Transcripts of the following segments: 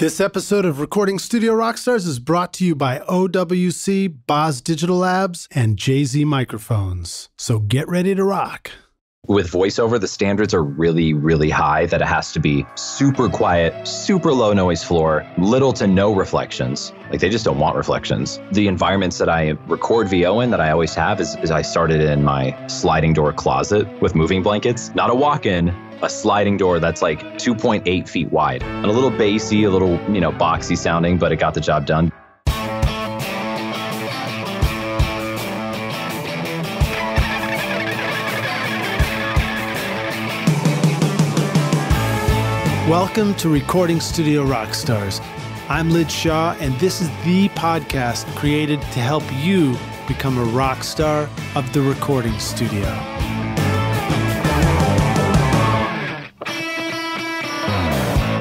This episode of Recording Studio Rockstars is brought to you by OWC, Boz Digital Labs, and JZ Microphones. So get ready to rock. With voiceover, the standards are really, really high that it has to be super quiet, super low noise floor, little to no reflections. Like they just don't want reflections. The environments that I record VO in that I always have is, is I started in my sliding door closet with moving blankets, not a walk in, a sliding door that's like 2.8 feet wide and a little bassy, a little, you know, boxy sounding, but it got the job done. Welcome to Recording Studio Rockstars. I'm Lij Shaw, and this is the podcast created to help you become a rock star of the recording studio.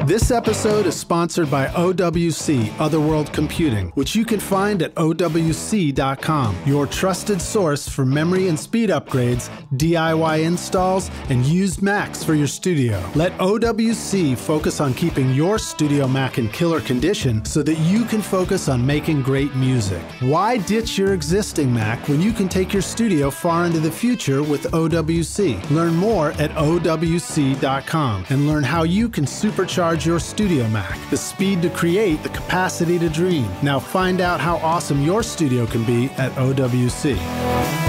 This episode is sponsored by OWC, Other World Computing, which you can find at OWC.com, your trusted source for memory and speed upgrades, DIY installs, and used Macs for your studio. Let OWC focus on keeping your studio Mac in killer condition so that you can focus on making great music. Why ditch your existing Mac when you can take your studio far into the future with OWC? Learn more at OWC.com and learn how you can supercharge your Studio Mac. The speed to create, the capacity to dream. Now find out how awesome your studio can be at OWC.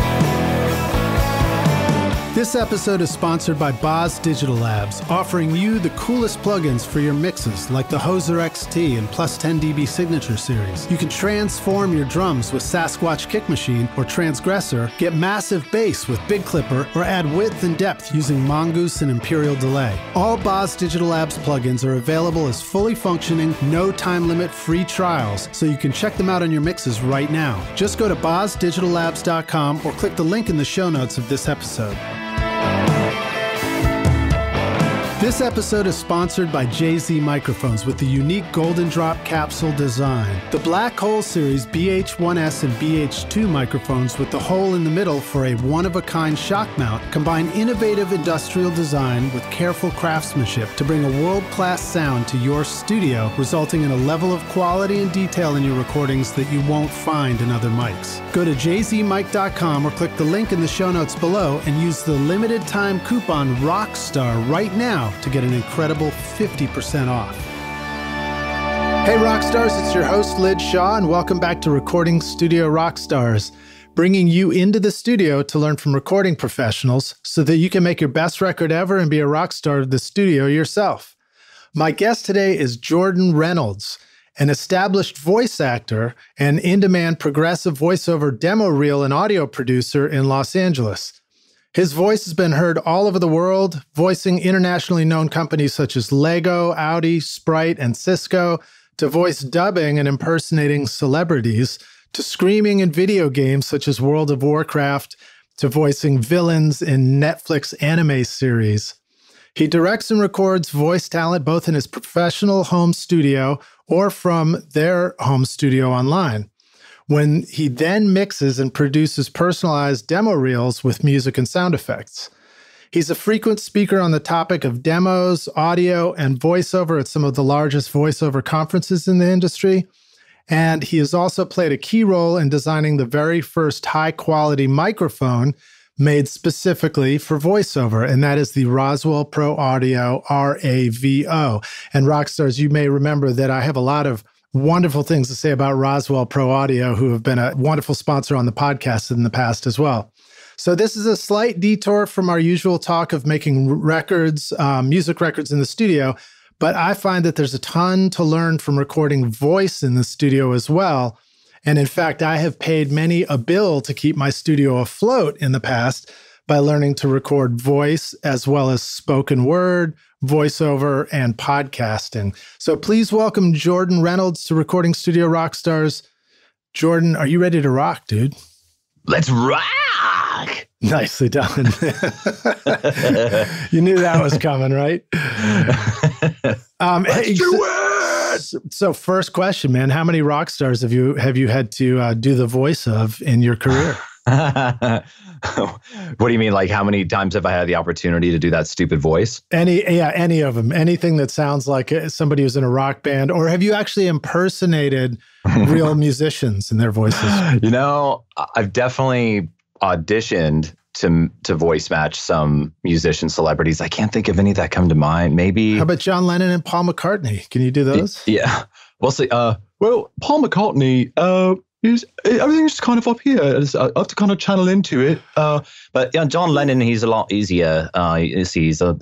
This episode is sponsored by Boz Digital Labs, offering you the coolest plugins for your mixes like the Hoser XT and Plus 10 dB Signature Series. You can transform your drums with Sasquatch Kick Machine or Transgressor, get massive bass with Big Clipper, or add width and depth using Mongoose and Imperial Delay. All Boz Digital Labs plugins are available as fully functioning, no time limit free trials, so you can check them out on your mixes right now. Just go to bozdigitallabs.com or click the link in the show notes of this episode. This episode is sponsored by JZ Microphones with the unique Golden Drop capsule design. The Black Hole Series BH1S and BH2 microphones with the hole in the middle for a one of a kind shock mount combine innovative industrial design with careful craftsmanship to bring a world class sound to your studio, resulting in a level of quality and detail in your recordings that you won't find in other mics. Go to jzmic.com or click the link in the show notes below and use the limited time coupon ROCKSTAR right now to get an incredible 50% off. Hey, Rockstars, it's your host, Lij Shaw, and welcome back to Recording Studio Rockstars, bringing you into the studio to learn from recording professionals so that you can make your best record ever and be a rock star of the studio yourself. My guest today is Jordan Reynolds, an established voice actor and in demand progressive voiceover demo reel and audio producer in Los Angeles. His voice has been heard all over the world, voicing internationally known companies such as Lego, Audi, Sprite, and Cisco, to voice dubbing and impersonating celebrities, to screaming in video games such as World of Warcraft, to voicing villains in Netflix anime series. He directs and records voice talent both in his professional home studio or from their home studio online when he then mixes and produces personalized demo reels with music and sound effects. He's a frequent speaker on the topic of demos, audio, and voiceover at some of the largest voiceover conferences in the industry. And he has also played a key role in designing the very first high quality microphone made specifically for voiceover, and that is the Roswell Pro Audio RAVO. And Rockstars, you may remember that I have a lot of wonderful things to say about Roswell Pro Audio, who have been a wonderful sponsor on the podcast in the past as well. So, this is a slight detour from our usual talk of making records, um, music records in the studio. But I find that there's a ton to learn from recording voice in the studio as well. And in fact, I have paid many a bill to keep my studio afloat in the past by learning to record voice as well as spoken word, voiceover, and podcasting. So please welcome Jordan Reynolds to Recording Studio Rockstars. Jordan, are you ready to rock, dude? Let's rock! Nicely done. you knew that was coming, right? Um, Let's hey, do it. So, so, first question, man, how many rock stars have you have you had to uh, do the voice of in your career? what do you mean? Like, how many times have I had the opportunity to do that stupid voice? Any, yeah, any of them. Anything that sounds like uh, somebody who's in a rock band, or have you actually impersonated real musicians in their voices? You know, I've definitely auditioned to to voice match some musician celebrities. I can't think of any that come to mind. Maybe how about John Lennon and Paul McCartney? Can you do those? Yeah, we'll see. Uh, well, Paul McCartney. Uh, is everything's kind of up here. I have to kind of channel into it. Uh, but yeah, John Lennon, he's a lot easier. Uh, he's uh,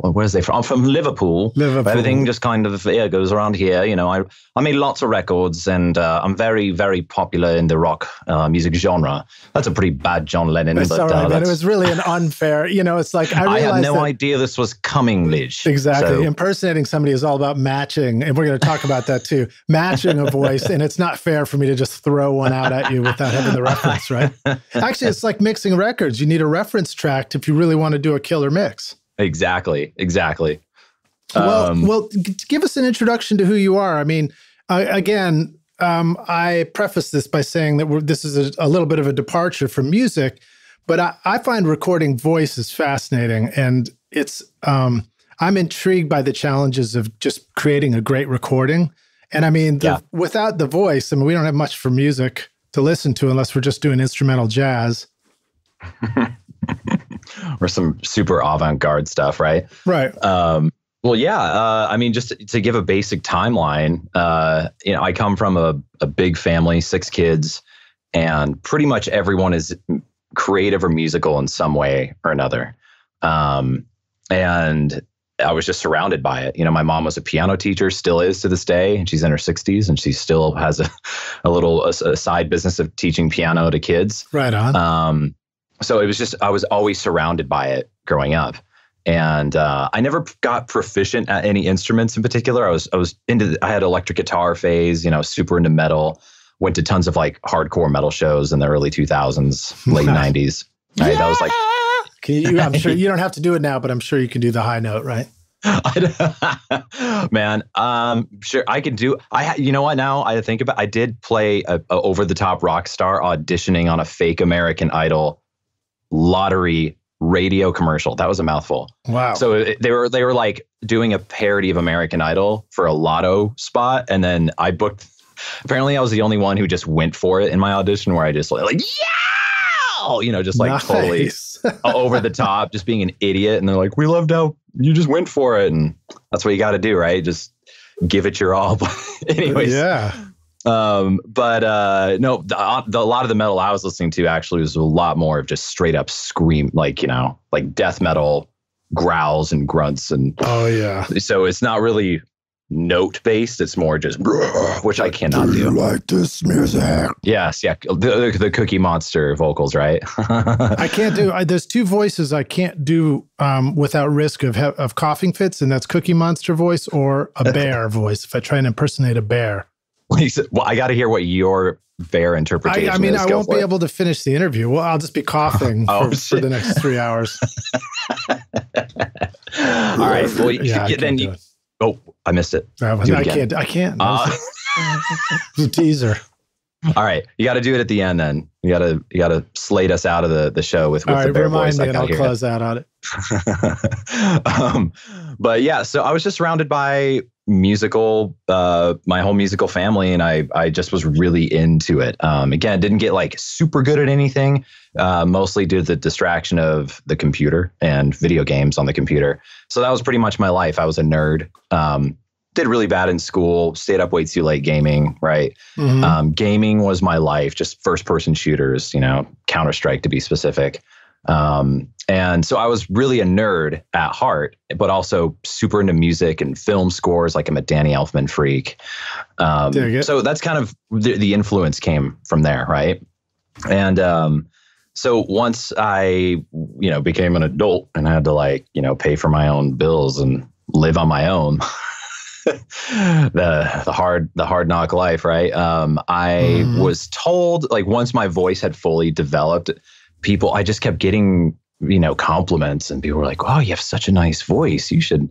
where's they from? I'm from Liverpool. Liverpool. Everything just kind of yeah goes around here. You know, I I made lots of records, and uh, I'm very very popular in the rock uh, music genre. That's a pretty bad John Lennon. It's but, all right, man. It was really an unfair. You know, it's like I, I had no idea this was coming, Lij. Exactly. So. Impersonating somebody is all about matching, and we're going to talk about that too. Matching a voice, and it's not fair for me to just throw one out at you without having the reference, right? Actually, it's like mixing records. You need a reference track if you really want to do a killer mix. Exactly. Exactly. Well, um, well, give us an introduction to who you are. I mean, uh, again, um, I preface this by saying that this is a, a, little bit of a departure from music, but I, I find recording voices fascinating, and it's um, I'm intrigued by the challenges of just creating a great recording. And I mean, the, yeah. without the voice, I mean, we don't have much for music to listen to unless we're just doing instrumental jazz. Or some super avant-garde stuff, right? Right. Um, well, yeah. Uh, I mean, just to give a basic timeline, uh, you know, I come from a, a big family, six kids, and pretty much everyone is creative or musical in some way or another. Um, and I was just surrounded by it. You know, my mom was a piano teacher, still is to this day, and she's in her 60s, and she still has a, a little a, a side business of teaching piano to kids. Right on. Um, so it was just I was always surrounded by it growing up, and uh, I never got proficient at any instruments in particular. I was I was into the, I had electric guitar phase, you know, super into metal. Went to tons of like hardcore metal shows in the early 2000s, late 90s. Right? Yeah! That was like you, I'm sure you don't have to do it now, but I'm sure you can do the high note, right? Man, um, sure I can do. I, you know what? Now I think about, I did play a, a over the top rock star auditioning on a fake American Idol lottery radio commercial. That was a mouthful. Wow. So it, they were they were like doing a parody of American Idol for a lotto spot, and then I booked. Apparently, I was the only one who just went for it in my audition, where I just like, like yeah, you know, just like nice. totally over the top, just being an idiot. And they're like, we loved how you just went for it. And that's what you got to do, right? Just give it your all. But anyways. Yeah. Um, but uh, no, the, uh, the, a lot of the metal I was listening to actually was a lot more of just straight up scream, like, you know, like death metal growls and grunts. And oh, yeah. So it's not really note based. It's more just, which I cannot do. do. like this music? Yes, yeah. The, the Cookie Monster vocals, right? I can't do. I, there's two voices I can't do um, without risk of of coughing fits, and that's Cookie Monster voice or a bear voice. If I try and impersonate a bear. Well, I got to hear what your fair interpretation I, I mean, is. I won't be it. able to finish the interview. Well, I'll just be coughing oh, for, for, the next three hours. All right. Well, yeah, then you. Oh, I missed it. I, I can't. I can't. Uh, a teaser. All right, you got to do it at the end. Then you got to you got to slate us out of the, the show with, with All the bear remind voice. Me and I'll close out on it. um, but yeah, so I was just surrounded by musical, uh, my whole musical family, and I I just was really into it. Um, again, didn't get like super good at anything, uh, mostly due to the distraction of the computer and video games on the computer. So that was pretty much my life. I was a nerd. Um, did really bad in school, stayed up way too late gaming, right? Mm-hmm. Um, gaming was my life, just first person shooters, you know, Counter Strike to be specific. Um, and so I was really a nerd at heart, but also super into music and film scores. Like I'm a Danny Elfman freak. Um, so that's kind of the, the, influence came from there, right? And um, so once I, you know, became an adult and I had to like, you know, pay for my own bills and live on my own. the the hard the hard knock life, right? Um, I mm. was told like once my voice had fully developed, people I just kept getting you know compliments, and people were like, "Oh, you have such a nice voice. You should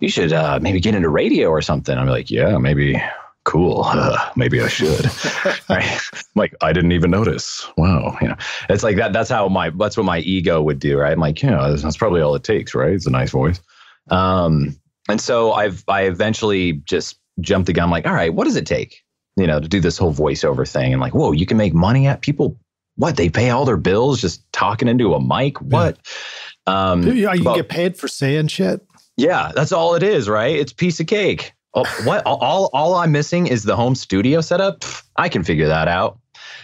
you should uh, maybe get into radio or something." I'm like, "Yeah, maybe cool. Uh, maybe I should. right? I'm like, I didn't even notice. Wow. You know, it's like that. That's how my, that's what my ego would do. Right. I'm like, you know, that's probably all it takes. Right. It's a nice voice. Um, and so I've, I eventually just jumped the gun. I'm like, all right, what does it take? You know, to do this whole voiceover thing and like, whoa, you can make money at people. What they pay all their bills just talking into a mic. What? Yeah. Um, you, get paid for saying shit. Yeah, that's all it is, right? It's piece of cake. Oh, what all all I'm missing is the home studio setup. I can figure that out.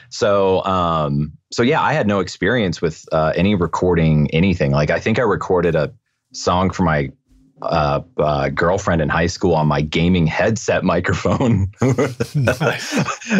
So um so yeah, I had no experience with uh, any recording anything. Like I think I recorded a song for my uh, uh, girlfriend in high school on my gaming headset microphone.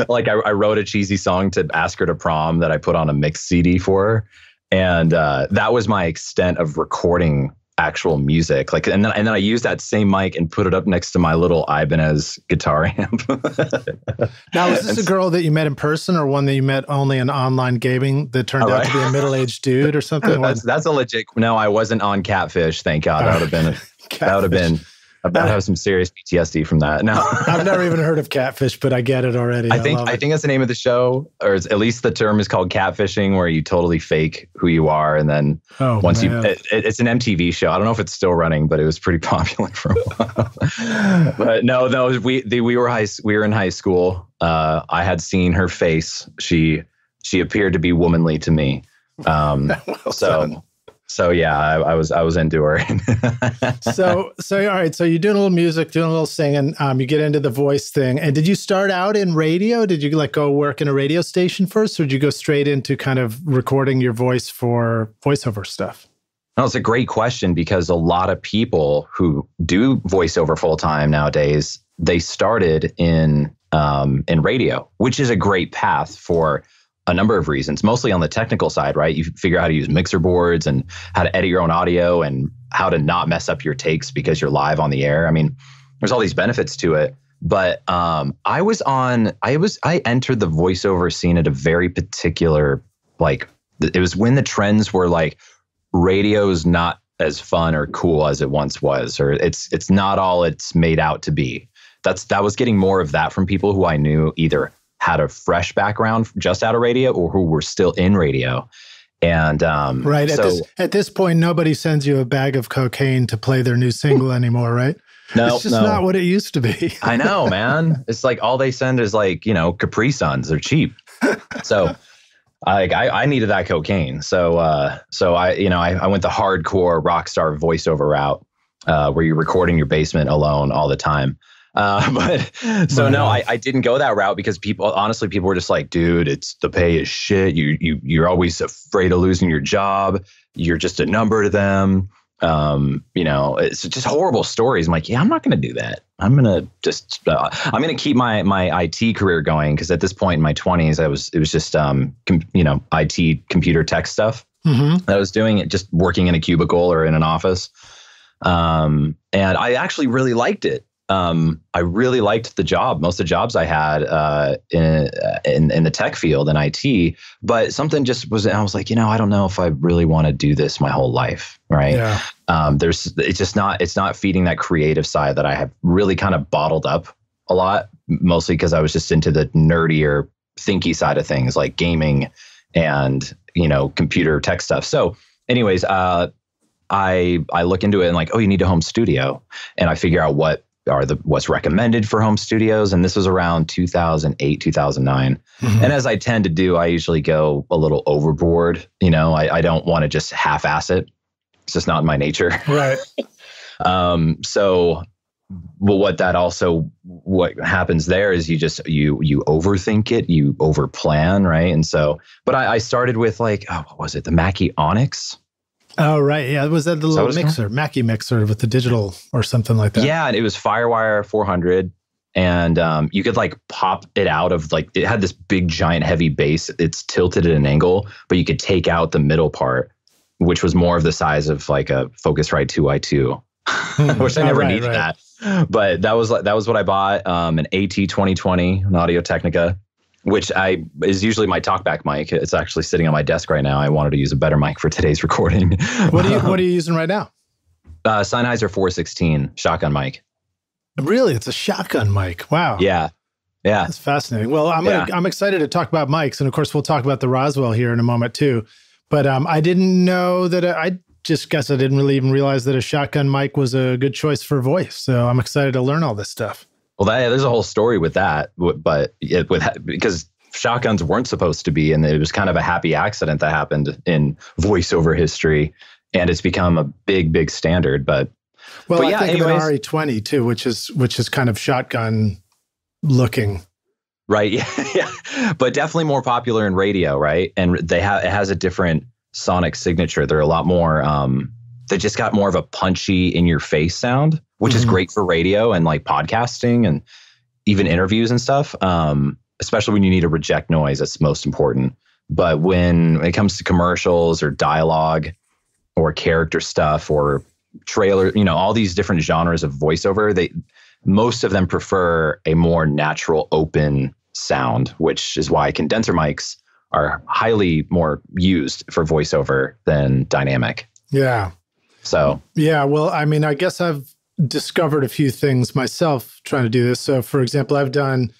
like I, I, wrote a cheesy song to ask her to prom that I put on a mix CD for her, and uh, that was my extent of recording actual music. Like, and then, and then I used that same mic and put it up next to my little Ibanez guitar amp. now, is this a girl that you met in person or one that you met only in online gaming that turned oh, out to be a middle aged dude or something? that's, that's a legit. No, I wasn't on Catfish. Thank God. That would have been, a, that would have been about have some serious PTSD from that. No, I've never even heard of catfish, but I get it already. I, I think I think that's the name of the show, or at least the term is called catfishing, where you totally fake who you are, and then oh, once man. you, it, it's an MTV show. I don't know if it's still running, but it was pretty popular for a while. but no, no, we the, we were high we were in high school. Uh, I had seen her face. She she appeared to be womanly to me. Um, well so. Done so yeah, I, I, was I was enduring. so so all right, so you're doing a little music, doing a little singing. Um, you get into the voice thing, and did you start out in radio? Did you like go work in a radio station first, or did you go straight into kind of recording your voice for voiceover stuff? No, it's a great question because a lot of people who do voiceover full time nowadays, they started in um, in radio, which is a great path for a number of reasons, mostly on the technical side, right? You figure out how to use mixer boards and how to edit your own audio and how to not mess up your takes because you're live on the air. I mean, there's all these benefits to it. But um, I was on, I was, I entered the voiceover scene at a very particular, like, it was when the trends were like, radio is not as fun or cool as it once was, or it's it's not all it's made out to be. That's that was getting more of that from people who I knew either had a fresh background just out of radio or who were still in radio. And um, right at so, this at this point, nobody sends you a bag of cocaine to play their new single anymore, right? No, it's just no. not what it used to be. I know, man. It's like all they send is like you know Capri Suns. They're cheap, so. I, I, I needed that cocaine, so uh, so I you know I, I went the hardcore rock star voiceover route, uh, where you're recording your basement alone all the time. Uh, but so no, I, I didn't go that route because people honestly people were just like, dude, it's the pay is shit. You you you're always afraid of losing your job. You're just a number to them. Um, you know, it's just horrible stories. I'm like, yeah, I'm not going to do that. I'm going to just, uh, I'm going to keep my, my IT career going. Cause at this point in my twenties, I was, it was just, um, com- you know, IT computer tech stuff mm-hmm. that I was doing it, just working in a cubicle or in an office. Um, and I actually really liked it um, I really liked the job. Most of the jobs I had uh, in, in, in the tech field in IT, but something just was. I was like, you know, I don't know if I really want to do this my whole life, right? Yeah. Um, there's it's just not it's not feeding that creative side that I have really kind of bottled up a lot, mostly because I was just into the nerdier, thinky side of things like gaming and you know computer tech stuff. So, anyways, uh, I I look into it and like, oh, you need a home studio, and I figure out what are the what's recommended for home studios. And this was around 2008 2009 mm-hmm. and as i tend to do i usually go a little overboard you know i, I don't want to just half-ass it. It's just not my nature. Right. Um so well what that also what happens there is you just you you overthink it you overplan right? And so but i, I started with like oh what was it? The mackie onyx Oh right, yeah. Was that the little mixer, Mackie mixer with the digital or something like that? Yeah, and it was FireWire 400, and um, you could like pop it out of like it had this big giant heavy base. It's tilted at an angle, but you could take out the middle part, which was more of the size of like a Focusrite 2i2. which I never right, needed right. that, but that was like that was what I bought. Um, an AT 2020, an Audio Technica which I is usually my talkback mic. It's actually sitting on my desk right now. I wanted to use a better mic for today's recording. What are you What are you using right now? Uh, Sennheiser 416 shotgun mic. Really, it's a shotgun mic. Wow. Yeah, Yeah. That's fascinating. Well, I'm gonna, I'm excited to talk about mics, and of course, we'll talk about the Roswell here in a moment too. But um, I didn't know that I just guess I didn't really even realize that a shotgun mic was a good choice for voice. So I'm excited to learn all this stuff. Well, that, there's a whole story with that, but it, with because shotguns weren't supposed to be, and it was kind of a happy accident that happened in voiceover history, and it's become a big, big standard. But well, but I yeah, think anyways, of an RE20 too, which is which is kind of shotgun looking. Right. Yeah. yeah. But definitely more popular in radio, right? And they have it has a different sonic signature. They're a lot more um they just got more of a punchy in your face sound, which mm-hmm. is great for radio and like podcasting and even interviews and stuff. Um, especially when you need to reject noise, that's most important. But when it comes to commercials or dialogue or character stuff or trailer, you know, all these different genres of voiceover, they most of them prefer a more natural, open sound, which is why condenser mics are highly more used for voiceover than dynamic. Yeah. So, yeah, well, I mean, I guess I've discovered a few things myself trying to do this. So, for example, I've done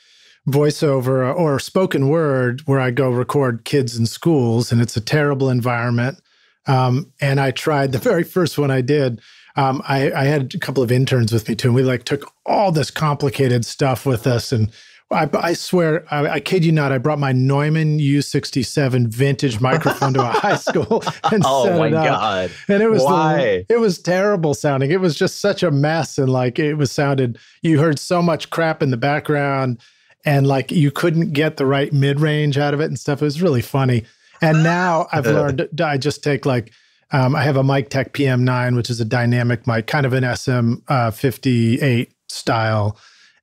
voiceover or spoken word where I go record kids in schools, and it's a terrible environment. Um, and I tried the very first one I did. Um, I, I, had a couple of interns with me too, and we like took all this complicated stuff with us and I, I swear, I, I, kid you not, I brought my Neumann U67 vintage microphone to a high school and oh set it up. god! And it was? The, it was terrible sounding. It was just such a mess, and like it was sounded. You heard so much crap in the background, and like you couldn't get the right mid range out of it and stuff. It was really funny. And now I've learned. I just take like. Um, I have a Miktek PM9, which is a dynamic mic, kind of an SM58 uh, style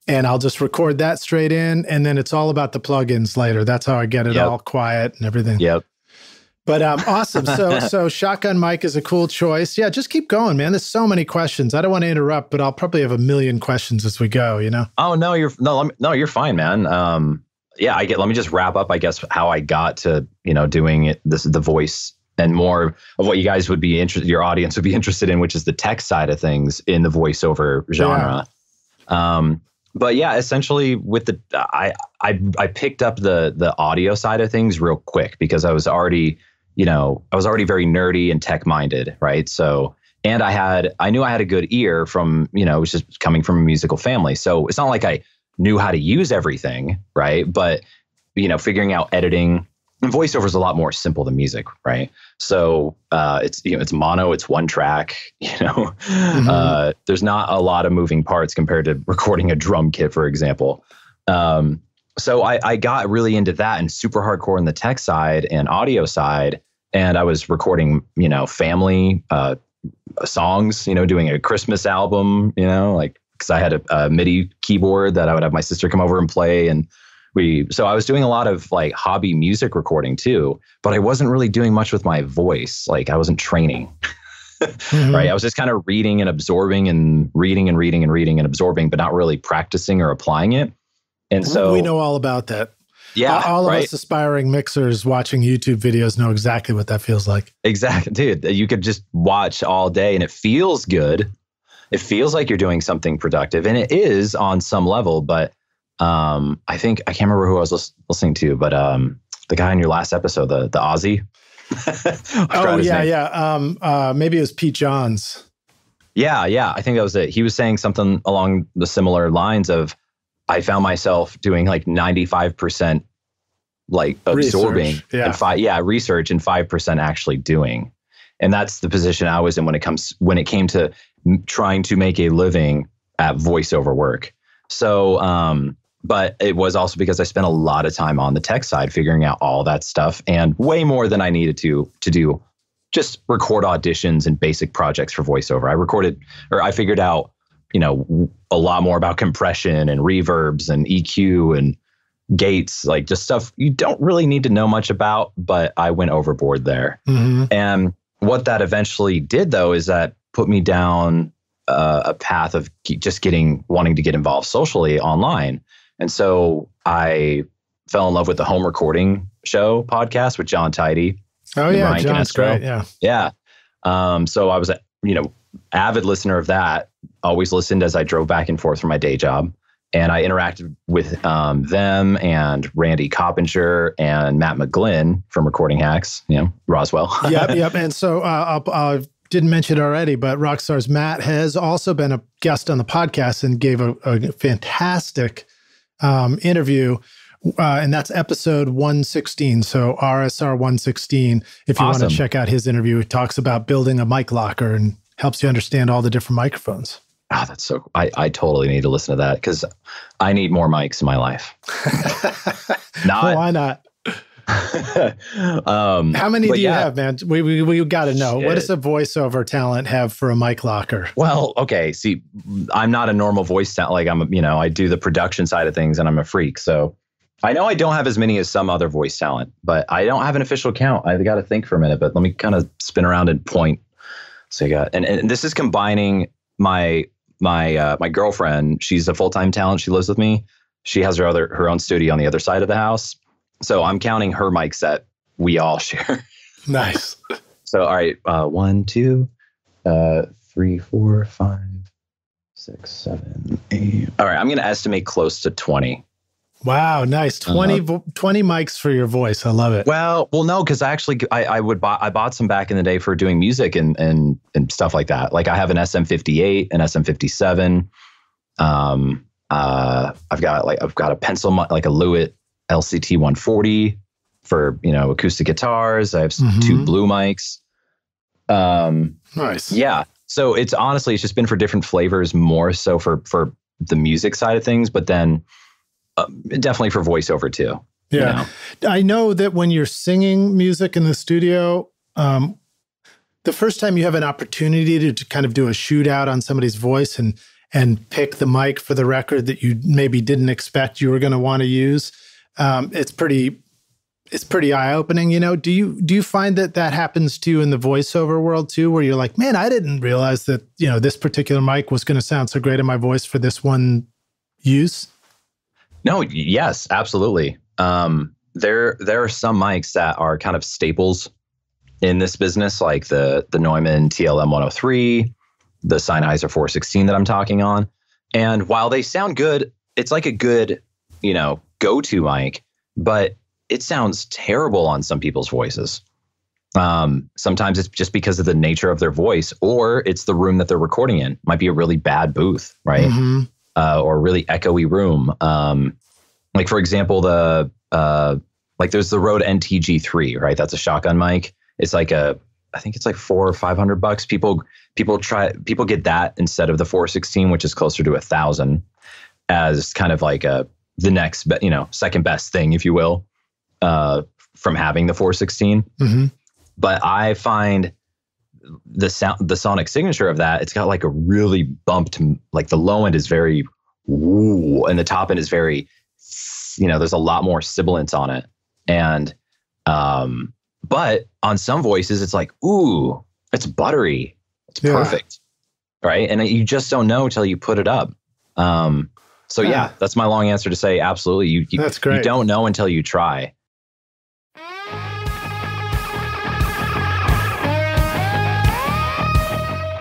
and I'll just record that straight in, and then it's all about the plugins later. That's how I get it yep. all quiet and everything. Yep. But um, awesome. So so shotgun mic is a cool choice. Yeah, just keep going, man. There's so many questions. I don't want to interrupt, but I'll probably have a million questions as we go. You know. Oh no, you're no me, no, you're fine, man. Um, yeah, I get. Let me just wrap up. I guess how I got to you know doing it. This is the voice and more of what you guys would be interested. Your audience would be interested in, which is the tech side of things in the voiceover genre. Yeah. Um, but yeah, essentially with the I I I picked up the the audio side of things real quick because I was already, you know, I was already very nerdy and tech minded, right? So and I had I knew I had a good ear from, you know, it was just coming from a musical family. So it's not like I knew how to use everything, right? But you know, figuring out editing and voiceover is a lot more simple than music, right? So uh, it's you know it's mono, it's one track. You know, mm-hmm. uh, there's not a lot of moving parts compared to recording a drum kit, for example. Um, so I, I got really into that and super hardcore in the tech side and audio side, and I was recording you know family uh, songs, you know, doing a Christmas album, you know, like because I had a, a MIDI keyboard that I would have my sister come over and play and we so I was doing a lot of like hobby music recording too, but I wasn't really doing much with my voice. Like I wasn't training. mm-hmm. Right. I was just kind of reading and absorbing and reading and reading and reading and absorbing, but not really practicing or applying it. And so we know all about that. Yeah. All, all right? of us aspiring mixers watching YouTube videos know exactly what that feels like. Exactly. Dude, you could just watch all day and it feels good. It feels like you're doing something productive and it is on some level, but um, I think I can't remember who I was listening to, but um, the guy in your last episode, the the Aussie. oh yeah, name. yeah. Um, uh, maybe it was Pete Johns. Yeah, yeah. I think that was it. He was saying something along the similar lines of, I found myself doing like ninety five percent, like absorbing, research, yeah. and five, yeah, research, and five percent actually doing. And that's the position I was in when it comes when it came to trying to make a living at voiceover work. So, um, but it was also because I spent a lot of time on the tech side figuring out all that stuff and way more than I needed to to do just record auditions and basic projects for voiceover. I recorded or I figured out, you know, a lot more about compression and reverbs and EQ and gates, like just stuff you don't really need to know much about, but I went overboard there. Mm-hmm. And what that eventually did though is that put me down uh, a path of just getting wanting to get involved socially online and so I fell in love with the home recording show podcast with Jon Tidey. Oh yeah, Ryan John's great. Yeah, yeah. Um, so I was, a you know, avid listener of that. Always listened as I drove back and forth from my day job, and I interacted with um, them and Randy Coppinger and Matt McGlynn from Recording Hacks, you know, Roswell. yep, yep. And so uh, I didn't mention it already, but Rockstars Matt has also been a guest on the podcast and gave a, a fantastic um, interview. Uh, and that's episode 116. So RSR 116. If you awesome. want to check out his interview, he talks about building a mic locker and helps you understand all the different microphones. Oh, that's so. I, I totally need to listen to that because I need more mics in my life. not, well, why not? um, How many do you yeah. have, man? We we, we got to know. Shit. What does a voiceover talent have for a mic locker? Well, okay. See, I'm not a normal voice talent. Like I'm, you know, I do the production side of things, and I'm a freak. So I know I don't have as many as some other voice talent, but I don't have an official count. I got to think for a minute. But let me kind of spin around and point. So you got, and, and this is combining my my uh, my girlfriend, she's a full time talent. She lives with me. She has her other her own studio on the other side of the house. So I'm counting her mic set. We all share. nice. So all right, uh, one, two, uh, three, four, five, six, seven, eight. All right, I'm going to estimate close to twenty. Wow, nice. 20, uh, 20 mics for your voice. I love it. Well, well, no, because I actually I, I would buy I bought some back in the day for doing music and and and stuff like that. Like I have an SM58, an SM57. Um uh I've got like I've got a pencil like a Lewitt LCT 140 for, you know, acoustic guitars. I have mm-hmm. two blue mics. Um nice. Yeah. So it's honestly it's just been for different flavors more so for for the music side of things, but then uh, definitely for voiceover too. Yeah. You know? I know that when you're singing music in the studio, um, the first time you have an opportunity to, to, kind of do a shootout on somebody's voice and and pick the mic for the record that you maybe didn't expect you were going to want to use, um, it's pretty it's pretty eye opening. You know, do you do you find that that happens to you in the voiceover world too, where you're like, man, I didn't realize that you know this particular mic was going to sound so great in my voice for this one use. No, yes, absolutely. Um, there there are some mics that are kind of staples in this business, like the the Neumann TLM 103, the Sennheiser 416 that I'm talking on. And while they sound good, it's like a good, you know, go-to mic, but it sounds terrible on some people's voices. Um, sometimes it's just because of the nature of their voice, or it's the room that they're recording in. Might be a really bad booth, right? Mm-hmm uh, or really echoey room. Um, like for example, the uh, like there's the Rode NTG3, right? That's a shotgun mic. It's like a I think it's like four or five hundred bucks. People people try people get that instead of the 416, which is closer to a thousand, as kind of like a the next you know second best thing, if you will, uh, from having the 416. Mm-hmm. But I find the sound the sonic signature of that it's got like a really bumped like the low end is very woo and the top end is very you know there's a lot more sibilance on it and um but on some voices it's like ooh it's buttery it's yeah. perfect right and you just don't know until you put it up um so yeah, yeah. that's my long answer to say absolutely you, you that's great. you don't know until you try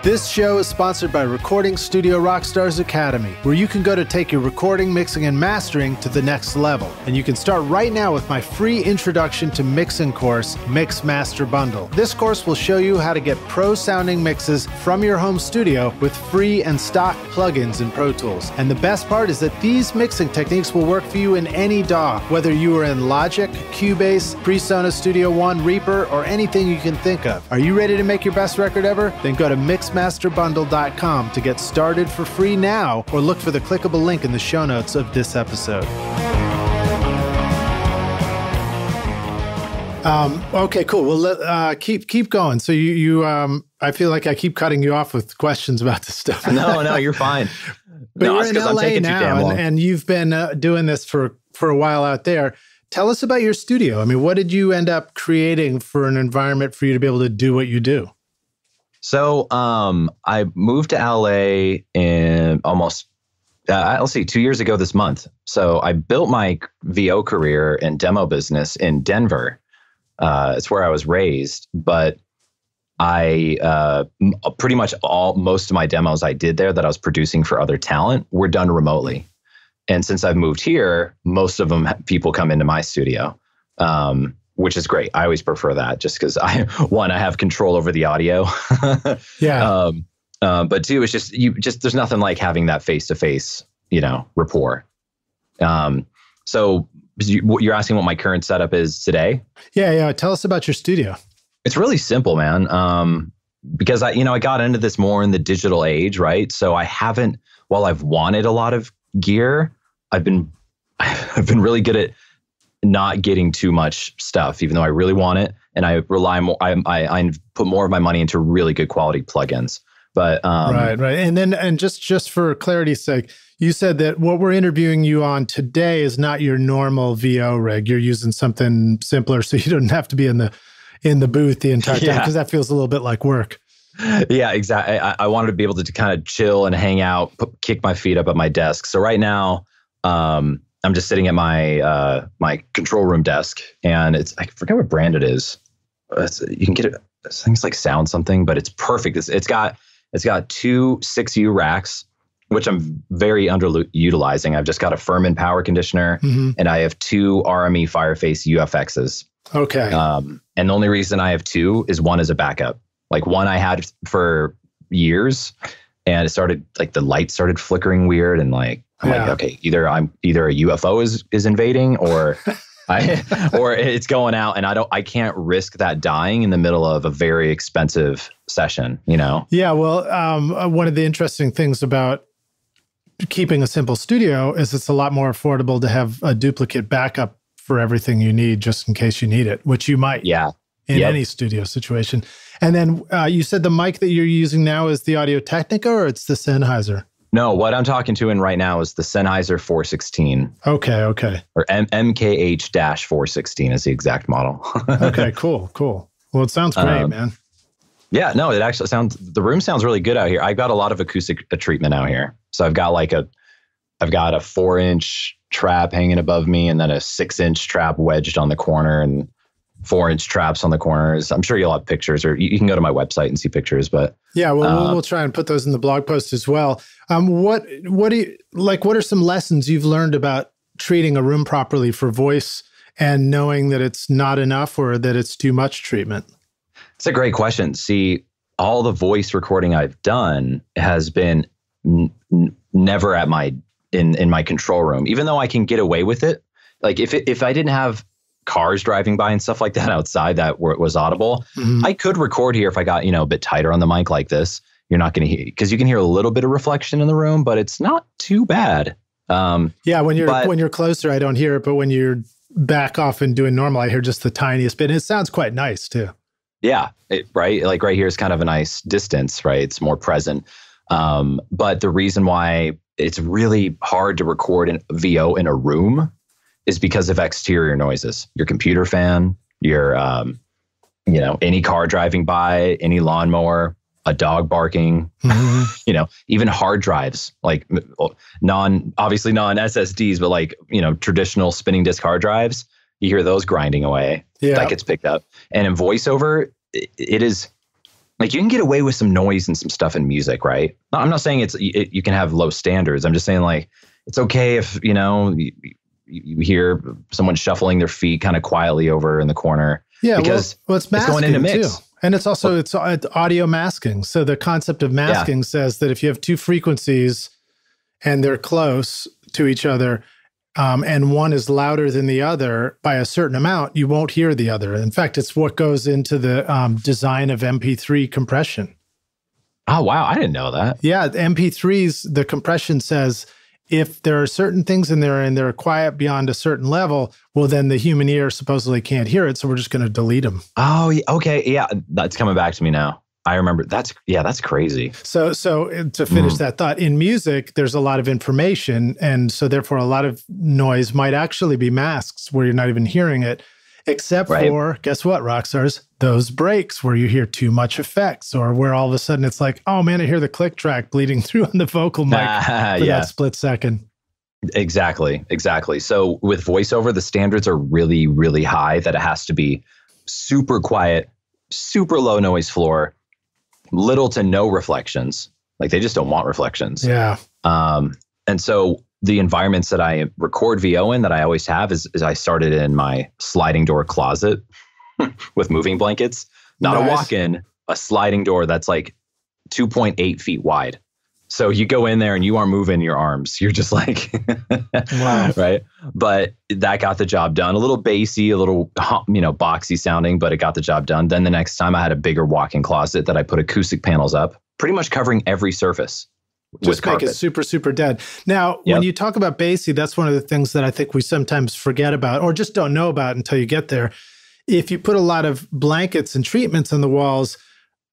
This show is sponsored by Recording Studio Rockstars Academy, where you can go to take your recording, mixing, and mastering to the next level. And you can start right now with my free introduction to mixing course, Mix Master Bundle. This course will show you how to get pro sounding mixes from your home studio with free and stock plugins in Pro Tools. And the best part is that these mixing techniques will work for you in any DAW, whether you are in Logic, Cubase, PreSonus Studio One, Reaper, or anything you can think of. Are you ready to make your best record ever? Then go to Mix mixmasterbundle.com to get started for free now or look for the clickable link in the show notes of this episode. Um, okay, cool. Well, uh, keep keep going. So you you um, I feel like I keep cutting you off with questions about this stuff. no, no, you're fine. but no, you're in LA now, and, and, you've been uh, doing this for for a while out there. Tell us about your studio. I mean, what did you end up creating for an environment for you to be able to do what you do? So um, I moved to LA in almost, uh, let's see, two years ago this month. So I built my VO career and demo business in Denver. Uh, it's where I was raised, but I uh, m- pretty much all most of my demos I did there that I was producing for other talent were done remotely. And since I've moved here, most of them people come into my studio, um, which is great. I always prefer that just because I one I have control over the audio. yeah. Um, uh, but two, it's just you just there's nothing like having that face to face, you know, rapport. Um, so you, you're asking what my current setup is today? Yeah, yeah. Tell us about your studio. It's really simple, man. Um, because I, you know, I got into this more in the digital age, right? So I haven't, while I've wanted a lot of gear, I've been, I've been really good at not getting too much stuff, even though I really want it, and I rely more. I, I, I put more of my money into really good quality plugins. But um, right, right, and then and just just for clarity's sake, you said that what we're interviewing you on today is not your normal VO rig. You're using something simpler, so you don't have to be in the in the booth the entire time because yeah. that feels a little bit like work. Yeah, exactly. I, I, wanted to be able to, to kind of chill and hang out, put, kick my feet up at my desk. So right now, um, I'm just sitting at my uh, my control room desk, and it's I forget what brand it is. It's, you can get it. I think it's like Sound something, but it's perfect. It's, it's got it's got two 6U racks, which I'm very underutilizing. I've just got a Furman power conditioner, mm-hmm. and I have two RME Fireface UFXs. Okay. Um, and the only reason I have two is one is a backup. Like one I had for years, and it started like the light started flickering weird, and like I'm yeah. like, okay, either I'm either a UFO is is invading or I or it's going out and I don't I can't risk that dying in the middle of a very expensive session, you know. Yeah, well, um, uh, one of the interesting things about keeping a simple studio is it's a lot more affordable to have a duplicate backup for everything you need just in case you need it, which you might. Yeah. In yep. any studio situation. And then uh, you said the mic that you're using now is the Audio Technica or it's the Sennheiser? No, what I'm talking to in right now is the Sennheiser 416. Okay, okay. Or M- MKH 416 is the exact model. okay, cool, cool. Well, it sounds great, um, man. Yeah, no, it actually sounds, the room sounds really good out here. I've got a lot of acoustic treatment out here. So I've got like a, I've got a four inch trap hanging above me and then a six inch trap wedged on the corner and four inch traps on the corners. I'm sure you'll have pictures, or you, can go to my website and see pictures. But yeah, well, we'll, uh, we'll try and put those in the blog post as well. Um, what what do you like? What are some lessons you've learned about treating a room properly for voice and knowing that it's not enough or that it's too much treatment? It's a great question. See, all the voice recording I've done has been n- n- never at my in in my control room, even though I can get away with it. Like if it, if I didn't have cars driving by and stuff like that outside that where it was audible. Mm-hmm. I could record here if I got, you know, a bit tighter on the mic like this. You're not going to hear because you can hear a little bit of reflection in the room, but it's not too bad. Um, yeah, when you're but, when you're closer, I don't hear it, but when you're back off and doing normal, I hear just the tiniest bit. And it sounds quite nice too. Yeah, it, right. Like right here is kind of a nice distance, right? It's more present. Um, but the reason why it's really hard to record in VO in a room is because of exterior noises. Your computer fan, your, um, you know, any car driving by, any lawnmower, a dog barking, mm-hmm. you know, even hard drives, like non, obviously non SSDs, but like, you know, traditional spinning disk hard drives, you hear those grinding away. Yeah. That gets picked up. And in voiceover, it, it is like you can get away with some noise and some stuff in music, right? I'm not saying it's, it, you can have low standards. I'm just saying like, it's okay if, you know, you, hear someone shuffling their feet kind of quietly over in the corner. Yeah, because well, well it's, it's going into mix. Too. And it's also well, it's, it's, audio masking. So the concept of masking yeah. says that if you have two frequencies and they're close to each other, um, and one is louder than the other by a certain amount, you won't hear the other. In fact, it's what goes into the um, design of MP3 compression. Oh wow, I didn't know that. Yeah, MP3s the compression says if there are certain things in there and they're quiet beyond a certain level, well, then the human ear supposedly can't hear it. So we're just going to delete them. Oh, okay. Yeah. That's coming back to me now. I remember that's yeah, that's crazy. So so uh, to finish mm. that thought, in music there's a lot of information and so therefore a lot of noise might actually be masks where you're not even hearing it except right. for guess what rockstars? Those breaks where you hear too much effects or where all of a sudden it's like oh man i hear the click track bleeding through on the vocal mic uh, for yeah. that split second. Exactly exactly. So with voiceover the standards are really really high that it has to be super quiet super low noise floor little to no reflections. Like they just don't want reflections. Yeah. Um and so the environments that I record VO in that I always have is, is I started in my sliding door closet with moving blankets, not nice. a walk in, a sliding door that's like 2.8 feet wide. So you go in there and you are moving your arms. You're just like, wow. right? But that got the job done. A little bassy, a little, you know, boxy sounding, but it got the job done. Then the next time I had a bigger walk in closet that I put acoustic panels up, pretty much covering every surface. Just make carpet. it super, super dead. Now, yep. when you talk about bassy, that's one of the things that I think we sometimes forget about or just don't know about until you get there. If you put a lot of blankets and treatments on the walls,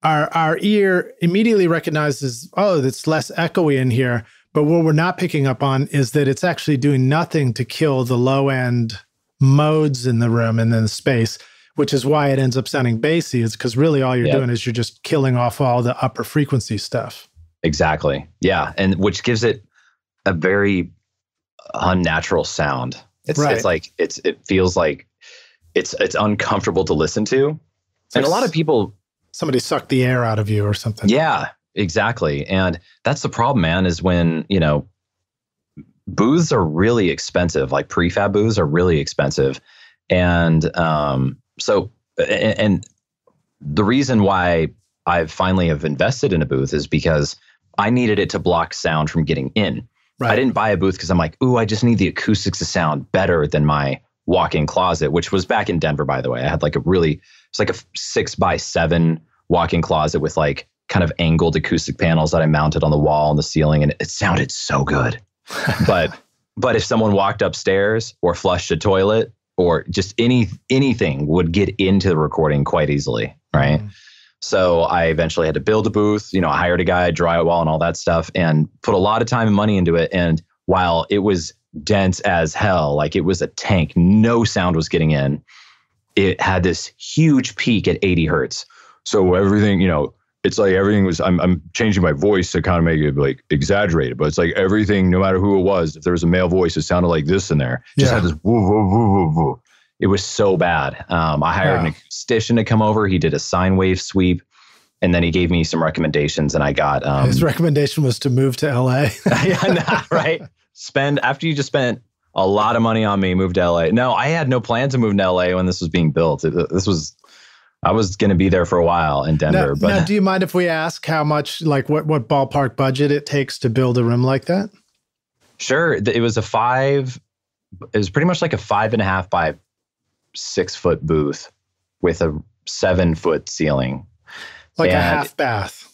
our our ear immediately recognizes, oh, it's less echoey in here. But what we're not picking up on is that it's actually doing nothing to kill the low end modes in the room and then the space, which is why it ends up sounding bassy. Is because really all you're yep. doing is you're just killing off all the upper frequency stuff. Exactly. Yeah, and which gives it a very unnatural sound. It's right. it's like it's it feels like it's it's uncomfortable to listen to. It's and like a lot of people somebody sucked the air out of you or something. Yeah, exactly. And that's the problem, man, is when, you know, booths are really expensive, like prefab booths are really expensive. And um, so, and, and the reason why I finally have invested in a booth is because I needed it to block sound from getting in. Right. I didn't buy a booth because I'm like, ooh, I just need the acoustics to sound better than my walk-in closet, which was back in Denver, by the way. I had like a really it's like a six by seven walk-in closet with like kind of angled acoustic panels that I mounted on the wall and the ceiling, and it sounded so good. but but if someone walked upstairs or flushed a toilet or just any anything would get into the recording quite easily, right? Mm. So I eventually had to build a booth. You know, I hired a guy, drywall, and all that stuff, and put a lot of time and money into it. And while it was dense as hell, like it was a tank, no sound was getting in it had this huge peak at 80 hertz. So everything, you know, it's like everything was, I'm, I'm changing my voice to kind of make it like exaggerated, but it's like everything, no matter who it was, if there was a male voice, it sounded like this in there. Just yeah. had this woo, woo, woo, woo, woo. It was so bad. Um, I hired wow. an acoustician to come over. He did a sine wave sweep and then he gave me some recommendations and I got um, his recommendation was to move to LA. yeah, nah, right. Spend after you just spent a lot of money on me, move to LA. No, I had no plan to move to LA when this was being built. This was I was going to be there for a while in Denver. Now, but now, do you mind if we ask how much, like, what what ballpark budget it takes to build a room like that? Sure, it was a five. It was pretty much like a five and a half by six foot booth with a seven foot ceiling, like and a half bath,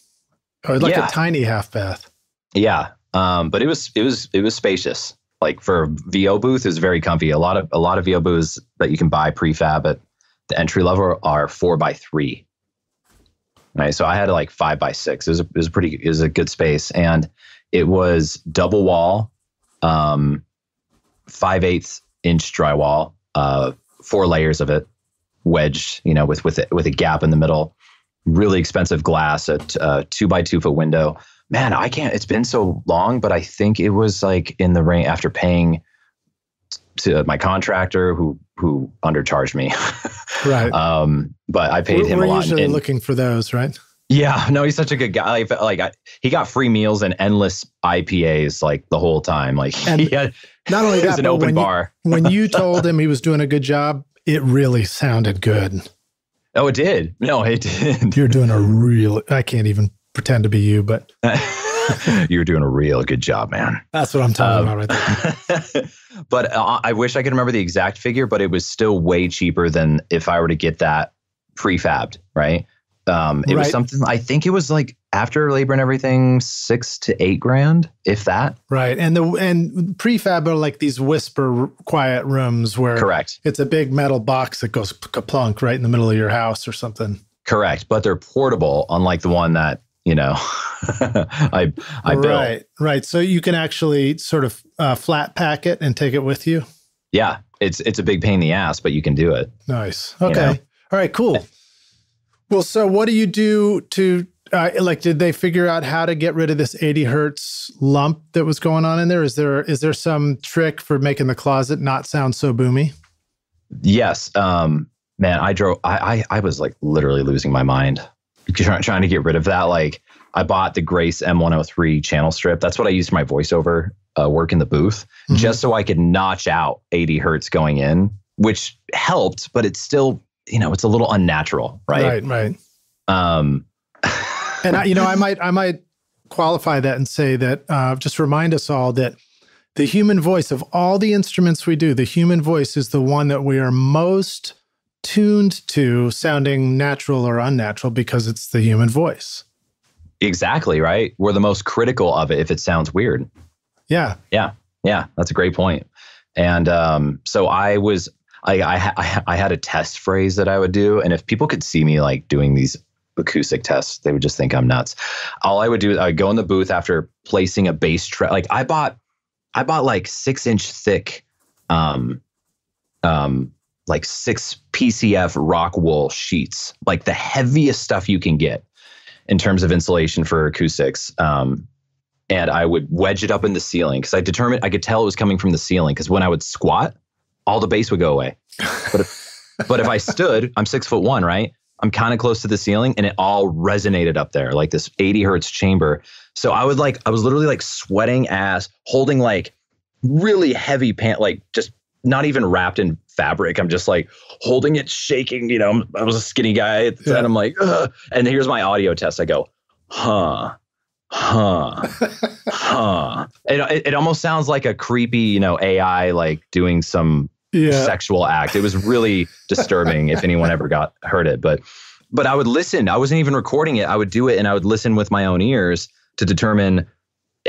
or like yeah. a tiny half bath. Yeah, um, but it was it was it was spacious like for VO booth is very comfy. A lot of a lot of VO booths that you can buy prefab at the entry level are four by three. Right. So I had like five by six. It was a, it was pretty it was a good space. And it was double wall, um, five eighths inch drywall, uh, four layers of it, wedged, you know, with with with a gap in the middle. Really expensive glass, a uh, two by two foot window man, I can't. It's been so long, but I think it was like in the rain after paying to my contractor who who undercharged me. right. Um, but I paid we're, him we're a lot. We're usually and, looking for those, right? Yeah, no, he's such a good guy. Like, like I, he got free meals and endless IPAs like the whole time. Like and he had, not only that, an open when bar. You, when you told him he was doing a good job, it really sounded good. Oh, it did. No, it did. You're doing a real. I can't even pretend to be you, but you're doing a real good job, man. That's what I'm talking um, about right there. but uh, I wish I could remember the exact figure, but it was still way cheaper than if I were to get that prefabbed, right? Um, it right. was something I think it was like after labor and everything, six to eight grand, if that. Right, and the and prefab are like these whisper quiet rooms where correct. It's a big metal box that goes kaplunk right in the middle of your house or something. Correct, but they're portable, unlike the one that you know i i built. Right. Right. So you can actually sort of uh, flat pack it and take it with you? Yeah. It's it's a big pain in the ass but you can do it. Nice. Okay. you know? all right. Cool. Well so what do you do to uh, like did they figure out how to get rid of this 80 hertz lump that was going on in there is there is there some trick for making the closet not sound so boomy yes um man i drove i i, I was like literally losing my mind trying trying to get rid of that. Like I bought the Grace M103 channel strip. That's what I used for my voiceover uh, work in the booth, Mhm. just so I could notch out 80 hertz going in, which helped, but it's still, you know, it's a little unnatural, right? right, right. Um, And I, you know, I might, I might qualify that and say that uh, just remind us all that the human voice of all the instruments we do, the human voice is the one that we are most tuned to sounding natural or unnatural because it's the human voice. exactly, right? We're the most critical of it if it sounds weird. Yeah. Yeah, yeah, that's a great point. And um, so I was, I, I, ha- I, ha- I had a test phrase that I would do, and if people could see me like doing these acoustic tests, they would just think I'm nuts. All I would do, is I would go in the booth after placing a bass track. Like I bought, I bought like six inch thick, um, um, like six PCF rock wool sheets, like the heaviest stuff you can get in terms of insulation for acoustics. Um, and I would wedge it up in the ceiling because I determined I could tell it was coming from the ceiling because when I would squat, all the bass would go away. But if, but if I stood, I'm six foot one, right? I'm kind of close to the ceiling and it all resonated up there like this 80 hertz chamber. So I was like, I was literally like sweating ass, holding like really heavy pant, like just not even wrapped in fabric. I'm just like holding it, shaking. You know, I was a skinny guy the Yeah. I'm like, Ugh. and here's my audio test. I go, huh, huh, huh. It, it, it almost sounds like a creepy, you know, AI like doing some Yeah. sexual act. It was really disturbing if anyone ever got heard it. But but I would listen. I wasn't even recording it. I would do it and I would listen with my own ears to determine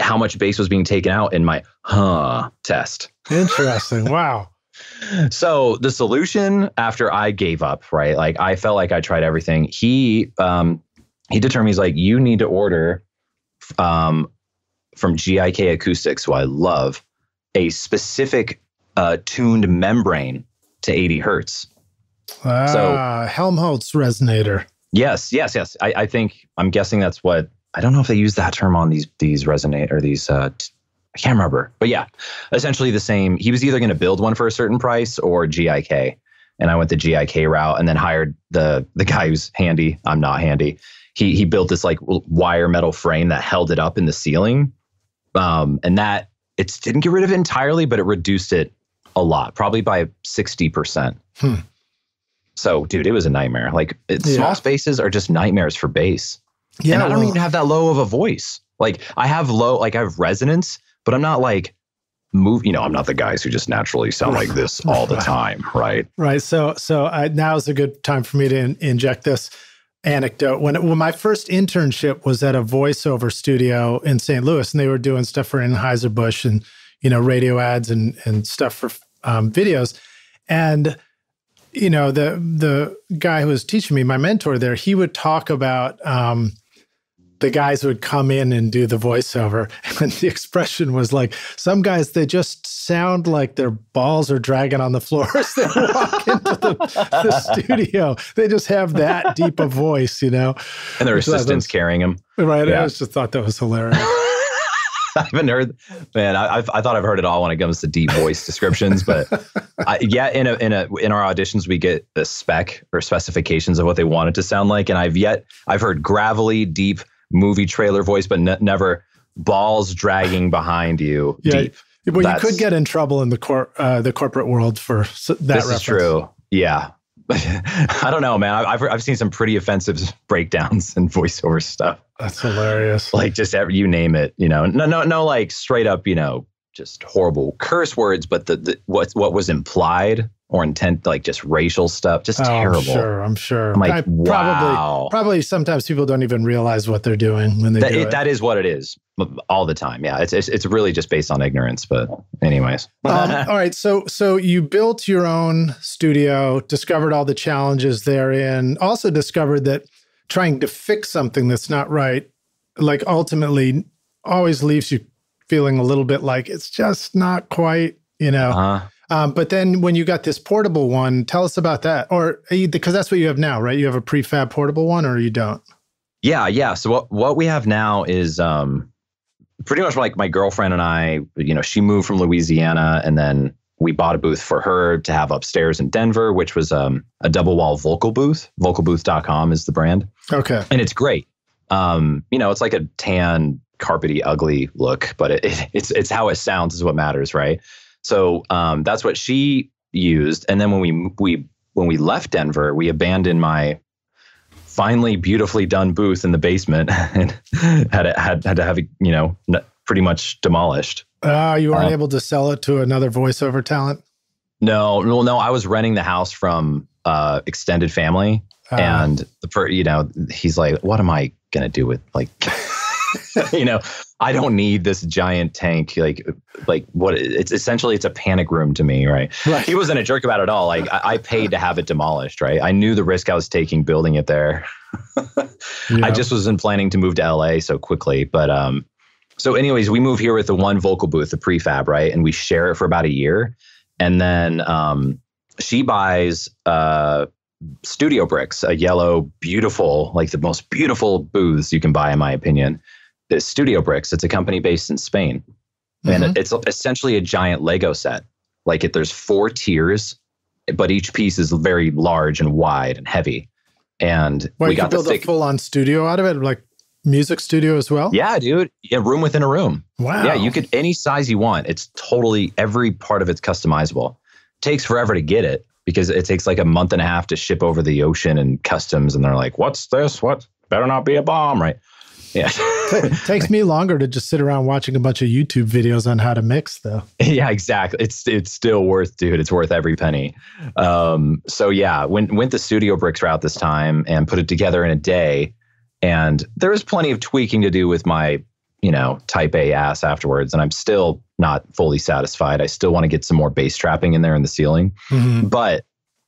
how much bass was being taken out in my huh test. Interesting. Wow. So the solution after I gave up, right? Like I felt like I tried everything. He um he determined he's like, you need to order um from GIK Acoustics, who I love, a specific uh, tuned membrane to 80 hertz. Ah, Helmholtz resonator. Yes, yes, yes. I, I think I'm guessing that's what I don't know if they use that term on these these resonate or these uh t- I can't remember. But yeah, essentially the same. He was either going to build one for a certain price or GIK. And I went the GIK route and then hired the the guy who's handy. I'm not handy. He he built this like wire metal frame that held it up in the ceiling. Um and that it didn't get rid of it entirely, but it reduced it a lot, probably by 60%. Hmm. So, dude, it was a nightmare. Like, it, Yeah. small spaces are just nightmares for bass. Yeah. and I don't well, even have that low of a voice. Like, I have low, like, I have resonance, but I'm not like move. You know, I'm not the guys who just naturally sound like this all the time, right? Right. So, so I, now is a good time for me to in, inject this anecdote. When when my first internship was at a voiceover studio in St. Louis, and they were doing stuff for Anheuser Busch and you know radio ads and and stuff for um, videos, and you know the the guy who was teaching me, my mentor there, he would talk about. Um, the guys would come in and do the voiceover and the expression was like some guys they just sound like their balls are dragging on the floor as they walk into the, the studio they just have that deep a voice you know And their assistants was- carrying them. right Yeah. i just thought that was hilarious I haven't heard, man. I, I've, I thought I've heard it all when it comes to deep voice descriptions, but I, yeah, in a in a in our auditions we get the spec or specifications of what they want it to sound like, and I've yet I've heard gravelly, deep movie trailer voice, but ne- never balls dragging behind you Yeah, deep. well you could get in trouble in the cor- uh, the corporate world for that this reference. is true. Yeah. I don't know, man. I've I've seen some pretty offensive breakdowns and voiceover stuff. that's hilarious like just every, you name it you know no no no like straight up you know just horrible curse words but the, the what what was implied or intent like just racial stuff just Oh, terrible. I'm sure i'm sure. I'm like I probably wow. probably sometimes people don't even realize what they're doing when they that, do it, it. that is what it is all the time. Yeah it's, it's it's really just based on ignorance but anyways. Um, all right so so you built your own studio discovered all the challenges therein also discovered that trying to fix something that's not right like ultimately always leaves you feeling a little bit like it's just not quite you know? Uh, um, but then when you got this portable one tell us about that. Or because that's what you have now right? You have a prefab portable one or you don't? Yeah yeah. So what what we have now is um pretty much like my girlfriend and i you know she moved from louisiana and then we bought a booth for her to have upstairs in denver which was um, a double wall vocal booth. Vocalbooth.com is the brand. Okay. And it's great. Um, you know, it's like a tan, carpety, ugly look, but it, it, it's it's how it sounds is what matters, right? So um, that's what she used. And then when we we when we left Denver, we abandoned my finally beautifully done booth in the basement and had it, had had to have it, you know pretty much demolished. Uh, you weren't uh, able to sell it to another voiceover talent. No, well, no, I was renting the house from uh, extended family, uh, and the per, you know he's like, "What am I gonna do with like?" you know, I don't need this giant tank. Like, like what? It's essentially it's a panic room to me, right? right. He wasn't a jerk about it at all. Like, I, I, paid to have it demolished, right? I knew the risk I was taking building it there. yeah. I just wasn't planning to move to LA so quickly. But um, so anyways, we move here with the one vocal booth, the prefab, right? And we share it for about a year, and then um, she buys uh studio bricks, a yellow, beautiful, like the most beautiful booths you can buy, in my opinion Studio Bricks. It's a company based in Spain, mm-hmm. and it's essentially a giant Lego set. Like it, there's four tiers, but each piece is very large and wide and heavy. And well, we got to build thick, a full on studio out of it, like music studio as well. Yeah, dude, a room within a room. Wow. Yeah, you could any size you want. It's totally every part of it's customizable. Takes forever to get it because it takes like a month and a half to ship over the ocean and customs, and they're like, "What's this? What better not be a bomb, right?" Yeah. takes me longer to just sit around watching a bunch of YouTube videos on how to mix though. Yeah, exactly. It's it's still worth, dude. It's worth every penny. Um, so yeah, went went the studio bricks route this time and put it together in a day. And there was plenty of tweaking to do with my, you know, type A ass afterwards. And I'm still not fully satisfied. I still want to get some more bass trapping in there in the ceiling. Mm-hmm. But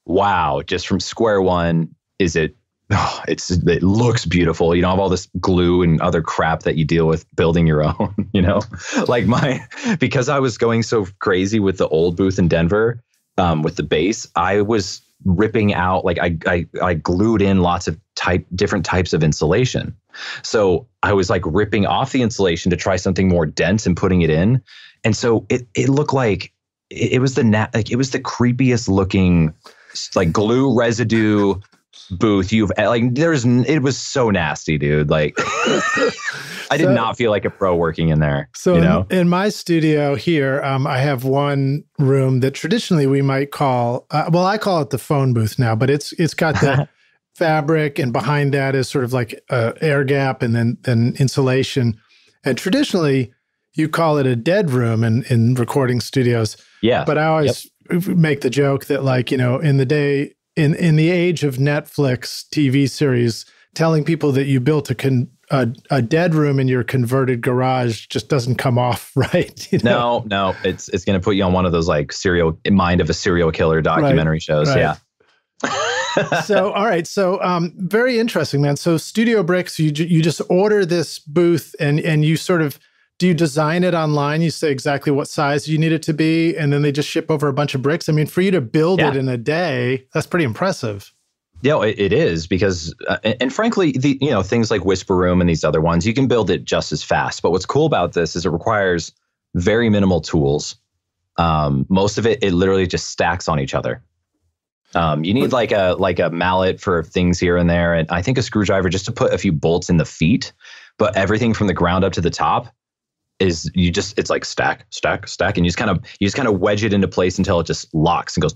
wow, just from square one, is it oh, it's it looks beautiful. You don't have all this glue and other crap that you deal with building your own. You know, like my because I was going so crazy with the old booth in Denver um, with the bass, I was ripping out like I, I I glued in lots of type different types of insulation. So I was like ripping off the insulation to try something more dense and putting it in, and so it it looked like it, was the nat like it was the creepiest looking like glue residue booth you've like there's it was so nasty dude like i did so, not feel like a pro working in there so you know? in, in, my studio here um, i have one room that traditionally we might call uh, well i call it the phone booth now but it's it's got the fabric and behind that is sort of like a air gap and then then insulation and traditionally you call it a dead room in in recording studios yeah but i always yep. make the joke that like you know in the day in in the age of Netflix TV series, telling people that you built a con, a, a dead room in your converted garage just doesn't come off right. You know? No, no, it's it's going to put you on one of those like serial mind of a serial killer documentary right, shows. Right. Yeah. so all right so um, very interesting man so studio bricks you you just order this booth and and you sort of do you design it online? You say exactly what size you need it to be, and then they just ship over a bunch of bricks. I mean, for you to build yeah. it in a day, that's pretty impressive. Yeah, it, it is because, uh, and, and, frankly, the you know things like Whisper Room and these other ones, you can build it just as fast. But what's cool about this is it requires very minimal tools. Um, most of it, it literally just stacks on each other. Um, you need like a like a mallet for things here and there, and I think a screwdriver just to put a few bolts in the feet. But everything from the ground up to the top is you just it's like stack stack stack and you just kind of you just kind of wedge it into place until it just locks and goes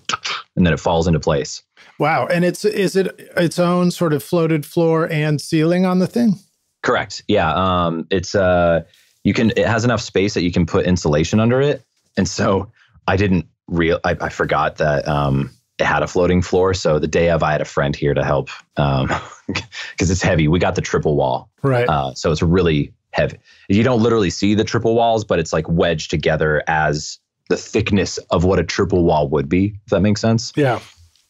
and then it falls into place. Wow. And it's is it its own sort of floated floor and ceiling on the thing? Correct. Yeah um it's uh you can it has enough space that you can put insulation under it. And so i didn't real i, I forgot that um it had a floating floor. So the day of i had a friend here to help um because it's heavy. We got the triple wall. Right. Uh, so it's really heavy. You don't literally see the triple walls, but it's like wedged together as the thickness of what a triple wall would be. If that makes sense. Yeah.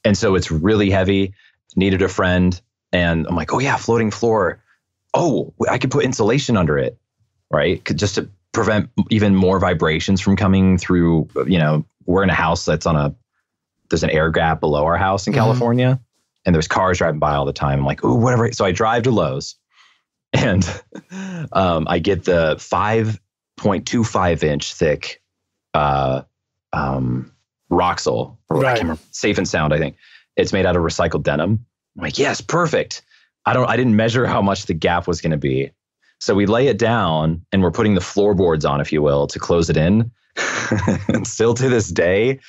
And so it's really heavy. Needed a friend, and I'm like, oh yeah, floating floor. Oh, I could put insulation under it, right? Just to prevent even more vibrations from coming through. You know, we're in a house that's on a there's an air gap below our house in mm-hmm. California, and there's cars driving by all the time. I'm like, oh, whatever. So I drive to Lowe's and um, I get the 5.25 inch thick uh, um, Roxul, or right. Safe and Sound, I think. It's made out of recycled denim. I'm like, yes, perfect. I don't I didn't measure how much the gap was going to be. So we lay it down and we're putting the floorboards on, if you will, to close it in. and still to this day,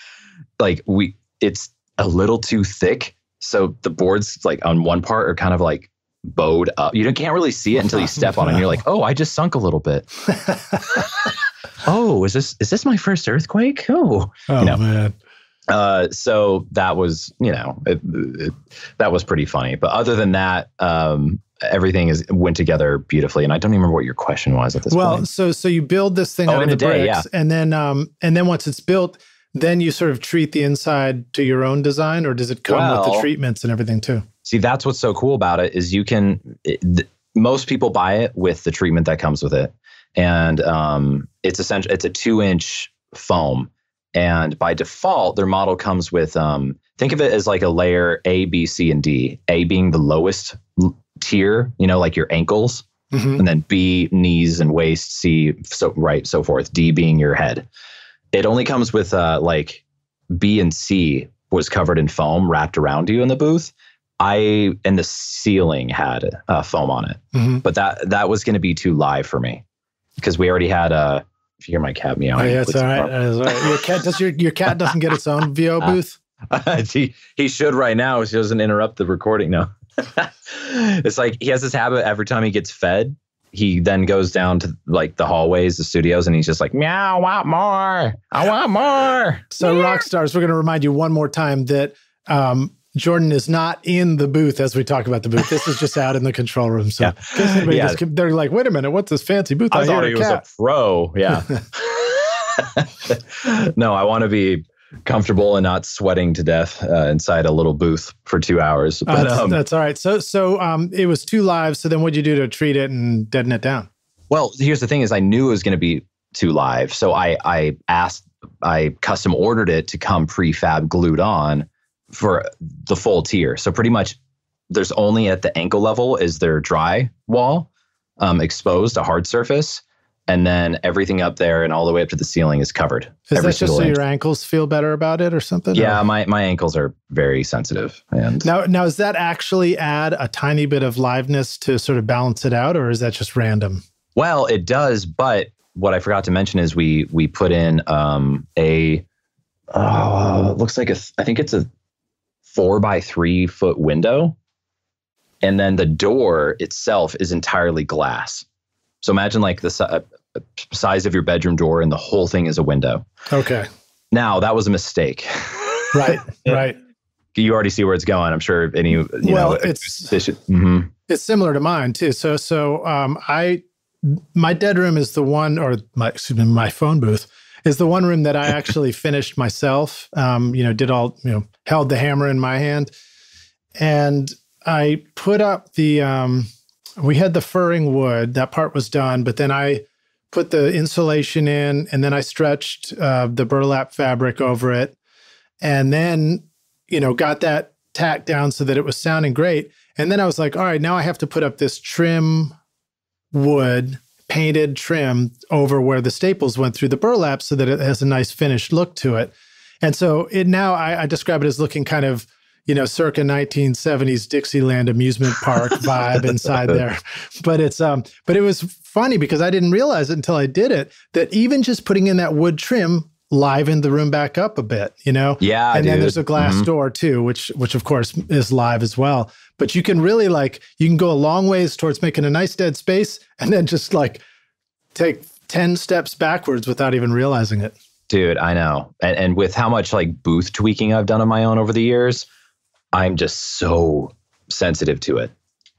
like we it's a little too thick. So the boards like on one part are kind of like bowed up. You can't really see it until you step on it. And you're like, oh, I just sunk a little bit. oh, is this is this my first earthquake? Oh, oh you know. man. Uh, so that was, you know, it, it, that was pretty funny. But other than that, um, everything is went together beautifully. And I don't even remember what your question was at this well, point. Well, so so you build this thing Oh, out of the day, bricks, and then um and then once it's built, then you sort of treat the inside to your own design, or does it come with the treatments and everything too? See, that's what's so cool about it is you can. It, th- most people buy it with the treatment that comes with it, and um, it's essentially it's a two inch foam, and by default, their model comes with. Um, think of it as like a layer A, B, C, and D. A being the lowest tier, you know, like your ankles, Mhm. and then B knees and waist, C so right so forth. D being your head. It only comes with uh, like B and C was covered in foam wrapped around you in the booth. I and the ceiling had uh, foam on it, Mhm. but that that was going to be too live for me because we already had a. if you hear my cat meowing, Oh, yeah, it's all right. It's all right. Your cat does your your cat doesn't get its own VO Uh, booth. he he should right now. So he doesn't interrupt the recording. No, it's like he has this habit every time he gets fed. He then goes down to like the hallways, the studios, and he's just like, "Meow, I want more. I want more." So, rock stars, we're going to remind you one more time that um, Jordan is not in the booth as we talk about the booth. This is just out in the control room. So, Yeah. in case anybody Yeah. just- they're like, "Wait a minute, what's this fancy booth?" I hear thought he was a pro. Yeah. no, I want to be comfortable and not sweating to death uh, inside a little booth for two hours. Uh, But that's, um, that's all right. So, so um, it was two lives. So then, what'd you do to treat it and deaden it down? well, here's the thing: is I knew it was going to be two live, so I I asked, I custom ordered it to come prefab glued on for the full tier. So pretty much, there's only at the ankle level is their dry wall um, exposed, a hard surface. And then everything up there and all the way up to the ceiling is covered. Is that just so your ankles feel better about it or something? Yeah, Or- my, my ankles are very sensitive. And Now, now, does that actually add a tiny bit of liveness to sort of balance it out, or is that just random? well, it does, but what I forgot to mention is we we put in um a oh, it looks like a I think it's a four by three foot window. And then the door itself is entirely glass. So imagine like the size of your bedroom door and the whole thing is a window. Okay, Now, that was a mistake. right, right. you already see where it's going. I'm sure any you Well, know it's- this should- mhm. It's similar to mine too. So, so um, I, my dead room is the one, or my excuse me, my phone booth is the one room that I actually finished myself. Um, you know, did all you know, held the hammer in my hand, and I put up the. Um, we had the furring wood. That part was done, but then I put the insulation in, and then I stretched uh, the burlap fabric over it, and then you know got that tacked down so that it was sounding great. And then I was like, all right, now I have to put up this trim wood painted trim over where the staples went through the burlap so that it has a nice finished look to it. And so it now I, I describe it as looking kind of, you know, circa 1970s Dixieland amusement park vibe inside there. But it's um, but it was funny because I didn't realize it until I did it that even just putting in that wood trim livened the room back up a bit, you know? Yeah, and then there's a glass Mhm. door too, which which of course is live as well. But you can really like you can go a long ways towards making a nice dead space, and then just like take ten steps backwards without even realizing it. Dude, I know. And, and with how much like booth tweaking I've done on my own over the years, I'm just so sensitive to it.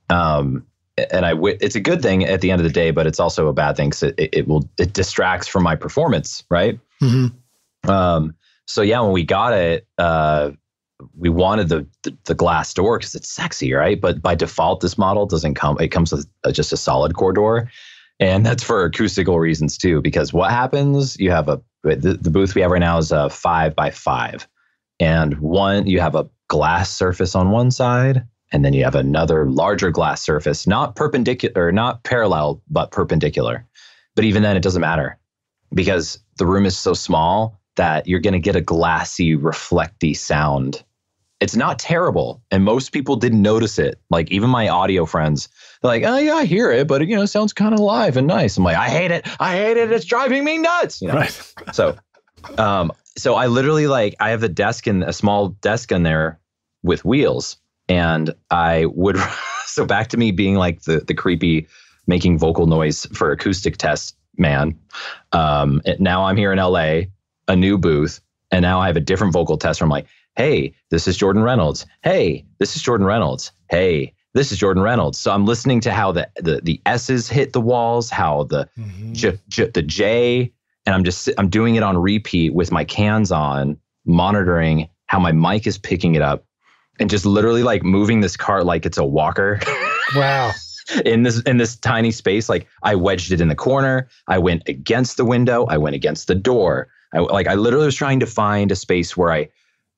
Um, and I, w- it's a good thing at the end of the day, but it's also a bad thing because it, it, will, it distracts from my performance. Right. Mm-hmm. Um, so yeah, when we got it, uh, we wanted the, the, the glass door because it's sexy, right? But by default, this model doesn't come. It comes with uh just a solid core door, and that's for acoustical reasons too. Because what happens? You have a the, the booth we have right now is a five by five, and one you have a glass surface on one side, and then you have another larger glass surface, not perpendicular, not parallel, but perpendicular. But even then, it doesn't matter because the room is so small that you're going to get a glassy, reflecty sound it's not terrible, and most people didn't notice it. Like even my audio friends, they're like, "Oh yeah, I hear it, but it, you know, sounds kind of live and nice." I'm like, "I hate it. I hate it. It's driving me nuts." You know? Right. so, um, so I literally like I have a desk in a small desk in there with wheels, and I would. so back to me being like the the creepy making vocal noise for acoustic test man. Um, now I'm here in LA, a new booth, and now I have a different vocal test. Where I'm like, hey, this is Jordan Reynolds. Hey, this is Jordan Reynolds. Hey, this is Jordan Reynolds. So I'm listening to how the the, the S's hit the walls, how the Mhm. J, J, the J, and I'm just I'm doing it on repeat with my cans on, monitoring how my mic is picking it up, and just literally like moving this cart like it's a walker. Wow. in this in this tiny space like i wedged it in the corner i went against the window i went against the door i like i literally was trying to find a space where i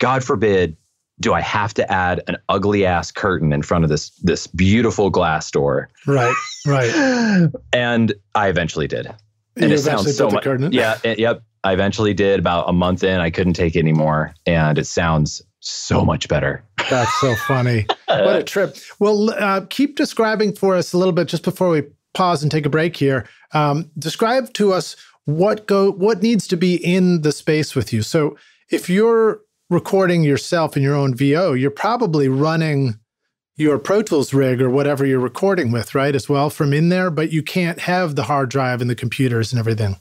god forbid do i have to add an ugly ass curtain in front of this this beautiful glass door Right. Right. and i eventually did You and it sounds so much yeah it- yep i eventually did about a month in i couldn't take it anymore and it sounds so much better That's so funny. what a trip. Well, uh, keep describing for us a little bit just before we pause and take a break here. Um, describe to us what go what needs to be in the space with you. So, if you're recording yourself in your own VO, you're probably running your Pro Tools rig or whatever you're recording with, right, as well from in there. But you can't have the hard drive and the computers and everything.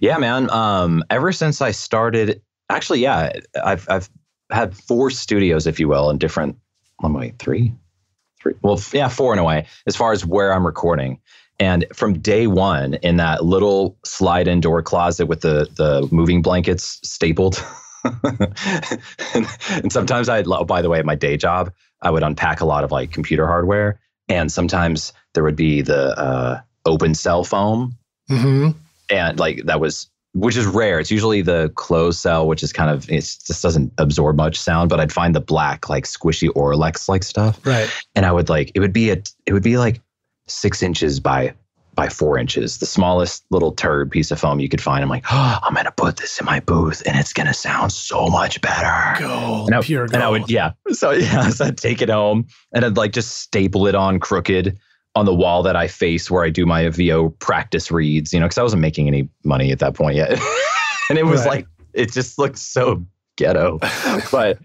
Yeah, man. Um, ever since I started, actually, yeah, I've I've had four studios, if you will, in different. Let me wait, three, three. Well, yeah, four in a way, as far as where I'm recording. And from day one, in that little slide-in door closet with the the moving blankets stapled. and, and sometimes I'd, oh, by the way, at my day job, I would unpack a lot of like computer hardware, and sometimes there would be the uh, open cell foam Mm-hmm. And like that was which is rare it's usually the closed cell which is kind of it just doesn't absorb much sound but i'd find the black like squishy orlex like stuff Right. and i would like it would be a it would be like six inches by by four inches the smallest little turd piece of foam you could find i'm like oh, i'm gonna put this in my booth and it's gonna sound so much better Gold. and I, pure gold. and I would, yeah. So yeah, so I'd take it home and I'd like just staple it on crooked on the wall that I face where I do my VO practice reads, you know, because I wasn't making any money at that point yet. and it was Right. like, it just looked so ghetto. but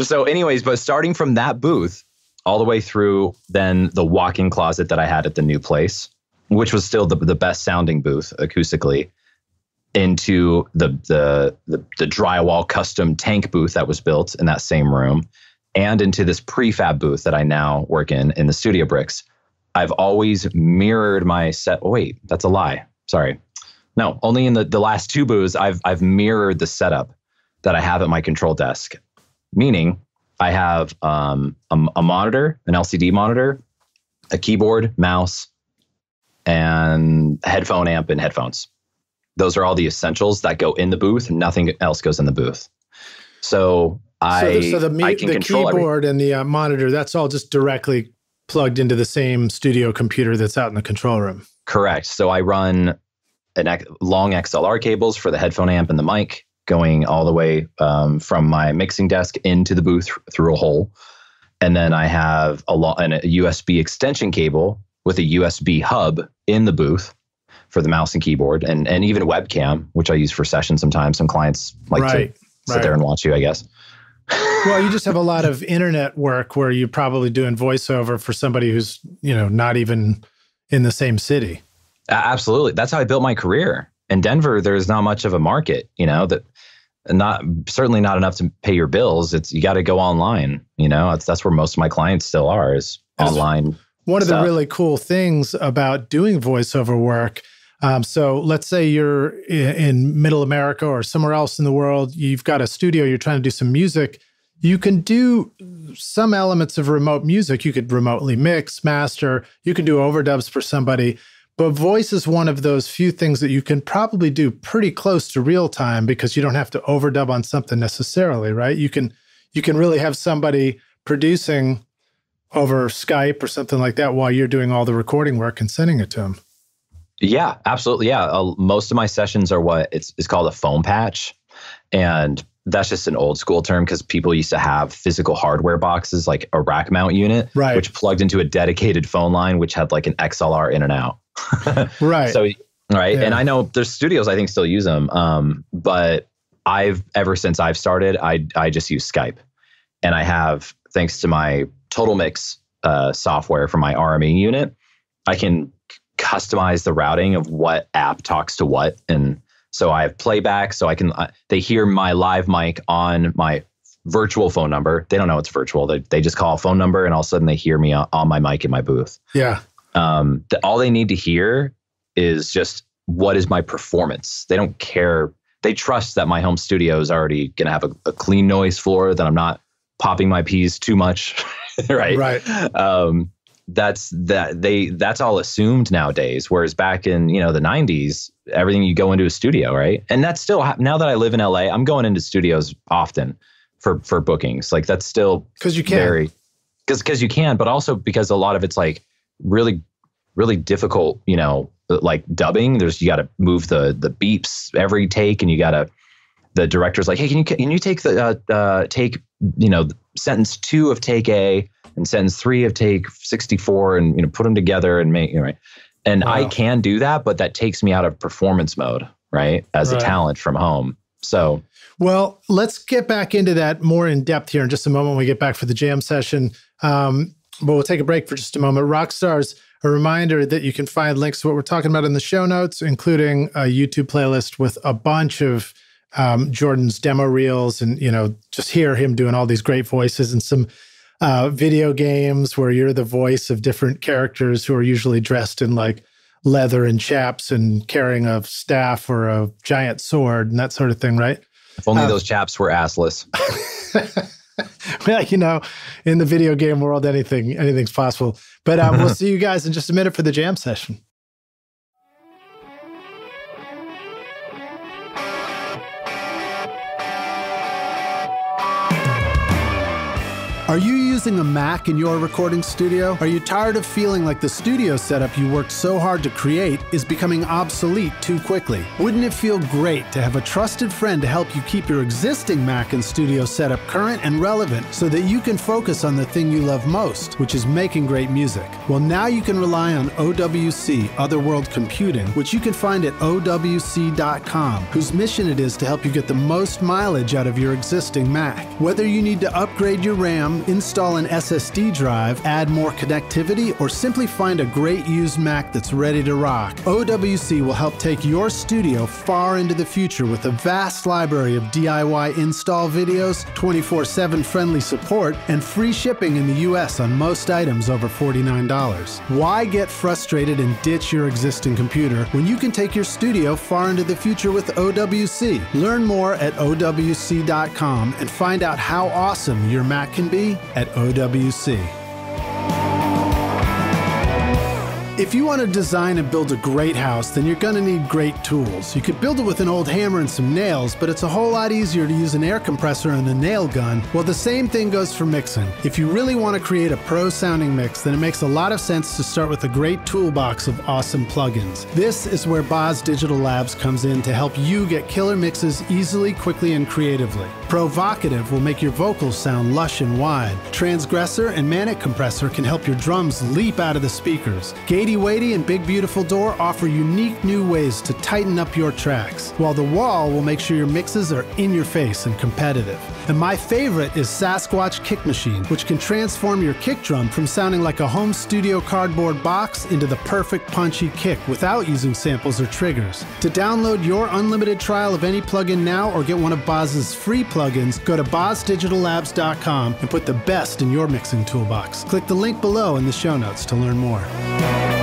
so, anyways, but starting from that booth all the way through then the walk in closet that I had at the new place, which was still the, the best sounding booth acoustically into the, the the the drywall custom tank booth that was built in that same room and into this prefab booth that I now work in in the Studio Bricks. I've always mirrored my set. Oh, wait, that's a lie. Sorry. No, only in the, the last two booths I've I've mirrored the setup that I have at my control desk. Meaning I have um, a, a monitor, an LCD monitor, a keyboard, mouse, and headphone amp and headphones those are all the essentials that go in the booth. Nothing else goes in the booth. So I, so the, so the, me- I can the control everything. keyboard and the uh, monitor, that's all just directly plugged into the same studio computer that's out in the control room. Correct. So I run an X- long XLR cables for the headphone amp and the mic, going all the way um, from my mixing desk into the booth through a hole, and then I have a, lo- an, a USB extension cable with a USB hub in the booth for the mouse and keyboard, and and even a webcam, which I use for sessions sometimes. Some clients like right. to sit there and watch you, I guess. Well, you just have a lot of internet work where you're probably doing voiceover for somebody who's, you know, not even in the same city. Absolutely. That's how I built my career. In Denver, there's not much of a market, you know, that not certainly not enough to pay your bills. It's you got to go online, you know. That's that's where most of my clients still are is online. One of the really cool things about doing voiceover work. Um, so let's say you're i- in middle America or somewhere else in the world, you've got a studio, you're trying to do some music. You can do some elements of remote music. You could remotely mix, master, you can do overdubs for somebody. But voice is one of those few things that you can probably do pretty close to real time because you don't have to overdub on something necessarily, right? You can you can really have somebody producing over Skype or something like that while you're doing all the recording work and sending it to them. Yeah, absolutely. Yeah, uh, most of my sessions are what it's it's called a phone patch, and that's just an old school term because people used to have physical hardware boxes like a rack mount unit, right. which plugged into a dedicated phone line, which had like an XLR in and out. right. So, right. Yeah. And I know there's studios I think still use them. Um, but I've ever since I've started, I I just use Skype, and I have thanks to my TotalMix uh, software for my RME unit, I can customize the routing of what app talks to what, and so I have playback, so I can uh, they hear my live mic on my virtual phone number. They don't know it's virtual. They they just call a phone number, and all of a sudden they hear me on, on my mic in my booth. Yeah. Um, the, all they need to hear is just what is my performance. They don't care they trust that my home studio is already going to have a, a, clean noise floor, that I'm not popping my peas too much, right? Right. Um, that's that they that's all assumed nowadays. Whereas back in you know the 90s, everything you go into a studio, right? And that's still now that I live in LA, I'm going into studios often for for bookings. Like that's still because you can very because because you can, but also because a lot of it's like really really difficult, you know, like dubbing. There's you got to move the the beeps every take, and you got to. The director's like, hey, can you can you take the uh, uh, take you know sentence two of take A and sentence three of take sixty four, and you know put them together and make you know, right. And wow. I can do that, but that takes me out of performance mode, right? As right. a talent from home. So well, let's get back into that more in depth here in just a moment when we get back for the jam session. Um, but we'll take a break for just a moment. Rockstars a reminder that you can find links to what we're talking about in the show notes, including a YouTube playlist with a bunch of um, Jordan's demo reels, and you know, just hear him doing all these great voices and some uh, video games where you're the voice of different characters who are usually dressed in like leather and chaps and carrying a staff or a giant sword and that sort of thing, right? If only uh, those chaps were assless. well, you know, in the video game world, anything anything's possible. But um, we'll see you guys in just a minute for the jam session. Are you using a Mac in your recording studio? Are you tired of feeling like the studio setup you worked so hard to create is becoming obsolete too quickly? Wouldn't it feel great to have a trusted friend to help you keep your existing Mac and studio setup current and relevant so that you can focus on the thing you love most, which is making great music? Well, now you can rely on OWC, Other World Computing, which you can find at OWC.com, whose mission it is to help you get the most mileage out of your existing Mac. Whether you need to upgrade your RAM, install an SSD drive, add more connectivity, or simply find a great used Mac that's ready to rock, OWC will help take your studio far into the future with a vast library of DIY install videos, 24 7 friendly support, and free shipping in the US on most items over $49. Why get frustrated and ditch your existing computer when you can take your studio far into the future with OWC? Learn more at OWC.com and find out how awesome your Mac can be at OWC. If you want to design and build a great house, then you're going to need great tools. You could build it with an old hammer and some nails, but it's a whole lot easier to use an air compressor and a nail gun. Well, the same thing goes for mixing. If you really want to create a pro sounding mix, then it makes a lot of sense to start with a great toolbox of awesome plugins. This is where Boz Digital Labs comes in to help you get killer mixes easily, quickly, and creatively. Provocative will make your vocals sound lush and wide. Transgressor and Manic Compressor can help your drums leap out of the speakers. Gady Weighty and Big Beautiful Door offer unique new ways to tighten up your tracks, while The Wall will make sure your mixes are in your face and competitive. And my favorite is Sasquatch Kick Machine, which can transform your kick drum from sounding like a home studio cardboard box into the perfect punchy kick without using samples or triggers. To download your unlimited trial of any plugin now or get one of Boz's free plugins, go to bozdigitallabs.com and put the best in your mixing toolbox. Click the link below in the show notes to learn more.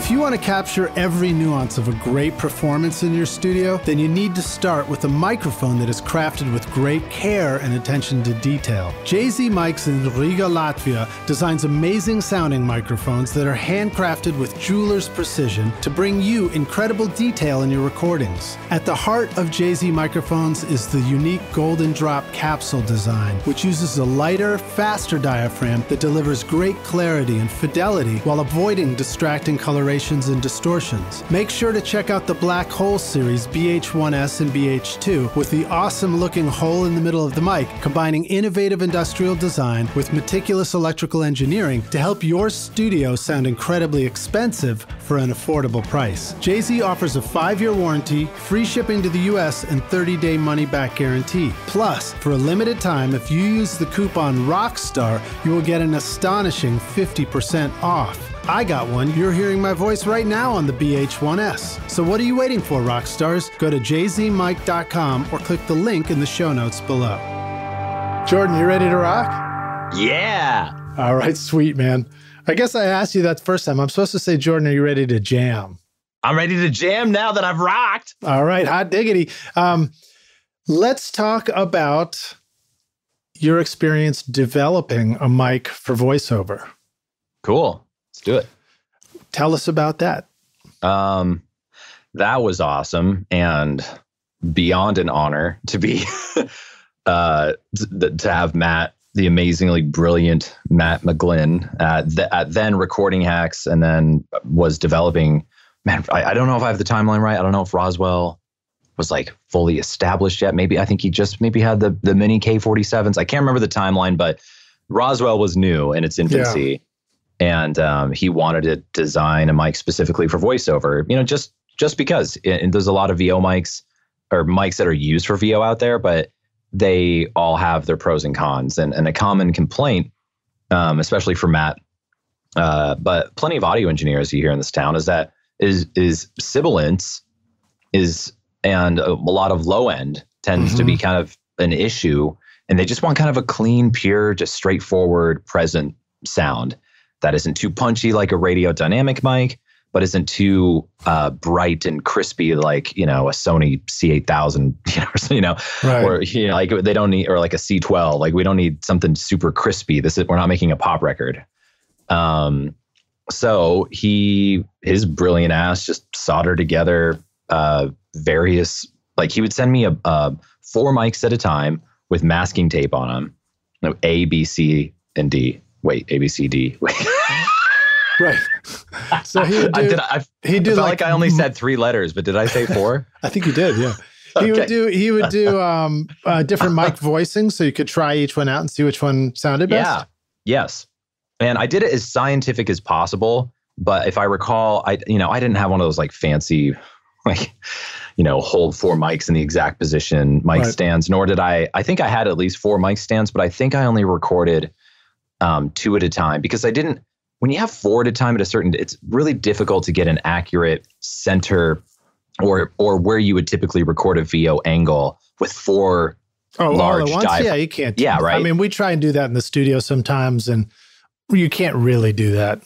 If you want to capture every nuance of a great performance in your studio, then you need to start with a microphone that is crafted with great care and attention to detail. JZ Mics in Riga, Latvia designs amazing sounding microphones that are handcrafted with jeweler's precision to bring you incredible detail in your recordings. At the heart of JZ microphones is the unique golden drop capsule design, which uses a lighter, faster diaphragm that delivers great clarity and fidelity while avoiding distracting coloration saturations and distortions. Make sure to check out the Black Hole series BH1S and BH2 with the awesome looking hole in the middle of the mic, combining innovative industrial design with meticulous electrical engineering to help your studio sound incredibly expensive for an affordable price. JZ offers a five year warranty, free shipping to the US, and 30 day money back guarantee. Plus, for a limited time, if you use the coupon ROCKSTAR, you will get an astonishing 50% off. I got one. You're hearing my voice right now on the BH1S. So what are you waiting for, rock stars? Go to jzmic.com or click the link in the show notes below. Jordan, you ready to rock? Yeah. All right, sweet, man. I guess I asked you that first time. I'm supposed to say, Jordan, are you ready to jam? I'm ready to jam now that I've rocked. All right, hot diggity. Um, let's talk about your experience developing a mic for voiceover. Cool. Let's do it. Tell us about that. Um, that was awesome and beyond an honor to be uh to have Matt, the amazingly brilliant Matt McGlynn, th- at then recording hacks and then was developing. Man, I, I don't know if I have the timeline right. I don't know if Roswell was like fully established yet. Maybe I think he just maybe had the the mini K47s. I can't remember the timeline, but Roswell was new in its infancy. And um, he wanted to design a mic specifically for voiceover, you know, just just because and there's a lot of VO mics or mics that are used for VO out there, but they all have their pros and cons. And, and a common complaint, um, especially for Matt, uh, but plenty of audio engineers you hear in this town is that is is sibilance is and a, a lot of low end tends to be kind of an issue, and they just want kind of a clean, pure, just straightforward, present sound that isn't too punchy like a radio dynamic mic, but isn't too uh, bright and crispy like you know a Sony C8000, you know, or, you know, Right. or you know, like they don't need or like a C12. Like we don't need something super crispy. This is we're not making a pop record. Um, so he his brilliant ass just soldered together uh, various like he would send me a, a four mics at a time with masking tape on them. No, A, B, C, and D. Wait, A, B, C, D. Wait. Right. So he would I, did, I, he'd I do felt like, like, I only said three letters, but did I say four? I think you did. Yeah. He Okay. would do. He would do um, uh, different mic voicing, so you could try each one out and see which one sounded best. Yeah. Yes. And I did it as scientific as possible. But if I recall, I you know I didn't have one of those like fancy, like you know hold four mics in the exact position mic Right. stands. Nor did I. I think I had at least four mic stands, but I think I only recorded um, two at a time because I didn't. When you have four at a time at a certain, it's really difficult to get an accurate center or or where you would typically record a VO angle with four Oh, all large at once? dive- Yeah, you can't. Yeah, that. I mean, we try and do that in the studio sometimes, and you can't really do that.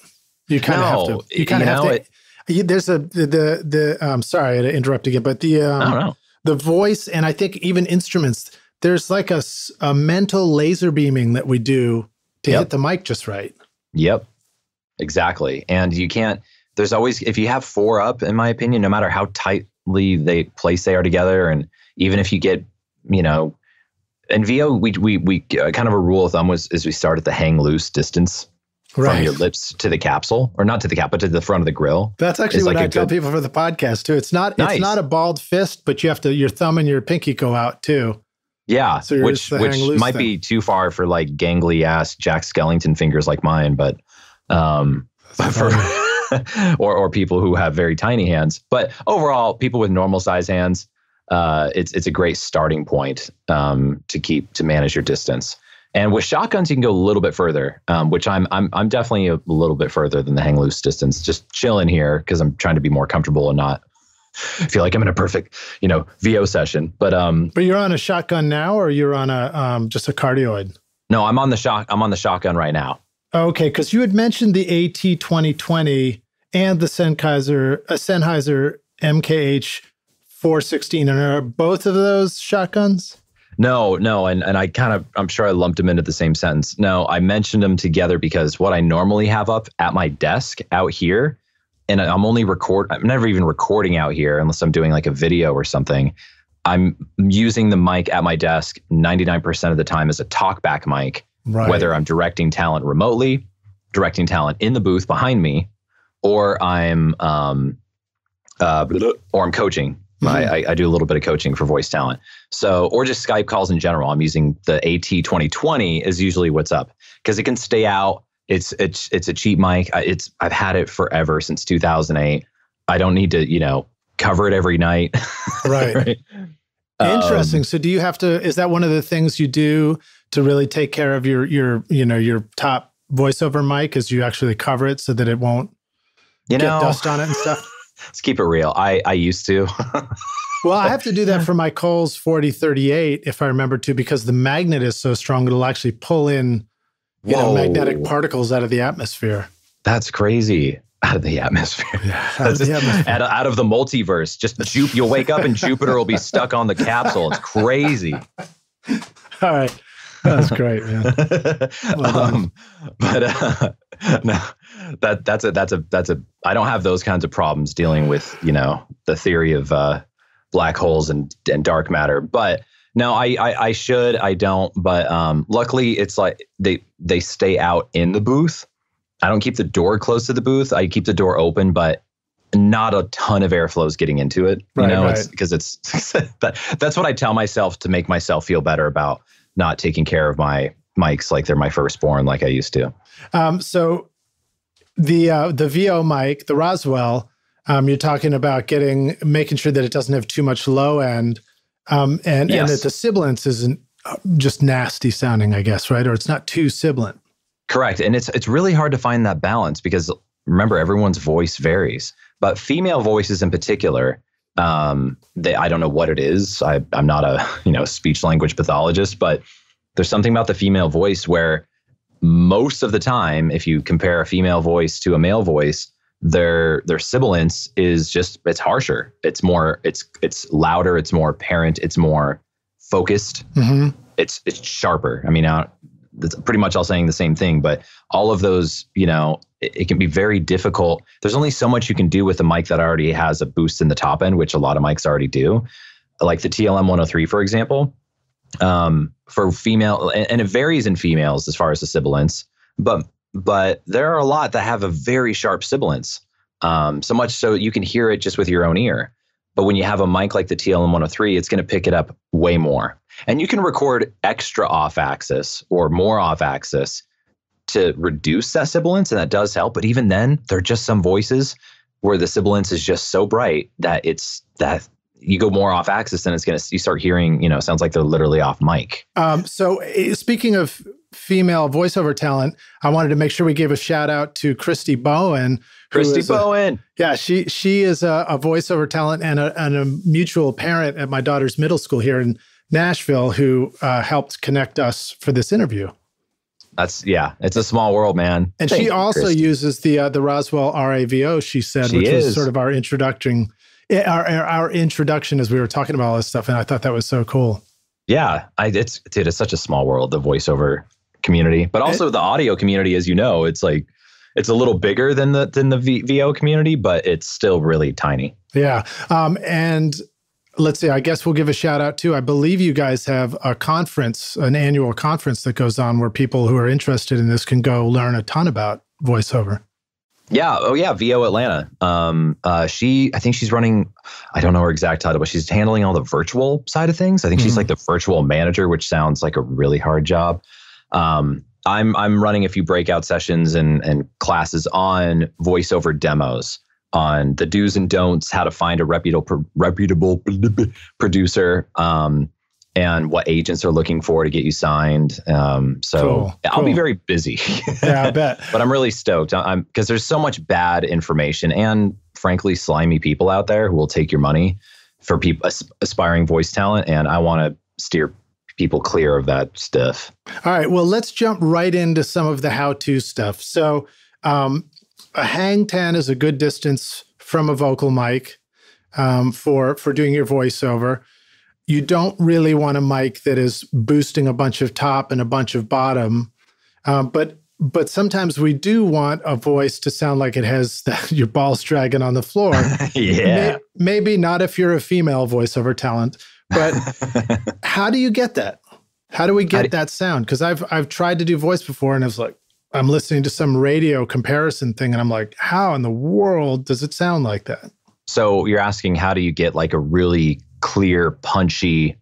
You kind of No, have to. You kind of have know, to. it- you- there's a the the, the um sorry to interrupt again, but the um, I don't know. the voice and I think even instruments. There's like a, a mental laser beaming that we do to Yep. hit the mic just right. Yep. Exactly. And you can't there's always if you have four up in my opinion no matter how tightly they place they are together and even if you get you know in VO we we we uh, kind of a rule of thumb was is we start at the hang loose distance from your lips to the capsule or not to the cap but to the front of the grill. That's actually what like I tell good- people for the podcast too. It's not Nice. it's not a bald fist, but you have to your thumb and your pinky go out too. Yeah, So which which might thing. be too far for like gangly ass Jack Skellington fingers like mine, but um, for or or people who have very tiny hands. But overall, people with normal size hands, uh, it's it's a great starting point um, to keep to manage your distance. And with shotguns, you can go a little bit further, um, which I'm I'm I'm definitely a little bit further than the hang loose distance. Just chilling here because I'm trying to be more comfortable and not feel like I'm in a perfect you know VO session. But um, But you're on a shotgun now, or you're on a um, just a cardioid. No, I'm on the shock. I'm on the shotgun right now. Okay, because you had mentioned the AT 2020 and the Sennheiser, uh, Sennheiser MKH 416, and are both of those shotguns? No, no, and and I kind of I'm sure I lumped them into the same sentence. No, I mentioned them together because what I normally have up at my desk out here, and I'm only record. I'm never even recording out here unless I'm doing like a video or something. I'm using the mic at my desk 99% of the time as a talkback mic, Right. whether I'm directing talent remotely, directing talent in the booth behind me, or I'm um, uh, or I'm coaching. Mm-hmm. I, I do a little bit of coaching for voice talent. So, or just Skype calls in general. I'm using the AT 2020 is usually what's up because it can stay out. It's it's it's a cheap mic. It's I've had it forever since 2008. I don't need to you know cover it every night. Right. right? Interesting. Um, so do you have to is that one of the things you do to really take care of your your you know your top voiceover mic is you actually cover it so that it won't you get know, dust on it and stuff? Let's keep it real. I I used to. well, I have to do that for my Coles 4038 if I remember to because the magnet is so strong it'll actually pull in you Whoa. know magnetic particles out of the atmosphere. That's crazy out of the atmosphere. Yeah, out, of the atmosphere. Out, out, of the multiverse. Just Jup- you'll wake up and Jupiter will be stuck on the capsule. It's crazy. All right. That's great, man. Um, but uh, no, that that's a that's a that's a. I don't have those kinds of problems dealing with you know the theory of uh, black holes and and dark matter. But no, I, I I should. I don't. But um, luckily, it's like they they stay out in the booth I don't keep the door close to the booth. I keep the door open, but not a ton of airflow is getting into it. You right, know, right. it's because it's that, that's what I tell myself to make myself feel better about not taking care of my mics like they're my firstborn, like I used to. Um, so the uh, the VO mic, the Roswell, um, you're talking about getting making sure that it doesn't have too much low end, um, and yes. and that the sibilance isn't uh, just nasty sounding, I guess, right? Or it's not too sibilant. Correct. And it's it's really hard to find that balance because remember everyone's voice varies. But female voices in particular, um, they I don't know what it is. I, I'm not a you know speech language pathologist, but there's something about the female voice where most of the time, if you compare a female voice to a male voice, their their sibilance is just it's harsher. It's more it's it's louder. It's more apparent. It's more focused. Mm-hmm. It's it's sharper. I mean, now that's pretty much all saying the same thing, but all of those, you know, it, it, can be very difficult. There's only so much you can do with a mic that already has a boost in the top end, which a lot of mics already do. Like the TLM 103, for example, um, for female, and, and it varies in females as far as the sibilance, but but there are a lot that have a very sharp sibilance. Um, so much so you can hear it just with your own ear. But when you have a mic like the TLM 103, it's going to pick it up way more. And you can record extra off axis or more off axis to reduce that sibilance, and that does help. But even then, there are just some voices where the sibilance is just so bright that it's that you go more off axis and it's going to you start hearing you know sounds like they're literally off mic um, so eh, speaking of female voiceover talent i wanted to make sure we gave a shout out to christy bowen christy bowen a, yeah she she is a, a voiceover talent and a, and a mutual parent at my daughter's middle school here in Nashville who uh, helped connect us for this interview. That's yeah, it's a small world, man. And Thank she also Christy. uses the uh, the Roswell RAVO. She said, she which is. was sort of our introduction, eh, our, our introduction as we were talking about all this stuff. And I thought that was so cool. Yeah, I, it's dude, it's such a small world, the voiceover community, but also the audio community. As you know, it's like it's a little bigger than the than the v, VO community, but it's still really tiny. Yeah, um, and let's see, I guess we'll give a shout out too. I believe you guys have a conference, an annual conference that goes on where people who are interested in this can go learn a ton about voiceover. Yeah. Oh, yeah. VO Atlanta. Um, uh, she, I think she's running, I don't know her exact title, but she's handling all the virtual side of things. I think mm-hmm. she's like the virtual manager, which sounds like a really hard job. Um, I'm, I'm running a few breakout sessions and, and classes on voiceover demos on the do's and don'ts, how to find a reputable reputable producer, um, and what agents are looking for to get you signed. Um, so cool, I'll cool. be very busy. yeah, I bet. but I'm really stoked. I'm because there's so much bad information and frankly slimy people out there who will take your money for people aspiring voice talent, and I want to steer people clear of that stuff. All right. Well, let's jump right into some of the how-to stuff. So. Um, a hang 10 is a good distance from a vocal mic um, for for doing your voiceover. You don't really want a mic that is boosting a bunch of top and a bunch of bottom, um, but but sometimes we do want a voice to sound like it has the, your balls dragging on the floor. yeah, maybe not if you're a female voiceover talent, but how do you get that? How do we get do, that sound? Because I've I've tried to do voice before and it's like I'm listening to some radio comparison thing and I'm like, how in the world does it sound like that? So you're asking how do you get like a really clear, punchy,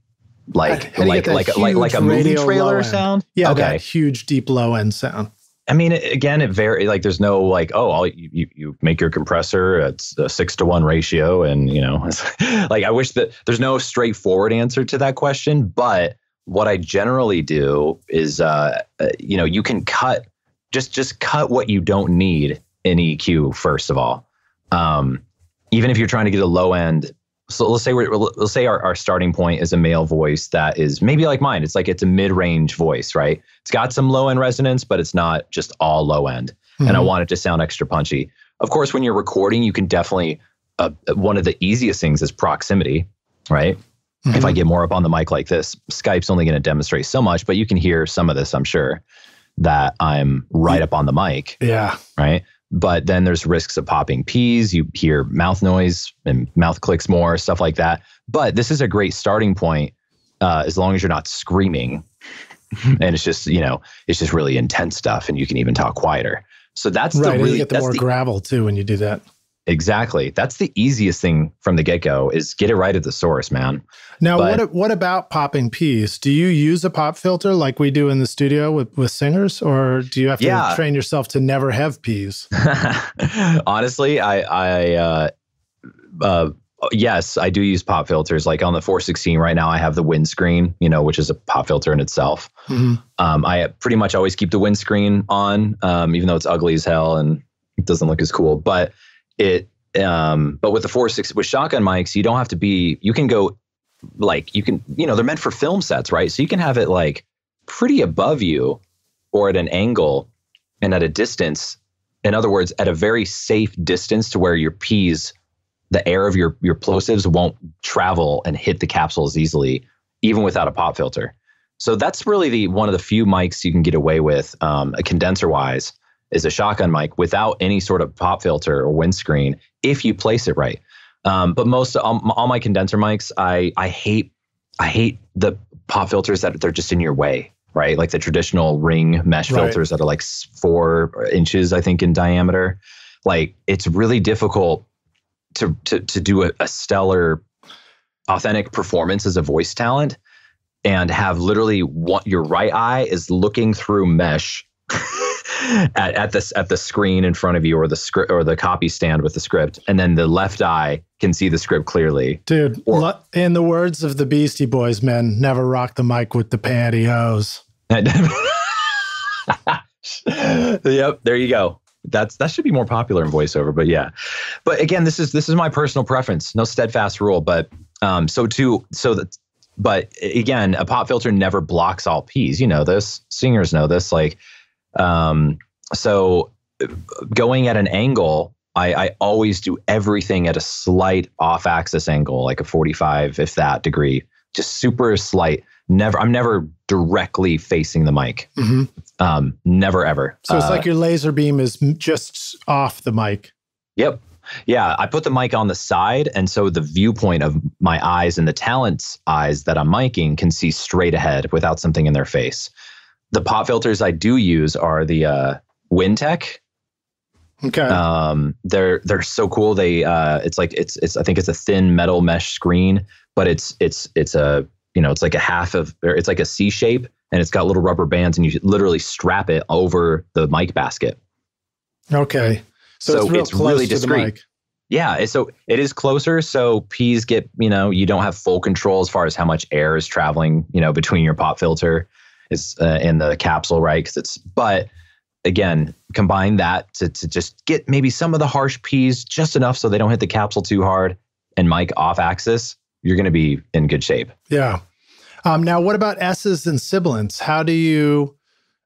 like like like like like a movie trailer sound? Yeah, okay. that huge deep low end sound. I mean, again, it very like there's no like, oh, I'll, you you make your compressor it's a six to one ratio, and you know, like I wish that there's no straightforward answer to that question. But what I generally do is, uh, uh you know, you can cut just just cut what you don't need in EQ first of all. Um, even if you're trying to get a low end so let's say we're let's say our, our starting point is a male voice that is maybe like mine it's like it's a mid-range voice right it's got some low end resonance but it's not just all low end mm-hmm. and i mm-hmm. want it to sound extra punchy of course when you're recording you can definitely uh, one of the easiest things is proximity right mm-hmm. if i mm-hmm. get more up on the mic like this skype's only going to demonstrate so much but you can hear some of this i'm sure that i'm right up on the mic yeah right but then there's risks of popping peas. You hear mouth noise and mouth clicks more, stuff like that. But this is a great starting point uh, as long as you're not screaming. and it's just, you know, it's just really intense stuff and you can even talk quieter. So that's right, the really, you get the more the, gravel too when you do that. Exactly. That's the easiest thing from the get go is get it right at the source, man. Now, but, what what about popping peas? Do you use a pop filter like we do in the studio with, with singers, or do you have to yeah. train yourself to never have peas? Honestly, I I uh, uh, yes, I do use pop filters. Like on the 416 right now, I have the windscreen, you know, which is a pop filter in itself. Mm-hmm. Um, I pretty much always keep the windscreen on, um, even though it's ugly as hell and it doesn't look as cool, but it um but with the four six with shotgun mics you don't have to be you can go like you can you know they're meant for film sets right? So you can have it like pretty above you or at an angle and at a distance. In other words at a very safe distance to where your p's the air of your your plosives won't travel and hit the capsules easily even without a pop filter. So that's really the one of the few mics you can get away with um, a condenser wise is a shotgun mic without any sort of pop filter or windscreen if you place it right. Um, but most all, all my condenser mics, I I hate I hate the pop filters that they're just in your way, right? Like the traditional ring mesh right. filters that are like four inches, I think, in diameter. Like it's really difficult to to to do a, a stellar, authentic performance as a voice talent, and have literally what your right eye is looking through mesh. at, at this at the screen in front of you or the script or the copy stand with the script and then the left eye can see the script clearly. Dude or, in the words of the beastie boys men never rock the mic with the pantyhose. Yep there you go. That's that should be more popular in voiceover but yeah. But again this is this is my personal preference. No steadfast rule but um so to so that but again a pop filter never blocks all p's. You know this. Singers know this. Like um, so going at an angle, I, I, always do everything at a slight off axis angle, like a 45, if that degree, just super slight. Never, I'm never directly facing the mic. Mm-hmm. Um, never ever. So it's uh, like your laser beam is just off the mic. Yep. Yeah, I put the mic on the side, and so the viewpoint of my eyes and the talent's eyes that I'm miking can see straight ahead without something in their face the pop filters I do use are the uh, Wintec. Okay. Um, they're they're so cool. They uh, it's like it's it's I think it's a thin metal mesh screen, but it's it's it's a you know it's like a half of or it's like a C shape, and it's got little rubber bands, and you literally strap it over the mic basket. Okay. So, so it's, it's really discreet. Yeah, so it is closer. So P's get you know you don't have full control as far as how much air is traveling you know between your pop filter is uh, in the capsule, right? Because it's but again, combine that to to just get maybe some of the harsh P's just enough so they don't hit the capsule too hard, and mic off axis, you're going to be in good shape. Yeah. Um, now, what about S's and sibilants? How do you?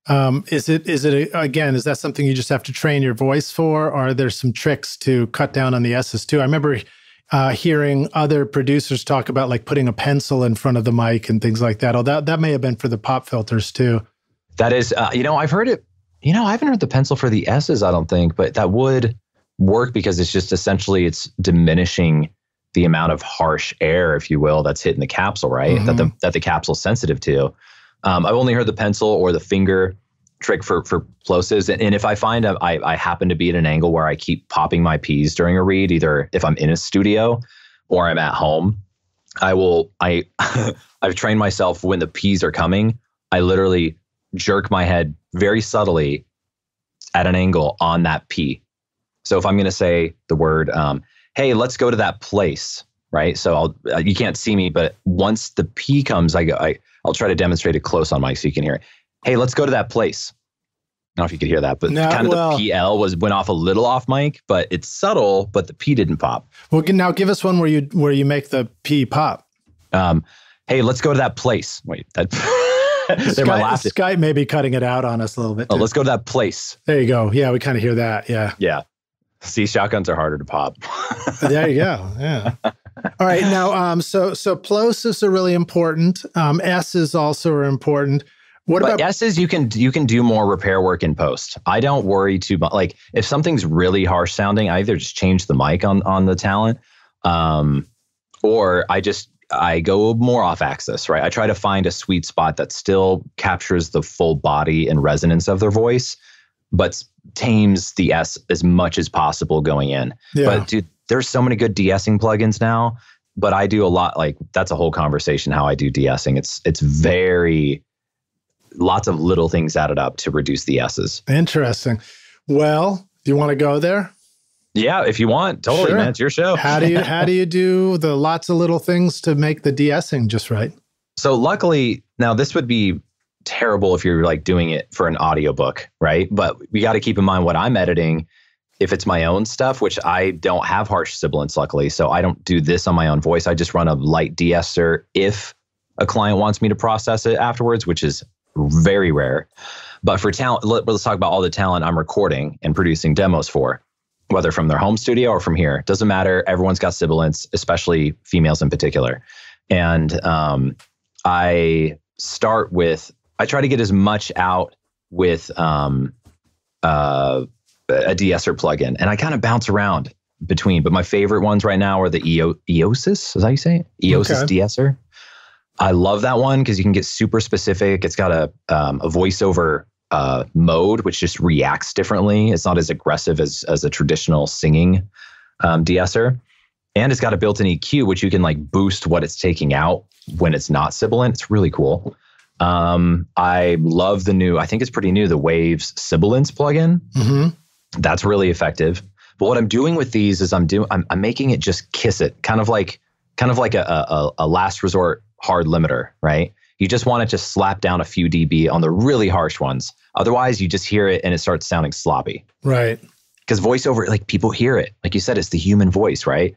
Um, is it is it again? Is that something you just have to train your voice for, or are there some tricks to cut down on the S's too? I remember uh, hearing other producers talk about like putting a pencil in front of the mic and things like that. Oh, that that may have been for the pop filters too. That is, uh, you know, I've heard it. You know, I haven't heard the pencil for the S's. I don't think, but that would work because it's just essentially it's diminishing the amount of harsh air, if you will, that's hitting the capsule, right? Mm-hmm. That the that the capsule's sensitive to. Um, I've only heard the pencil or the finger. Trick for for plosives. And, and if I find a, I, I happen to be at an angle where I keep popping my P's during a read, either if I'm in a studio or I'm at home, I will I I've trained myself when the P's are coming, I literally jerk my head very subtly at an angle on that P. So if I'm going to say the word, um, hey, let's go to that place, right? So I'll uh, you can't see me, but once the P comes, I go I I'll try to demonstrate it close on mic so you can hear it. Hey, let's go to that place. I don't know if you could hear that, but No, kind of well- the PL was went off a little off mic, but it's subtle, but the P didn't pop. Well, now give us one where you where you make the P pop. Um, hey, let's go to that place. Wait, that last. Skype may be cutting it out on us a little bit. Oh, let's go to that place. there you go. Yeah, we kind of hear that. Yeah. Yeah. See, shotguns are harder to pop. there you go. Yeah. All right. Now, um, so so plosives are really important. Um, S's also are important. What but about S's you can you can do more repair work in post. I don't worry too much. Like if something's really harsh sounding, I either just change the mic on on the talent, um, or I just I go more off axis. Right. I try to find a sweet spot that still captures the full body and resonance of their voice, but tames the S as much as possible going in. yeah? But dude, there's so many good de-essing plugins now. But I do a lot like that's a whole conversation how I do de-essing. It's it's very lots of little things added up to reduce the S's. Interesting. Well, do you want to go there? Yeah, if you want, totally, Sure. man. It's your show. How do you how do you do the lots of little things to make the de-essing just right? So luckily, now this would be terrible if you're like doing it for an audiobook, right? But we got to keep in mind what I'm editing. If it's my own stuff, which I don't have harsh sibilants, luckily, so I don't do this on my own voice. I just run a light de-esser if a client wants me to process it afterwards, which is very rare. But for talent, let, let's talk about all the talent I'm recording and producing demos for, whether from their home studio or from here. Doesn't matter. Everyone's got sibilants, especially females in particular. And um, I start with I try to get as much out with um, uh, a de-esser plugin, and I kind of bounce around between. But my favorite ones right now are the EO, Eiosis. Is that how you say it? Eiosis Okay. de-esser. I love that one because you can get super specific. It's got a um, a voiceover uh, mode which just reacts differently. It's not as aggressive as as a traditional singing um, de-esser, and it's got a built-in EQ which you can like boost what it's taking out when it's not sibilant. It's really cool. Um, I love the new. I think it's pretty new. The Waves sibilance plugin hmm that's really effective. But what I'm doing with these is I'm doing I'm, I'm making it just kiss it, kind of like kind of like a, a a last resort hard limiter, right? You just want it to slap down a few dB on the really harsh ones. Otherwise, you just hear it and it starts sounding sloppy. Right. Because voiceover, like people hear it, like you said, it's the human voice, right?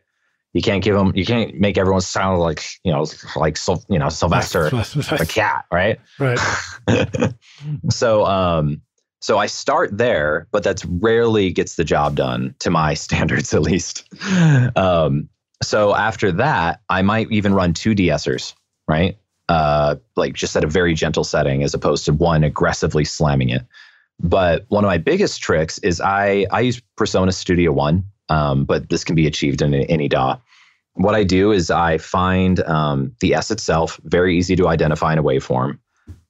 You can't give them, you can't make everyone sound like you know, like you know Sylvester, a cat, right? right. so um so I start there, but that's rarely gets the job done to my standards at least. Um so after that, I might even run two de-essers, right? Uh like just at a very gentle setting as opposed to one aggressively slamming it. But one of my biggest tricks is I I use PreSonus Studio One, um, but this can be achieved in any DAW. What I do is I find um, the S itself very easy to identify in a waveform,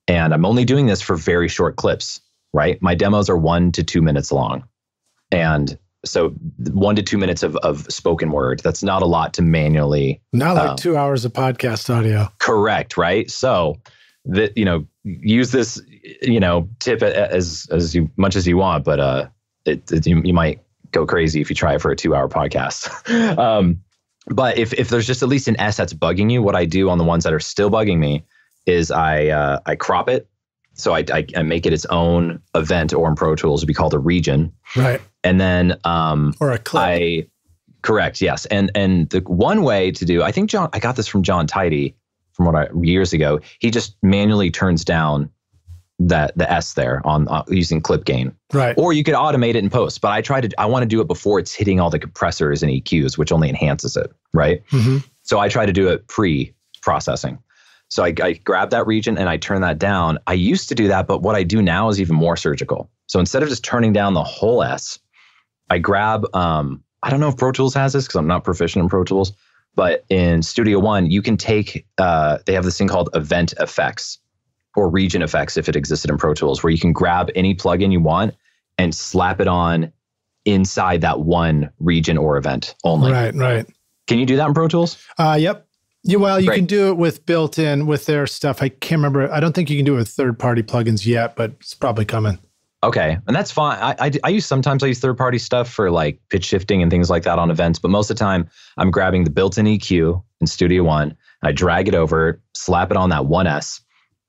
and I'm only doing this for very short clips. Right, my demos are one to two minutes long, and so one to two minutes of of spoken word. That's not a lot to manually Not like Um, two hours of podcast audio. correct right so that you know use this you know tip as as you much as you want but uh it, it- you, you might go crazy if you try it for a two hour podcast um but if if there's just at least an s that's bugging you what i do on the ones that are still bugging me is i uh i crop it so I, I, I make it its own event or in pro tools be called a region Right. and then um Or a clip. I correct, yes. And and the one way to do, I think Jon, I got this from Jon Tidey from what I years ago. He just manually turns down that the S there on uh, using clip gain, right. or you could automate it in post. But I try to, I want to do it before it's hitting all the compressors and EQs, which only enhances it, right? hmm So I try to do it pre processing. So I, I grab that region and I turn that down. I used to do that, but what I do now is even more surgical. So instead of just turning down the whole S, I grab, um, I don't know if Pro Tools has this because I'm not proficient in Pro Tools, but in Studio One, you can take, uh, they have this thing called event effects. or region effects if it existed in Pro Tools, where you can grab any plugin you want and slap it on inside that one region or event only. Right, right. Can you do that in Pro Tools? Uh, yep. Yeah, well, you Great. can do it with built-in with their stuff. I can't remember. I don't think you can do it with third-party plugins yet, but it's probably coming. Okay, and that's fine. I, I, I use sometimes I use third party stuff for like pitch shifting and things like that on events, but most of the time I'm grabbing the built in EQ in Studio One. I drag it over, slap it on that 1S,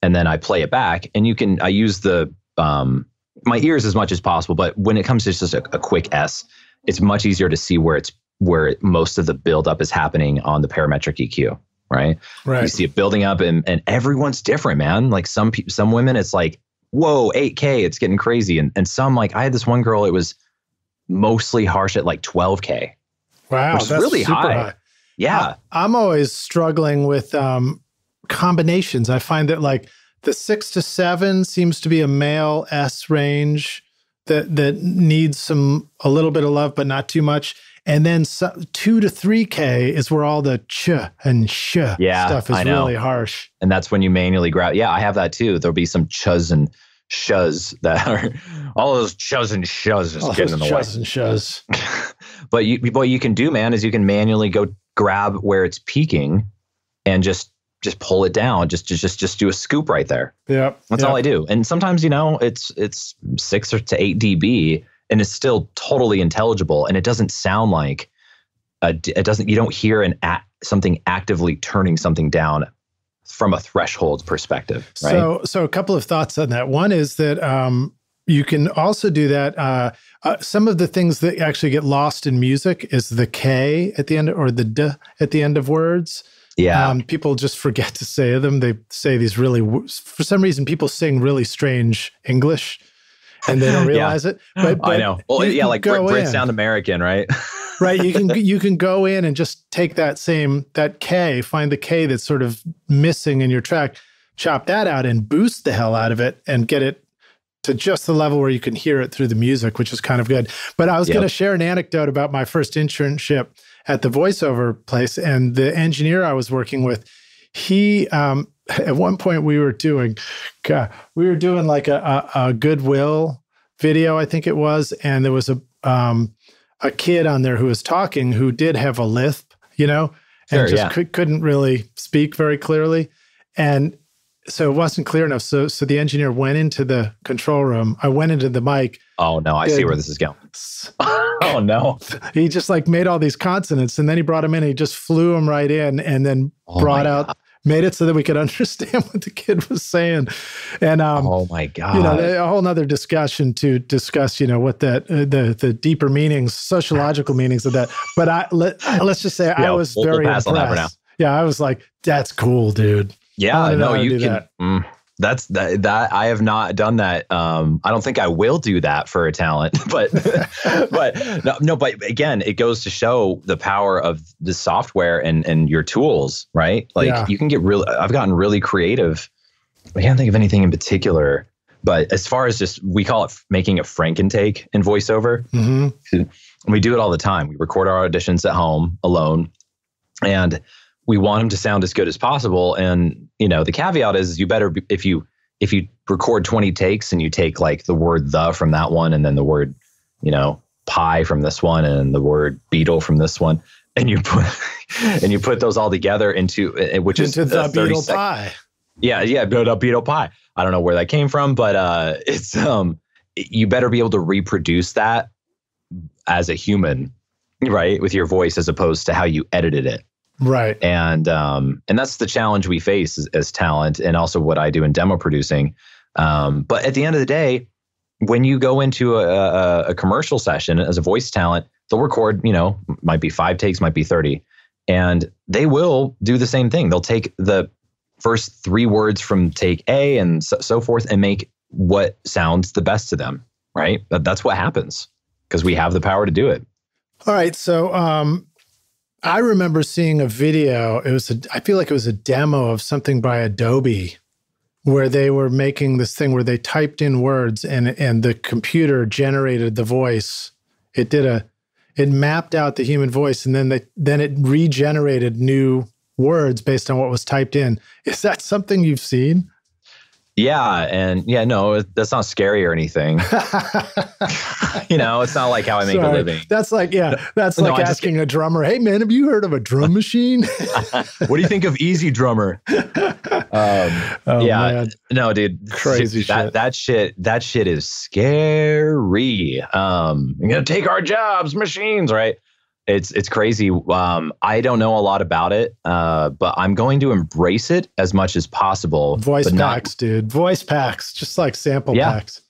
and then I play it back. And you can I use the um, my ears as much as possible, but when it comes to just a, a quick S, it's much easier to see where it's where most of the buildup is happening on the parametric EQ. Right. Right. You see it building up, and, and everyone's different, man. Like some people, some women, it's like, whoa, 8K, it's getting crazy. And and some like I had this one girl, it was mostly harsh at like 12K. Wow, Which is that's really super high. high. Yeah. I'm always struggling with um, combinations. I find that like the six to seven seems to be a male S range that that needs some a little bit of love, but not too much. And then so, two to three K is where all the ch and sh Yeah, stuff is really harsh. And that's when you manually grab. Yeah, I have that too. There'll be some chuz and shuz that are all those chuz and shuz just All getting in the way. chus and shuz. but you, what you can do, man, is you can manually go grab where it's peaking and just just pull it down. Just just just just do a scoop right there. Yep. That's all I do. And sometimes, you know, it's it's six or to eight dB, and it's still totally intelligible, and it doesn't sound like a, it doesn't. You don't hear an a, something actively turning something down from a threshold perspective, right? So, so a couple of thoughts on that. One is that um, you can also do that. Uh, uh, some of the things that actually get lost in music is the K at the end or the D at the end of words. yeah, Um, people just forget to say them. They say these really, for some reason, people sing really strange English and they don't Yeah. realize it. But, I know. Well, yeah, like Brit, Brits in. sound American, right? right you can you can go in and just take that same that k find the k that's sort of missing in your track chop that out and boost the hell out of it and get it to just the level where you can hear it through the music which is kind of good but i was Yep. going to share an anecdote about my first internship at the voiceover place and the engineer i was working with he um at one point we were doing God, we were doing like a, a, a goodwill video i think it was and there was a um a kid on there who was talking who did have a lisp, you know, and Sure, just yeah. could, couldn't really speak very clearly. And so it wasn't clear enough. So so the engineer went into the control room. I went into the mic. oh no, I see where this is going. oh no, He just like made all these consonants and then he brought him in. He just flew him right in and then Oh brought out, God. Made it so that we could understand what the kid was saying. And um, oh my god, you know, a whole nother discussion to discuss, you know, what that uh, the the deeper meanings, sociological meanings of that. But I let let's just say I was we'll- very pass on that for impressed. Yeah, I was like, "That's cool, dude." Yeah, know no, you can. that. mm, that's that. That I have not done that. Um, I don't think I will do that for a talent, but but no, no. But again, it goes to show the power of the software and and your tools, right? Like Yeah. you can get real. I've gotten really creative. I can't think of anything in particular, but as far as just we call it making a Frankentake in voiceover, hmm we do it all the time. We record our auditions at home alone, and we want them to sound as good as possible. And you know, the caveat is you better be, if you if you record twenty takes and you take like the word the from that one, and then the word you know pie from this one, and the word beetle from this one, and you put and you put those all together into uh, which is the beetle sec- pie. yeah, yeah, build up beetle pie. I don't know where that came from, but uh, it's um, you better be able to reproduce that as a human, right, with your voice as opposed to how you edited it. Right. And um, and that's the challenge we face as, as talent, and also what I do in demo producing. Um, but at the end of the day, when you go into a, a, a commercial session as a voice talent, they'll record, you know, might be five takes, might be 30. And they will do the same thing. They'll take the first three words from take A and so, so forth and make what sounds the best to them, right? That, that's what happens because we have the power to do it. All right. So um, I remember seeing a video. It was a, I feel like it was a demo of something by Adobe where they were making this thing where they typed in words and and the computer generated the voice. It did a it mapped out the human voice and then they then it regenerated new words based on what was typed in. Is that something you've seen? Yeah, and yeah, no, that's not scary or anything. you know, it's not like how I make Sorry. a living. That's like, yeah, that's no, like asking a drummer, "Hey, man, have you heard of a drum machine?" what do you think of EZdrummer? Um, oh, yeah, man. no, dude, crazy that, shit. That shit, that shit is scary. Um, you're gonna take our jobs, machines, right? It's it's crazy. Um, I don't know a lot about it, uh, but I'm going to embrace it as much as possible. Voice packs, not, dude. Voice packs, just like sample yeah. packs.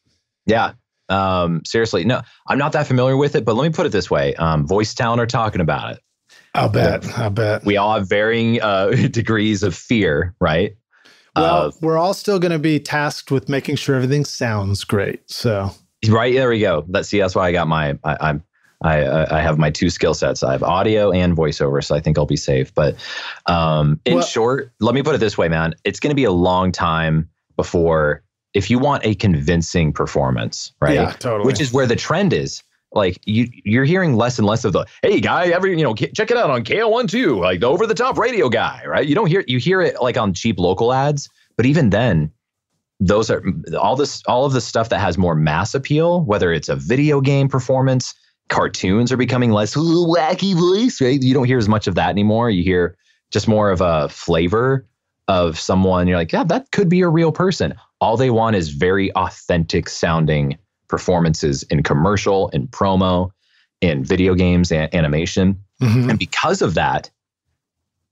Yeah. Um, seriously, no, I'm not that familiar with it, but let me put it this way: um, voice talent are talking about it. I'll bet. I'll bet. We all have varying uh, degrees of fear, right? Well, uh, we're all still going to be tasked with making sure everything sounds great. So, right there we go. Let's see. That's why I got my. I, am I, I have my two skill sets. I have audio and voiceover, so I think I'll be safe. But um, in well, short, let me put it this way, man. It's going to be a long time before, if you want a convincing performance, right? Yeah, totally. Which is where the trend is. Like you, you're hearing less and less of the "Hey, guy, every you know, check it out on KL12, like the over-the-top radio guy," right? You don't hear you hear it like on cheap local ads, but even then, those are all this all of the stuff that has more mass appeal, whether it's a video game performance cartoons are becoming less wacky voice, right? You don't hear as much of that anymore. You hear just more of a flavor of someone. You're like, yeah, that could be a real person. All they want is very authentic sounding performances in commercial, in promo, in video games and animation. Mm-hmm. And because of that,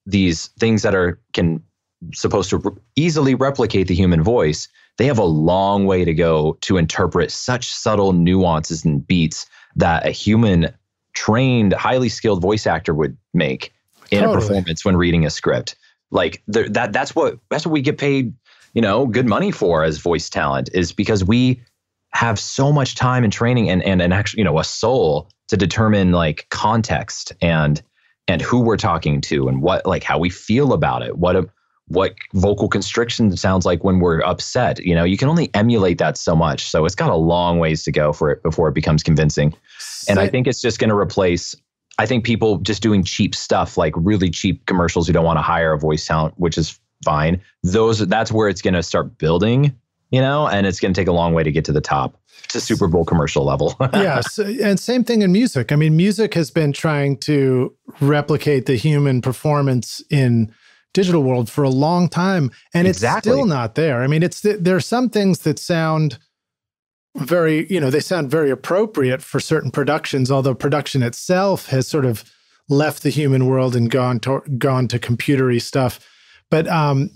these things that are can supposed to re- easily replicate the human voice, they have a long way to go to interpret such subtle nuances and beats that a human trained, highly skilled voice actor would make in totally. a performance when reading a script. Like that that's what that's what we get paid, you know, good money for as voice talent is because we have so much time and training and and, and actually, you know, a soul to determine like context and and who we're talking to and what like how we feel about it. What a what vocal constriction sounds like when we're upset. You know, you can only emulate that so much. So it's got a long ways to go for it before it becomes convincing. And I think it's just going to replace. I think people just doing cheap stuff like really cheap commercials who don't want to hire a voice talent, which is fine. Those that's where it's going to start building, you know, and it's going to take a long way to get to the top to Super Bowl commercial level. yes, and same thing in music. I mean, music has been trying to replicate the human performance in digital world for a long time and exactly. it's still not there. I mean, it's there are some things that sound very, you know, they sound very appropriate for certain productions, although production itself has sort of left the human world and gone to gone to computery stuff. But um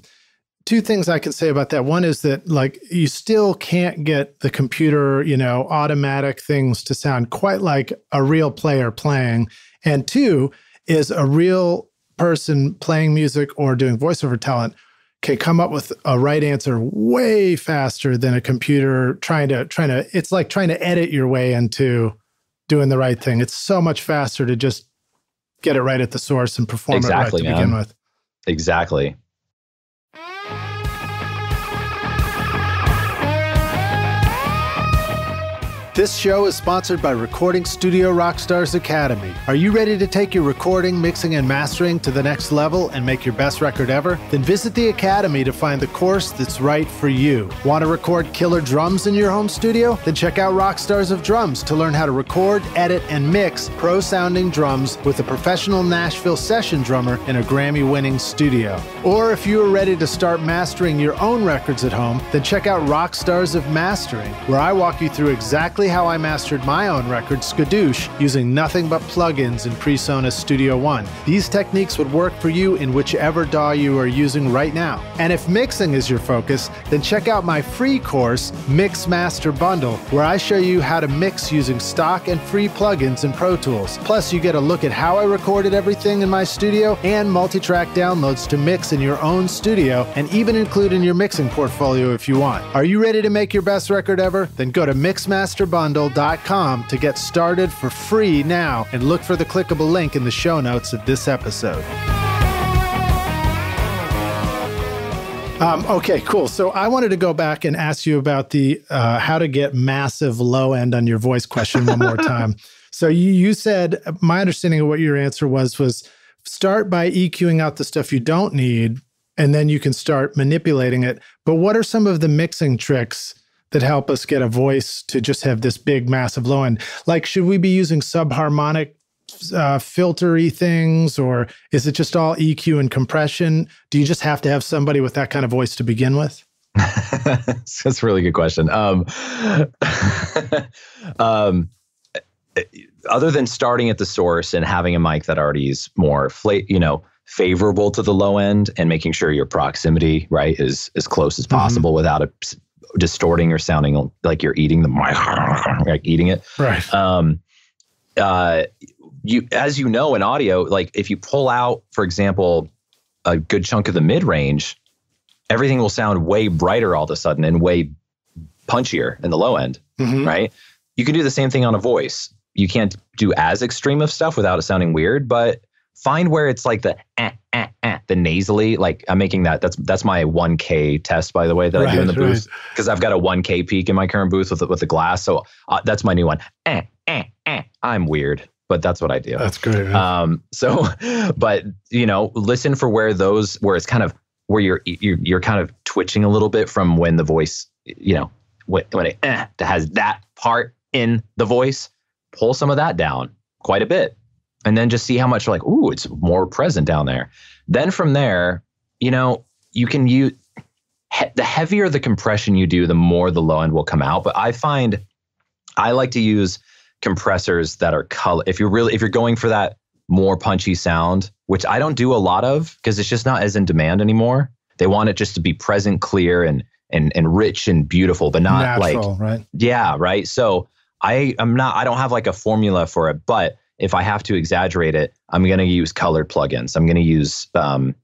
two things I can say about that. One is that like you still can't get the computer, you know, automatic things to sound quite like a real player playing. And two is a real person playing music or doing voiceover talent can come up with a right answer way faster than a computer trying to trying to it's like trying to edit your way into doing the right thing. It's so much faster to just get it right at the source and perform exactly, it right to man. begin with. Exactly. This show is sponsored by Recording Studio Rockstars Academy. Are you ready to take your recording, mixing, and mastering to the next level and make your best record ever? Then visit the Academy to find the course that's right for you. Want to record killer drums in your home studio? Then check out Rockstars of Drums to learn how to record, edit, and mix pro sounding drums with a professional Nashville session drummer in a Grammy winning studio. Or if you are ready to start mastering your own records at home, then check out Rockstars of Mastering, where I walk you through exactly exactly how I mastered my own record, Skadoosh, using nothing but plugins in PreSonus Studio One. These techniques would work for you in whichever DAW you are using right now. And if mixing is your focus, then check out my free course, Mix Master Bundle, where I show you how to mix using stock and free plugins in Pro Tools. Plus, you get a look at how I recorded everything in my studio and multi-track downloads to mix in your own studio and even include in your mixing portfolio if you want. Are you ready to make your best record ever? Then go to Mixmaster bundle.com to get started for free now and look for the clickable link in the show notes of this episode. Um, okay, cool. So I wanted to go back and ask you about the uh, how to get massive low end on your voice question one more time. so you, you said my understanding of what your answer was was start by EQing out the stuff you don't need and then you can start manipulating it. But what are some of the mixing tricks that help us get a voice to just have this big, massive low end? Like, should we be using subharmonic uh, filtery things, or is it just all EQ and compression? Do you just have to have somebody with that kind of voice to begin with? That's a really good question. Um, um, other than starting at the source and having a mic that already is more, fla- you know, favorable to the low end, and making sure your proximity right is as close as mm-hmm. possible mm-hmm. without it distorting or sounding like you're eating the mic, like eating it. Right. Um, uh, you, as you know, in audio, like if you pull out, for example, a good chunk of the mid range, everything will sound way brighter all of a sudden and way punchier in the low end, mm-hmm. right? You can do the same thing on a voice. You can't do as extreme of stuff without it sounding weird, but find where it's like the eh, eh, eh, the nasally. Like I'm making that. That's that's my 1K test, by the way, that right, I do in the booth because. I've got a 1K peak in my current booth with the, with the glass. So uh, that's my new one. Eh, eh, eh. I'm weird but that's what I do. That's great. Um, so, but you know, listen for where those where it's kind of where you're you're, you're kind of twitching a little bit from when the voice, you know, when, when it eh, has that part in the voice, pull some of that down quite a bit, and then just see how much like, ooh, it's more present down there. Then from there, you know, you can use he, the heavier the compression you do, the more the low end will come out. But I find I like to use compressors that are color. If you're really if you're going for that more punchy sound, which I don't do a lot of because it's just not as in demand anymore. They want it just to be present, clear, and and and rich and beautiful, but not Natural, like right. Yeah, right. So I I'm not I don't have like a formula for it, but if I have to exaggerate it, I'm going to use colored plugins. I'm going to use um,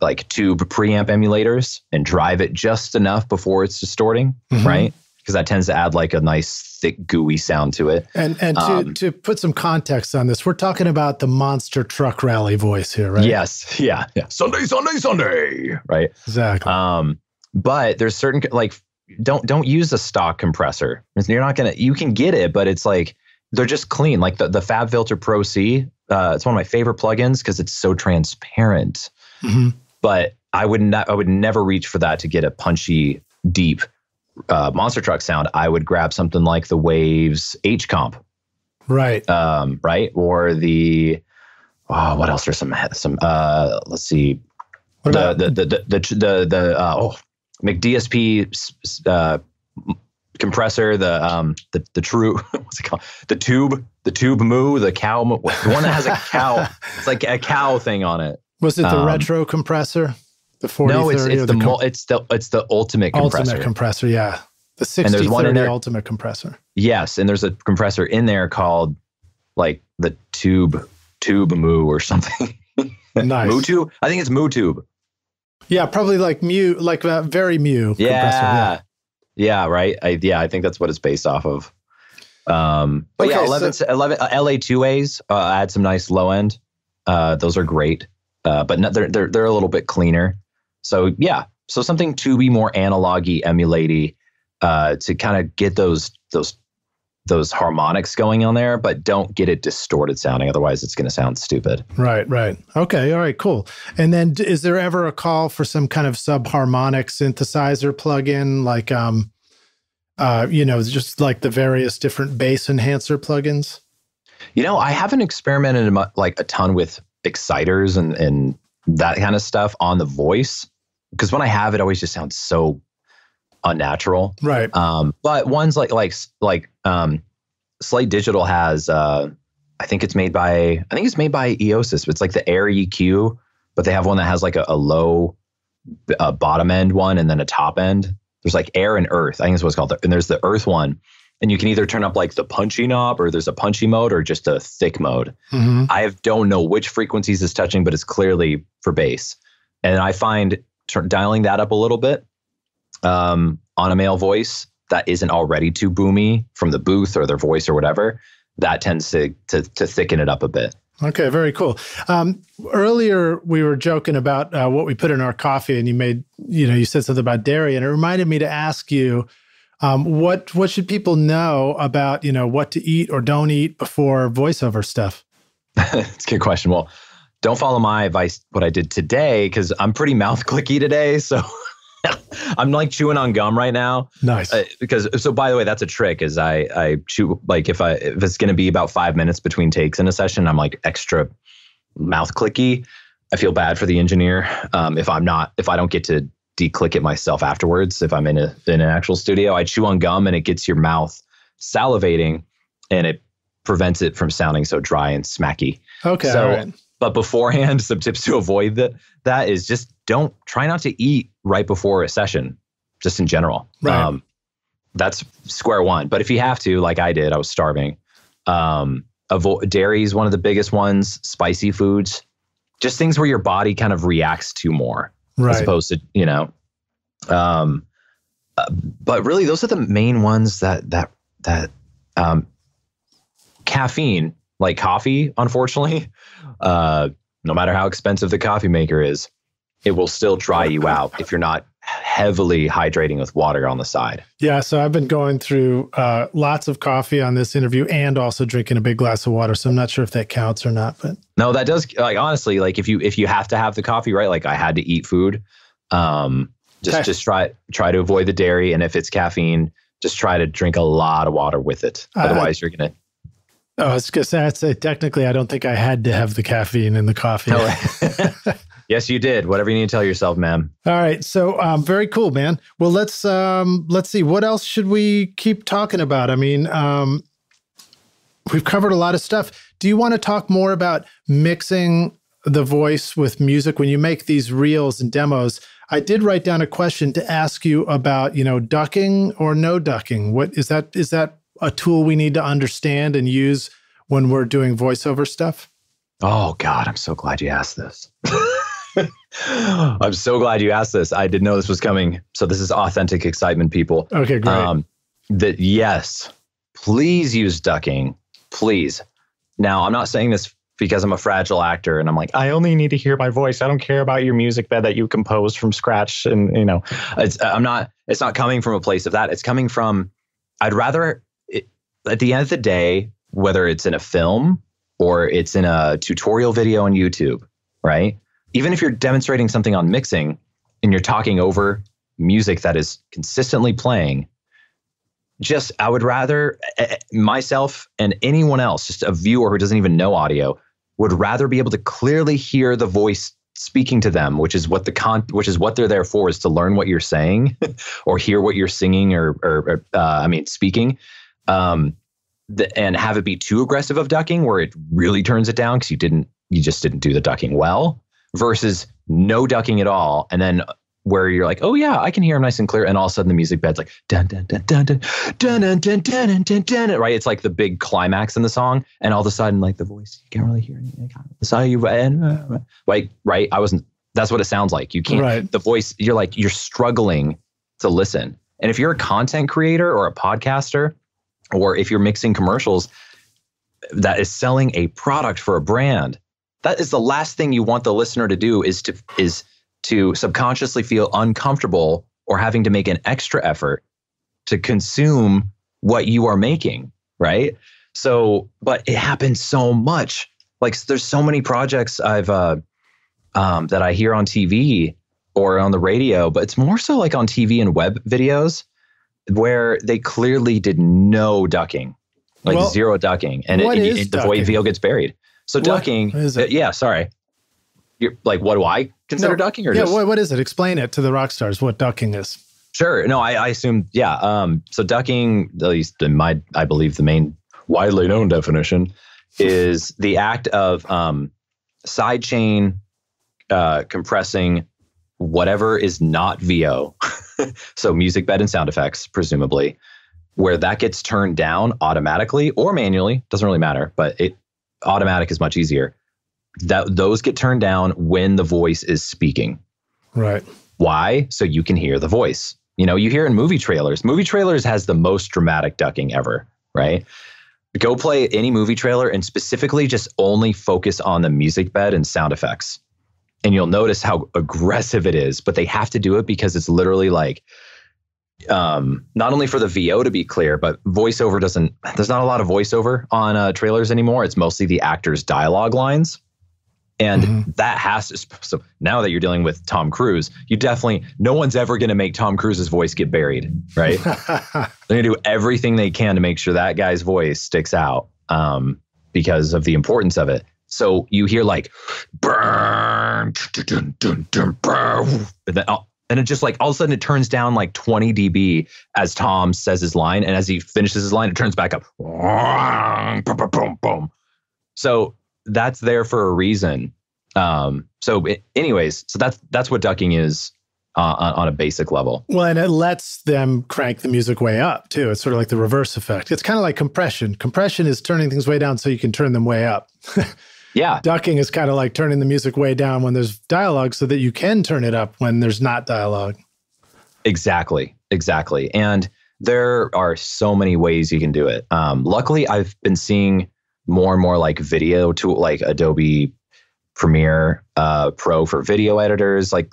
like tube preamp emulators and drive it just enough before it's distorting, mm-hmm. right? Because that tends to add like a nice thick, gooey sound to it. And and to, um, to put some context on this, we're talking about the monster truck rally voice here, right? Yes. Yeah. Yeah. Sunday, Sunday, Sunday. Right. Exactly. Um, but there's certain like don't don't use a stock compressor. You're not gonna you can get it, but it's like they're just clean. Like the, the FabFilter Pro C, uh, it's one of my favorite plugins because it's so transparent. Mm-hmm. But I would not I would never reach for that to get a punchy, deep uh, monster truck sound, I would grab something like the Waves H comp, right? Um, right, or the oh, what else? There's some some. Uh, let's see, the, the, the the the the the uh, oh McDSP uh, compressor, the um the the true what's it called? The tube, the tube moo, the cow, moo, the one that has a cow. it's like a cow thing on it. Was it the um, retro compressor? The 40, no, it's, it's the, com- it's the it's the ultimate compressor. Ultimate compressor, yeah. The 60 and there's one in there, ultimate compressor. Yes, and there's a compressor in there called like the tube tube moo or something. nice. moo tube? I think it's moo tube. Yeah, probably like mu, like a very mu. Yeah. yeah. Yeah, right. I, yeah, I think that's what it's based off of. Um, but okay, yeah, 11, so, 11 uh, LA2As uh, add some nice low end. Uh, those are great, uh, but no, they're, they're, they're a little bit cleaner. So yeah, so something to be more analogy, emulatey, uh, to kind of get those those those harmonics going on there, but don't get it distorted sounding. Otherwise, it's going to sound stupid. Right, right. Okay, all right, cool. And then, is there ever a call for some kind of subharmonic synthesizer plugin, like, um, uh, you know, just like the various different bass enhancer plugins? You know, I haven't experimented like a ton with exciters and and that kind of stuff on the voice because when I have it, always just sounds so unnatural. Right. Um, but ones like like like um, Slate Digital has uh, I think it's made by I think it's made by Eiosis. But it's like the Air EQ, but they have one that has like a, a low a bottom end one and then a top end. There's like Air and Earth. I think that's what it's called. And there's the Earth one. And you can either turn up like the punchy knob or there's a punchy mode or just a thick mode. Mm-hmm. I don't know which frequencies it's touching, but it's clearly for bass. And I find dialing that up a little bit um, on a male voice that isn't already too boomy from the booth or their voice or whatever, that tends to to, to thicken it up a bit. Okay, very cool. Um, earlier, we were joking about uh, what we put in our coffee, and you made, you know, you said something about dairy, and it reminded me to ask you, um, what what should people know about, you know, what to eat or don't eat before voiceover stuff? It's a good question. Well, don't follow my advice what I did today because I'm pretty mouth clicky today. So I'm like chewing on gum right now. Nice. Uh, because so by the way, that's a trick is I I chew like if I if it's gonna be about five minutes between takes in a session, I'm like extra mouth clicky. I feel bad for the engineer. Um, if I'm not if I don't get to declick it myself afterwards, if I'm in a in an actual studio, I chew on gum and it gets your mouth salivating and it prevents it from sounding so dry and smacky. okay. so- right. But beforehand, some tips to avoid that that is just don't try not to eat right before a session, just in general. Right. that's square one. But if you have to, like I did, I was starving. Um, avoid dairy is one of the biggest ones. Spicy foods, just things where your body kind of reacts to more as opposed to you know. Um, uh, but really, those are the main ones that that that um, caffeine, like coffee, unfortunately, uh, no matter how expensive the coffee maker is, it will still dry you out if you're not heavily hydrating with water on the side. Yeah, so I've been going through uh, lots of coffee on this interview and also drinking a big glass of water. So I'm not sure if that counts or not, but No, that does like honestly, like if you if you have to have the coffee, right? Like I had to eat food. Um, just Okay. just try try to avoid the dairy, and if it's caffeine, just try to drink a lot of water with it. I- Otherwise, you're gonna. Oh, I was going to say, technically, I don't think I had to have the caffeine in the coffee. yes, you did. Whatever you need to tell yourself, ma'am. All right, so um, very cool, man. Well, let's um, let's see. What else should we keep talking about? I mean, um, we've covered a lot of stuff. Do you want to talk more about mixing the voice with music when you make these reels and demos? I did write down a question to ask you about, you know, ducking or no ducking. What is that? Is that a tool we need to understand and use when we're doing voiceover stuff? Oh God, I'm so glad you asked this. I'm so glad you asked this. I didn't know this was coming. So this is authentic excitement, people. Okay, great. Um, that yes, please use ducking, please. Now, I'm not saying this because I'm a fragile actor and I'm like, I only need to hear my voice. I don't care about your music bed that you composed from scratch. And you know, it's I'm not. It's not coming from a place of that. It's coming from. I'd rather, at the end of the day, whether it's in a film or it's in a tutorial video on YouTube, right? Even if you're demonstrating something on mixing and you're talking over music that is consistently playing, just I would rather eh, myself and anyone else, just a viewer who doesn't even know audio, would rather be able to clearly hear the voice speaking to them, which is what the con, which is what they're there for, is to learn what you're saying or hear what you're singing or, or, or uh, I mean, speaking. Um, the, and have it be too aggressive of ducking where it really turns it down because you didn't, you just didn't do the ducking well, versus no ducking at all, and then where you're like, oh yeah, I can hear him nice and clear, and all of a sudden the music bed's like dun dun dun dun dun dun dun dun dun dun dun right? It's like the big climax in the song, and all of a sudden like the voice, you can't really hear anything. So you and like right, I wasn't. That's what it sounds like. You can't. Right. The voice, you're like you're struggling to listen, and if you're a content creator or a podcaster, or if you're mixing commercials that is selling a product for a brand, that is the last thing you want the listener to do is to is to subconsciously feel uncomfortable or having to make an extra effort to consume what you are making, right? So, but it happens so much. Like there's so many projects I've uh, um, that I hear on TV or on the radio, but it's more so like on TV and web videos where they clearly did no ducking, like Well, zero ducking, and, it, what and the voice ducking? video gets buried. So What ducking, is it? uh, yeah, sorry. You're like, what do I consider No, ducking, or yeah, just what, what is it? Explain it to the rock stars what ducking is. Sure. No, I, I assume, yeah. Um, so ducking, at least in my, I believe the main widely known definition is the act of um, sidechain uh, compressing whatever is not VO. so music bed and sound effects, presumably, where that gets turned down automatically or manually, doesn't really matter, but it automatic is much easier. That those get turned down when the voice is speaking. Right. Why? So you can hear the voice. You know, you hear in movie trailers. Movie trailers has the most dramatic ducking ever, right? Go play any movie trailer and specifically just only focus on the music bed and sound effects. And you'll notice how aggressive it is, but they have to do it because it's literally like um, not only for the VO to be clear, but voiceover doesn't, there's not a lot of voiceover on uh, trailers anymore. It's mostly the actors' dialogue lines. And mm-hmm. that has to. So now that you're dealing with Tom Cruise, you definitely, no one's ever going to make Tom Cruise's voice get buried, right? They're going to do everything they can to make sure that guy's voice sticks out um, because of the importance of it. So you hear like, burn, dun, dun, dun, burn, and then, and it just like all of a sudden it turns down like 20 dB as Tom says his line. And as he finishes his line, it turns back up. Boom, boom, boom. So that's there for a reason. Um, so, it, anyways, so that's that's what ducking is uh, on, on, a basic level. Well, and it lets them crank the music way up too. It's sort of like the reverse effect. It's kind of like compression. Compression is turning things way down so you can turn them way up. yeah. Ducking is kind of like turning the music way down when there's dialogue so that you can turn it up when there's not dialogue. Exactly. Exactly. And there are so many ways you can do it. Um, luckily, I've been seeing more and more like video tool, like Adobe Premiere uh, Pro for video editors, like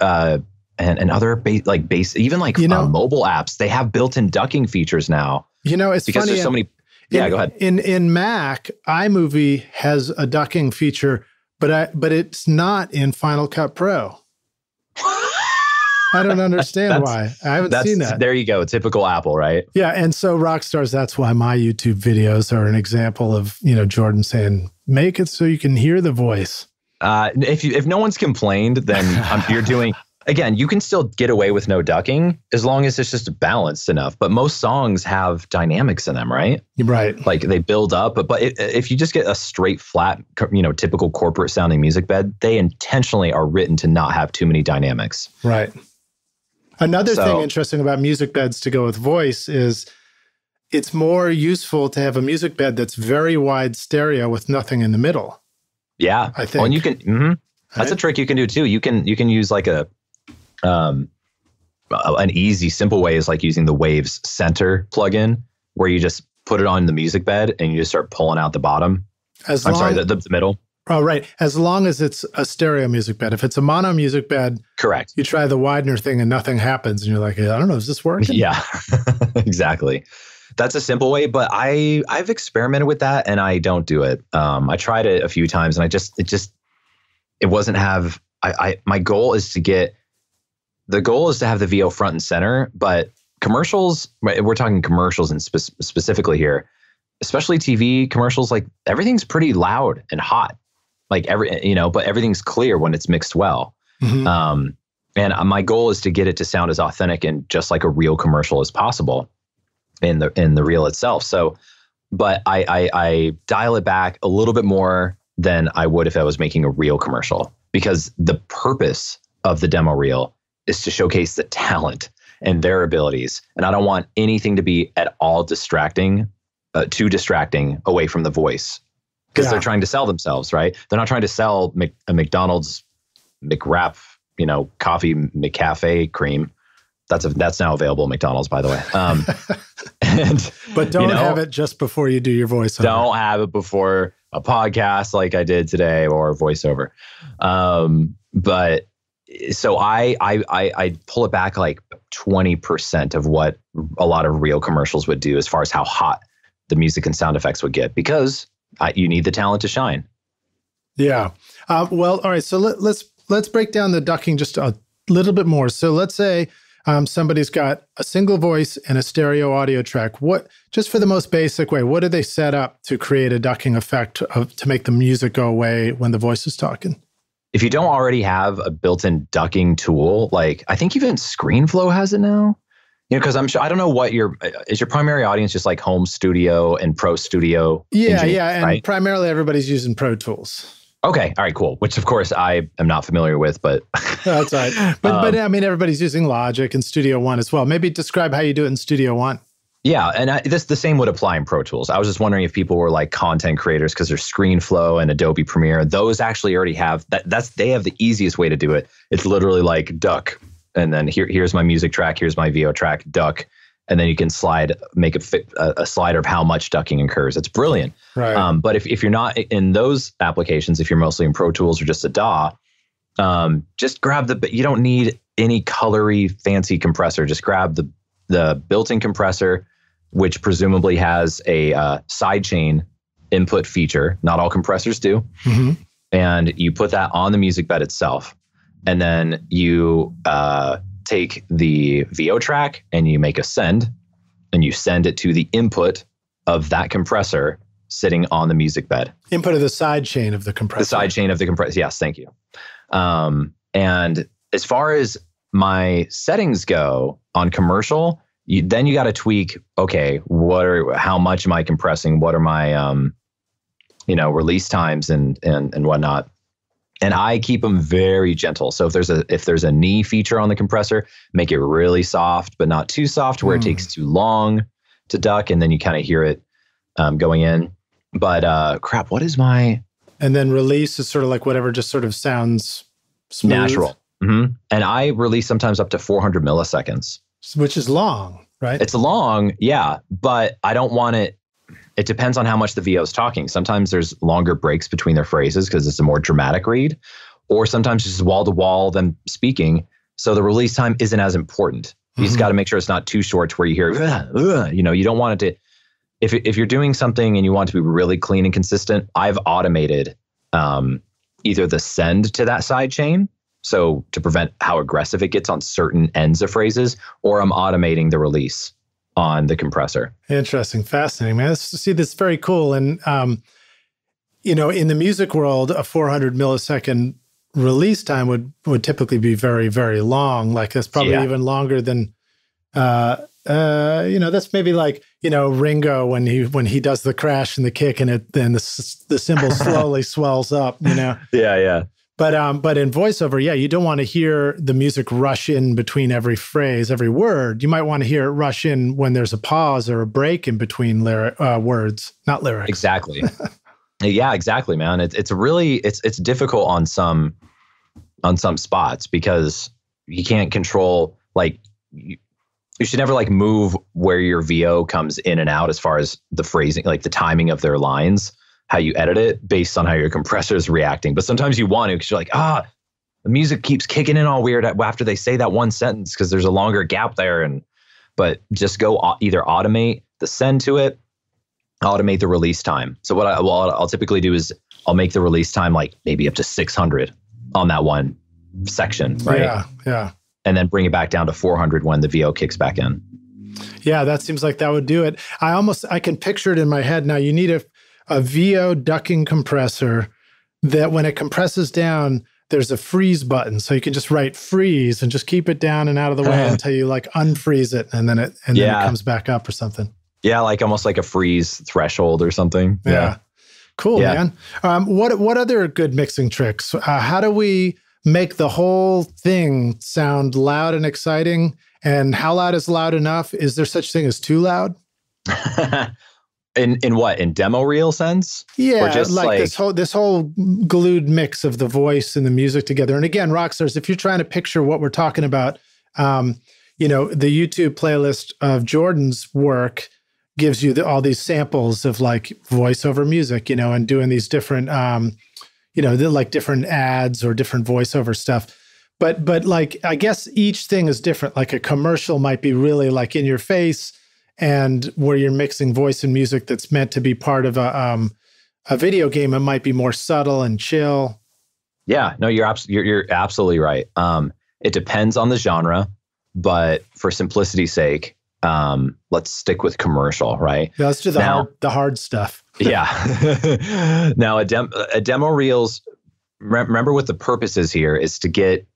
uh, and and other ba- like base, even like you know, uh, mobile apps. They have built-in ducking features now. You know, it's because funny, there's so many. Yeah, in, go ahead. In in Mac, iMovie has a ducking feature, but I but it's not in Final Cut Pro. I don't understand why. I haven't seen that. There you go. Typical Apple, right? Yeah. And so Rockstars, that's why my YouTube videos are an example of, you know, Jordan saying, make it so you can hear the voice. Uh, if you, if no one's complained, then um, you're doing again, you can still get away with no ducking as long as it's just balanced enough. But most songs have dynamics in them, right? Right. Like they build up. But but it, if you just get a straight flat, you know, typical corporate sounding music bed, they intentionally are written to not have too many dynamics. Right. Another so, thing interesting about music beds to go with voice is it's more useful to have a music bed that's very wide stereo with nothing in the middle. Yeah, I think. Well, and you can. Mm-hmm. That's right? a trick you can do too. You can you can use like a um an easy simple way is like using the Waves Center plugin where you just put it on the music bed and you just start pulling out the bottom. As I'm long, sorry, the, the, the middle. Oh, right. As long as it's a stereo music bed. If it's a mono music bed, correct. You try the Widener thing and nothing happens, and you're like, I don't know, is this working? Yeah, exactly. That's a simple way, but I I've experimented with that and I don't do it. Um, I tried it a few times and I just it just it wasn't have. I, I my goal is to get the goal is to have the VO front and center, but commercials. We're talking commercials and spe- specifically here, especially TV commercials. Like everything's pretty loud and hot like every you know but everything's clear when it's mixed well mm-hmm. um, and my goal is to get it to sound as authentic and just like a real commercial as possible in the in the reel itself so but I, I i dial it back a little bit more than i would if i was making a real commercial because the purpose of the demo reel is to showcase the talent and their abilities and i don't want anything to be at all distracting uh, too distracting away from the voice because yeah. they're trying to sell themselves, right? They're not trying to sell Mc, a McDonald's McWrap, you know, coffee McCafe cream. That's a, that's now available at McDonald's, by the way. Um, and but don't you know, have it just before you do your voiceover. Don't have it before a podcast like I did today or voiceover. Um, but so I, I I I pull it back like twenty percent of what a lot of real commercials would do as far as how hot the music and sound effects would get because you need the talent to shine. Yeah. Uh, well, all right. So let, let's let's break down the ducking just a little bit more. So let's say um, somebody's got a single voice and a stereo audio track. What just for the most basic way? What do they set up to create a ducking effect of, to make the music go away when the voice is talking? If you don't already have a built-in ducking tool, like I think even ScreenFlow has it now. You know because i'm sure i don't know what your is your primary audience just like home studio and pro studio yeah yeah and right? primarily everybody's using pro tools. Okay all right cool which of course i am not familiar with but that's right. But um, but i mean everybody's using logic and studio one as well. Maybe describe how you do it in studio one yeah, and I, this the same would apply in Pro Tools. I was just wondering if people were like content creators because there's ScreenFlow and Adobe Premiere. Those actually already have that. That's they have the easiest way to do it. It's literally like duck and then here here's my music track, here's my VO track, duck, and then you can slide make a, fit, a, a slider of how much ducking occurs. It's brilliant. Right. Um, but if if you're not in those applications, if you're mostly in Pro Tools or just a DAW, um, just grab the. But you don't need any colory fancy compressor. Just grab the the built-in compressor, which presumably has a uh, sidechain input feature. Not all compressors do. Mm-hmm. and you put that on the music bed itself. And then you uh, take the VO track and you make a send and you send it to the input of that compressor sitting on the music bed. Input of the side chain of the compressor. The side chain of the compressor. Yes, thank you. Um, and as far as my settings go on commercial, you, then you got to tweak. Okay, what are how much am I compressing? What are my um, you know release times and and and whatnot? And I keep them very gentle. So if there's a if there's a knee feature on the compressor, make it really soft, but not too soft where mm. it takes too long to duck, and then you kind of hear it um, going in. But uh, crap, what is my and then release is sort of like whatever just sort of sounds smooth. natural. Mm-hmm. And I release sometimes up to 400 milliseconds, which is long, right? It's long, yeah, but I don't want it. It depends on how much the VO is talking. Sometimes there's longer breaks between their phrases because it's a more dramatic read, or sometimes it's just wall to wall them speaking. So the release time isn't as important. You mm-hmm. just got to make sure it's not too short to where you hear, ugh, ugh, you know, you don't want it to. If if you're doing something and you want to be really clean and consistent, I've automated um, either the send to that side chain so to prevent how aggressive it gets on certain ends of phrases, or I'm automating the release on the compressor. Interesting, fascinating, man. see, this is very cool. And um, you know, in the music world, a 400 millisecond release time would would typically be very, very long. Like that's probably yeah. even longer than uh, uh, you know, that's maybe like you know Ringo when he when he does the crash and the kick and it then the the cymbal slowly swells up. You know. Yeah, yeah. But um, but in voiceover, yeah, you don't want to hear the music rush in between every phrase, every word. You might want to hear it rush in when there's a pause or a break in between lyric uh, words, not lyrics. Exactly. yeah, exactly, man. It's it's really it's it's difficult on some on some spots because you can't control like you, you should never like move where your VO comes in and out as far as the phrasing, like the timing of their lines how you edit it based on how your compressor is reacting. But sometimes you want to because you're like, ah, the music keeps kicking in all weird after they say that one sentence because there's a longer gap there. And but just go either automate the send to it, automate the release time. So what I well I'll typically do is I'll make the release time like maybe up to 600 on that one section, right? Yeah, yeah. And then bring it back down to 400 when the VO kicks back in. Yeah, that seems like that would do it. I almost I can picture it in my head now. You need a a VO ducking compressor that when it compresses down, there's a freeze button. So you can just write freeze and just keep it down and out of the way uh-huh. until you like unfreeze it and then it and yeah. then it comes back up or something. Yeah, like almost like a freeze threshold or something. Yeah. yeah. Cool, yeah. man. Um, what what other good mixing tricks? Uh, how do we make the whole thing sound loud and exciting? And how loud is loud enough? Is there such thing as too loud? In in what? In demo reel sense? Yeah, like, like, this whole this whole glued mix of the voice and the music together. And again, Rockstars, if you're trying to picture what we're talking about, um, you know, the YouTube playlist of Jordan's work gives you the, all these samples of like voiceover music, you know, and doing these different, um, you know, like different ads or different voiceover stuff. But but like I guess each thing is different. Like a commercial might be really like in your face and where you're mixing voice and music that's meant to be part of a um, a video game, it might be more subtle and chill. Yeah, no, you're abs- you're, you're absolutely right. Um, it depends on the genre, but for simplicity's sake, um, let's stick with commercial, right? Yeah, let's do the now, hard the hard stuff. yeah. now a, dem- a demo reels. Re- remember what the purpose is here is to get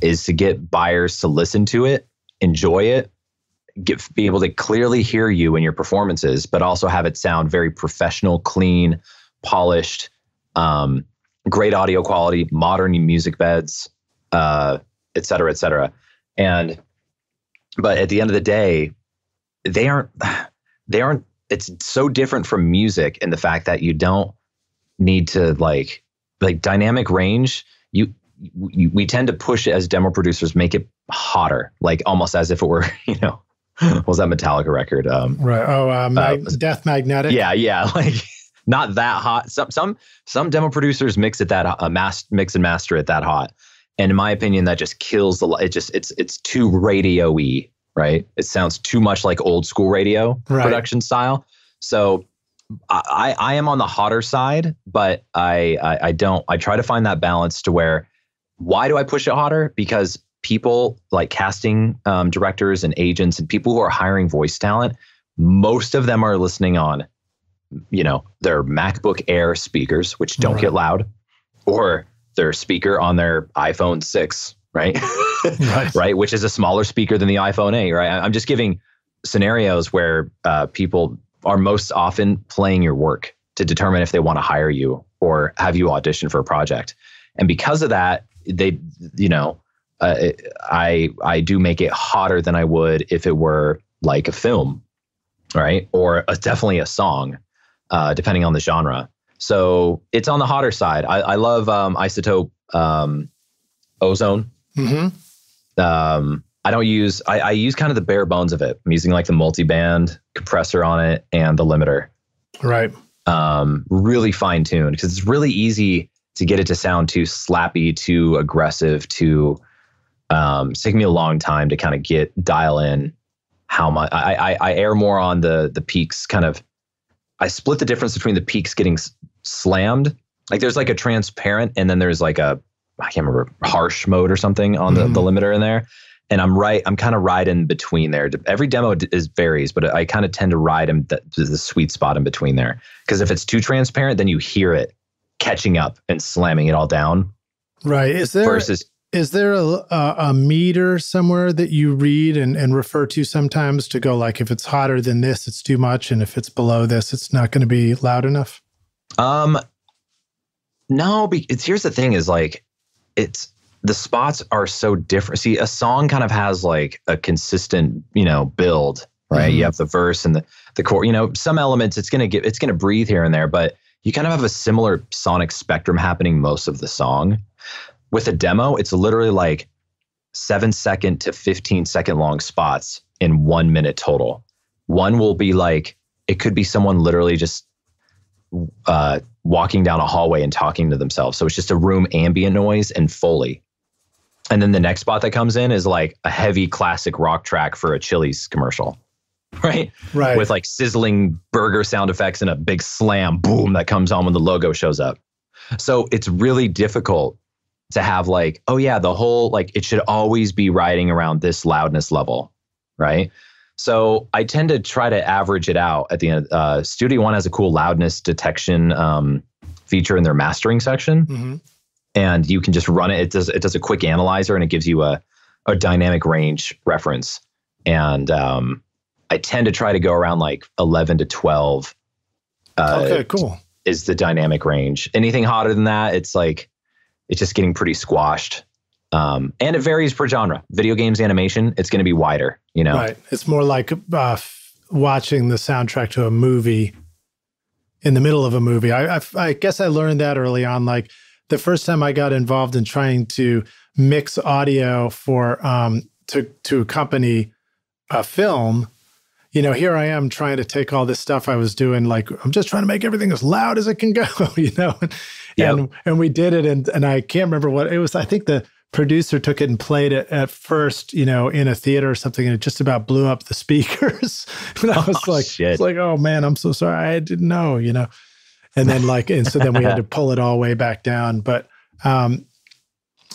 is to get buyers to listen to it, enjoy it, get, be able to clearly hear you in your performances, but also have it sound very professional, clean, polished, um, great audio quality, modern music beds, uh, et cetera, et cetera. And, but at the end of the day, they aren't, they aren't, it's so different from music in the fact that you don't need to like, like dynamic range. You, we tend to push it as demo producers, make it hotter, like almost as if it were, you know, what was that Metallica record? Um, right. Oh, uh, Mag- uh, Death Magnetic. Yeah, yeah. Like not that hot. Some some some demo producers mix it that uh, mass, mix and master it that hot, and in my opinion, that just kills the. It just it's it's too radio-y, right? It sounds too much like old school radio right. production style. So I, I am on the hotter side, but I, I I don't. I try to find that balance to where. Why do I push it hotter? Because people like casting um, directors and agents and people who are hiring voice talent, most of them are listening on, you know, their MacBook Air speakers, which don't Right. get loud, or their speaker on their iPhone 6, right? Right. right? Which is a smaller speaker than the iPhone 8, right? I'm just giving scenarios where uh, people are most often playing your work to determine if they want to hire you or have you audition for a project. And because of that, they, you know, uh, it- I I do make it hotter than I would if it were like a film, right? Or a, definitely a song, uh, depending on the genre. So it's on the hotter side. I, I love um, iZotope um, Ozone hmm um, I don't use I, I use kind of the bare bones of it. I'm using like the multi-band compressor on it and the limiter. Right. Um, really fine tuned because it's really easy to get it to sound too slappy, too aggressive, too um it's taking me a long time to kind of get dial in how much I, I I air more on the the peaks kind of I split the difference between the peaks getting s- slammed. Like there's like a transparent and then there's like a I can't remember harsh mode or something on the, Mhm. the limiter in there. And I'm right. I'm kind of right in between there. Every demo is varies, but I kind of tend to ride in the, the sweet spot in between there. Because if it's too transparent, then you hear it catching up and slamming it all down. Right. Is there versus is there a, a, a meter somewhere that you read and, and refer to sometimes to go like if it's hotter than this, it's too much, and if it's below this, it's not going to be loud enough? Um, no, it's here's the thing: is like, it's the spots are so different. See, a song kind of has like a consistent, you know, build, right? Mhm. You have the verse and the the chord. You know, some elements it's gonna get, it's gonna breathe here and there, but you kind of have a similar sonic spectrum happening most of the song. With a demo, it's literally like seven second to 15 second long spots in one minute total. One will be like, it could be someone literally just uh, walking down a hallway and talking to themselves. So it's just a room ambient noise and Foley. And then the next spot that comes in is like a heavy classic rock track for a Chili's commercial, right? Right. With like sizzling burger sound effects and a big slam boom that comes on when the logo shows up. So it's really difficult to have like, oh yeah, the whole like it should always be riding around this loudness level, right? So I tend to try to average it out at the end. Uh, Studio One has a cool loudness detection um, feature in their mastering section, Mhm. and you can just run it. It does it does a quick analyzer and it gives you a a dynamic range reference. And um, I tend to try to go around like eleven to twelve. Uh, okay, cool. Is the dynamic range anything hotter than that? It's like it's just getting pretty squashed. Um, and it varies per genre. Video games, animation, it's going to be wider. You know, Right. It's more like uh, watching the soundtrack to a movie in the middle of a movie. I, I, I guess I learned that early on. Like the first time I got involved in trying to mix audio for um, to to accompany a film. You know, here I am trying to take all this stuff I was doing. Like I'm just trying to make everything as loud as it can go. You know, and Yep. and, and we did it, and and I can't remember what it was. I think the producer took it and played it at first, you know, in a theater or something, and it just about blew up the speakers. and I was Oh, like, it's like, oh man, I'm so sorry, I didn't know, you know. And then like, and so then we had to pull it all way back down. But um,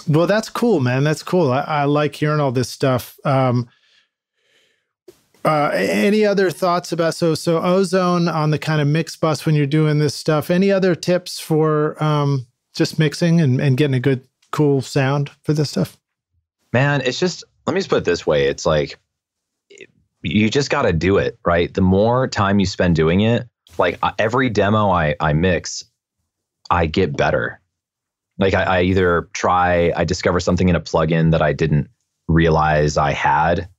well, that's cool, man. That's cool. I, I like hearing all this stuff. Um, uh, any other thoughts about so so ozone on the kind of mix bus when you're doing this stuff? Any other tips for um, just mixing and, and getting a good cool sound for this stuff? man it's just let me just put it this way it's like you just got to do it right the more time you spend doing it like uh, every demo i i mix i get better like I, I either try i discover something in a plugin that i didn't realize i had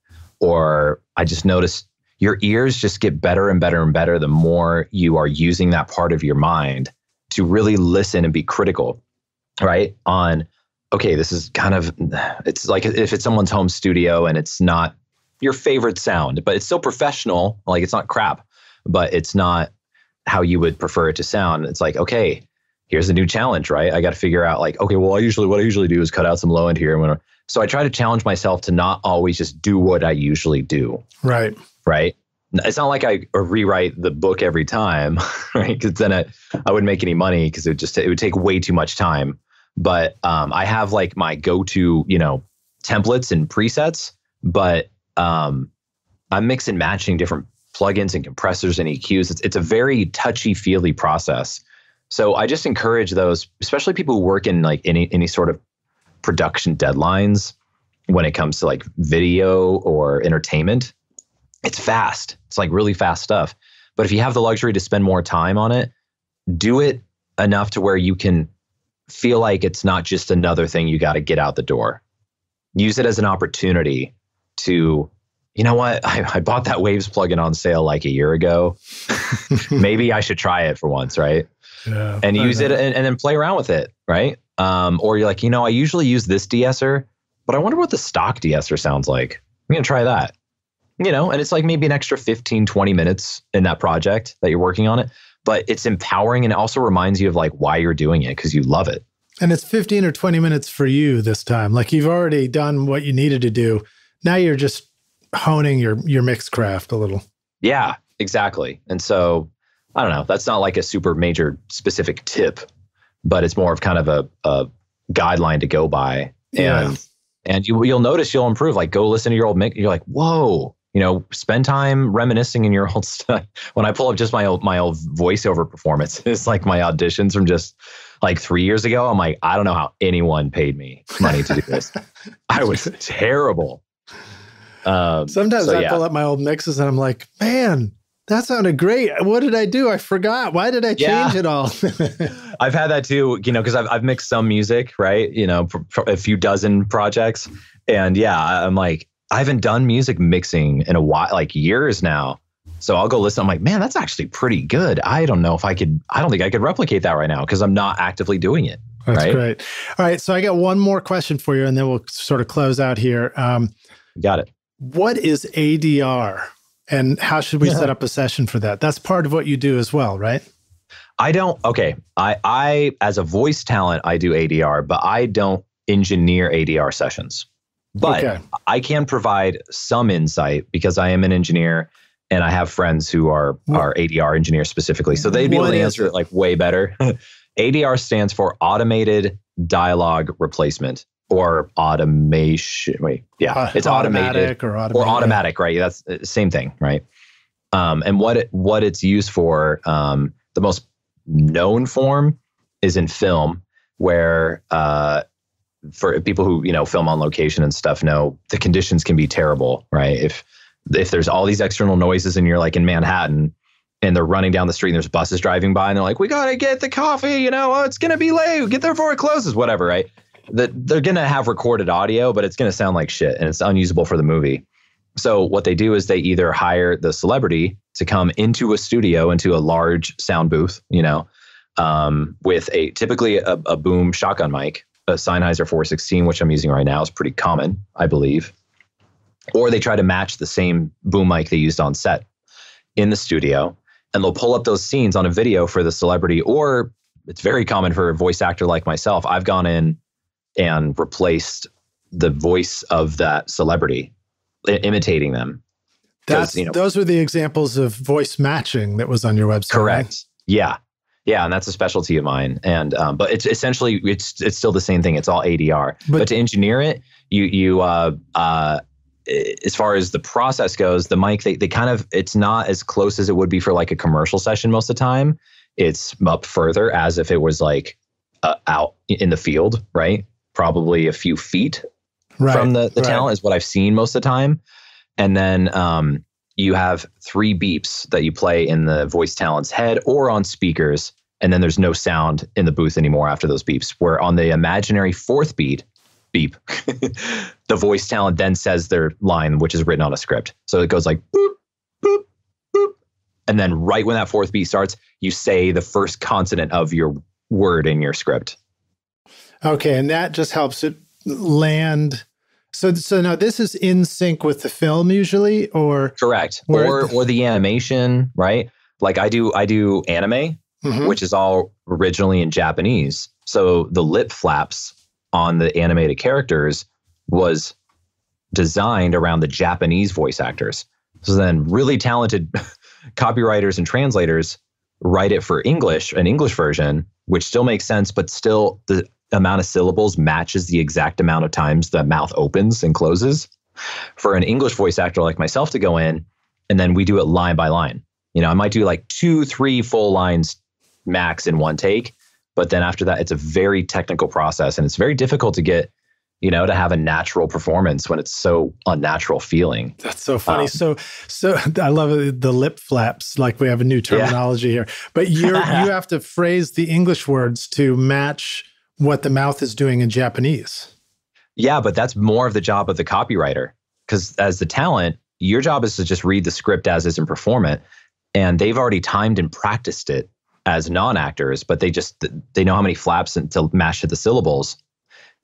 or i just notice your ears just get better and better and better the more you are using that part of your mind to really listen and be critical right on okay, this is kind of it's like if it's someone's home studio and it's not your favorite sound, but it's still professional, like it's not crap, but it's not how you would prefer it to sound. It's like, okay, here's a new challenge, right? I got to figure out like, okay, well, I usually what I usually do is cut out some low end here and when so I try to challenge myself to not always just do what I usually do, Right. right? it's not like I rewrite the book every time, right? Because then I, I wouldn't make any money because it would just it would take way too much time. But um, I have like my go-to, you know, templates and presets, but um, I'm mix and matching different plugins and compressors and EQs. It's it's a very touchy feely process. So I just encourage those, especially people who work in like any any sort of production deadlines when it comes to like video or entertainment. It's fast. It's like really fast stuff. But if you have the luxury to spend more time on it, do it enough to where you can feel like it's not just another thing you got to get out the door. Use it as an opportunity to, you know what? I, I bought that Waves plugin on sale like a year ago. Maybe I should try it for once, right? Yeah, and use it and, and, then play around with it, right? Um, or you're like, you know, I usually use this de-esser, but I wonder what the stock de-esser sounds like. I'm going to try that. You know, and it's like maybe an extra 15, 20 minutes in that project that you're working on it but it's empowering and it also reminds you of like why you're doing it because you love it. And it's 15 or 20 minutes for you this time. Like you've already done what you needed to do. Now you're just honing your your mix craft a little. Yeah, exactly. And so I don't know. That's not like a super major specific tip, but it's more of kind of a, a guideline to go by. And yeah. and you you'll notice you'll improve. Like go listen to your old mix. You're like, whoa, you know, spend time reminiscing in your old stuff. When I pull up just my old my old voiceover performance, it's like my auditions from just like three years ago. I'm like, I don't know how anyone paid me money to do this. I was terrible. Um, Sometimes so, I yeah. pull up my old mixes and I'm like, man, that sounded great. What did I do? I forgot. Why did I change yeah. it all? I've had that too, you know, because I've, I've mixed some music, right? You know, for, for a few dozen projects. And yeah, I'm like, I haven't done music mixing in a while, like years now. So I'll go listen. I'm like, man, that's actually pretty good. I don't know if I could, I don't think I could replicate that right now because I'm not actively doing it. That's right? great. All right. So I got one more question for you and then we'll sort of close out here. Um, got it. What is ADR and how should we yeah. set up a session for that? That's part of what you do as well, right? I don't, okay. I, I, as a voice talent, I do ADR, but I don't engineer ADR sessions. But okay. I can provide some insight because I am an engineer and I have friends who are are ADR engineers specifically. So they'd be what able to answer it? it like way better. ADR stands for automated dialogue replacement or automation. Wait, yeah, uh, it's automated or automatic, or automatic, right? That's the uh, same thing, right? Um, and what it, what it's used for, um, the most known form is in film, where uh, for people who you know film on location and stuff know the conditions can be terrible right if if there's all these external noises and you're like in manhattan and they're running down the street and there's buses driving by and they're like we gotta get the coffee you know oh, it's gonna be late get there before it closes whatever right that they're gonna have recorded audio but it's gonna sound like shit and it's unusable for the movie so what they do is they either hire the celebrity to come into a studio into a large sound booth you know um, with a typically a, a boom shotgun mic a Sennheiser 416, which I'm using right now, is pretty common, I believe. Or they try to match the same boom mic they used on set in the studio, and they'll pull up those scenes on a video for the celebrity. Or it's very common for a voice actor like myself. I've gone in and replaced the voice of that celebrity, imitating them. That's, you know, those were the examples of voice matching that was on your website. Correct. Right? Yeah. Yeah, and that's a specialty of mine. And um, but it's essentially it's it's still the same thing. It's all ADR. But, but to engineer it, you you uh, uh, as far as the process goes, the mic they they kind of it's not as close as it would be for like a commercial session most of the time. It's up further as if it was like uh, out in the field, right? Probably a few feet right, from the, the right. talent is what I've seen most of the time. And then um, you have three beeps that you play in the voice talent's head or on speakers and then there's no sound in the booth anymore after those beeps. Where on the imaginary fourth beat, beep, the voice talent then says their line, which is written on a script. So it goes like boop, boop, boop. And then right when that fourth beat starts, you say the first consonant of your word in your script. Okay. And that just helps it land. So, so now this is in sync with the film usually, or correct, or or the animation, right? Like I do, I do anime, mm-hmm. which is all originally in Japanese. So the lip flaps on the animated characters was designed around the Japanese voice actors. So then, really talented copywriters and translators write it for English, an English version, which still makes sense, but still the amount of syllables matches the exact amount of times the mouth opens and closes. For an English voice actor like myself to go in, and then we do it line by line. You know, I might do like two, three full lines max in one take, but then after that, it's a very technical process and it's very difficult to get you know, to have a natural performance when it's so unnatural feeling. That's so funny. Um, so, so I love the lip flaps. Like we have a new terminology yeah. here, but you you have to phrase the English words to match what the mouth is doing in Japanese. Yeah, but that's more of the job of the copywriter because as the talent, your job is to just read the script as is and perform it, and they've already timed and practiced it as non-actors, but they just they know how many flaps to match to the syllables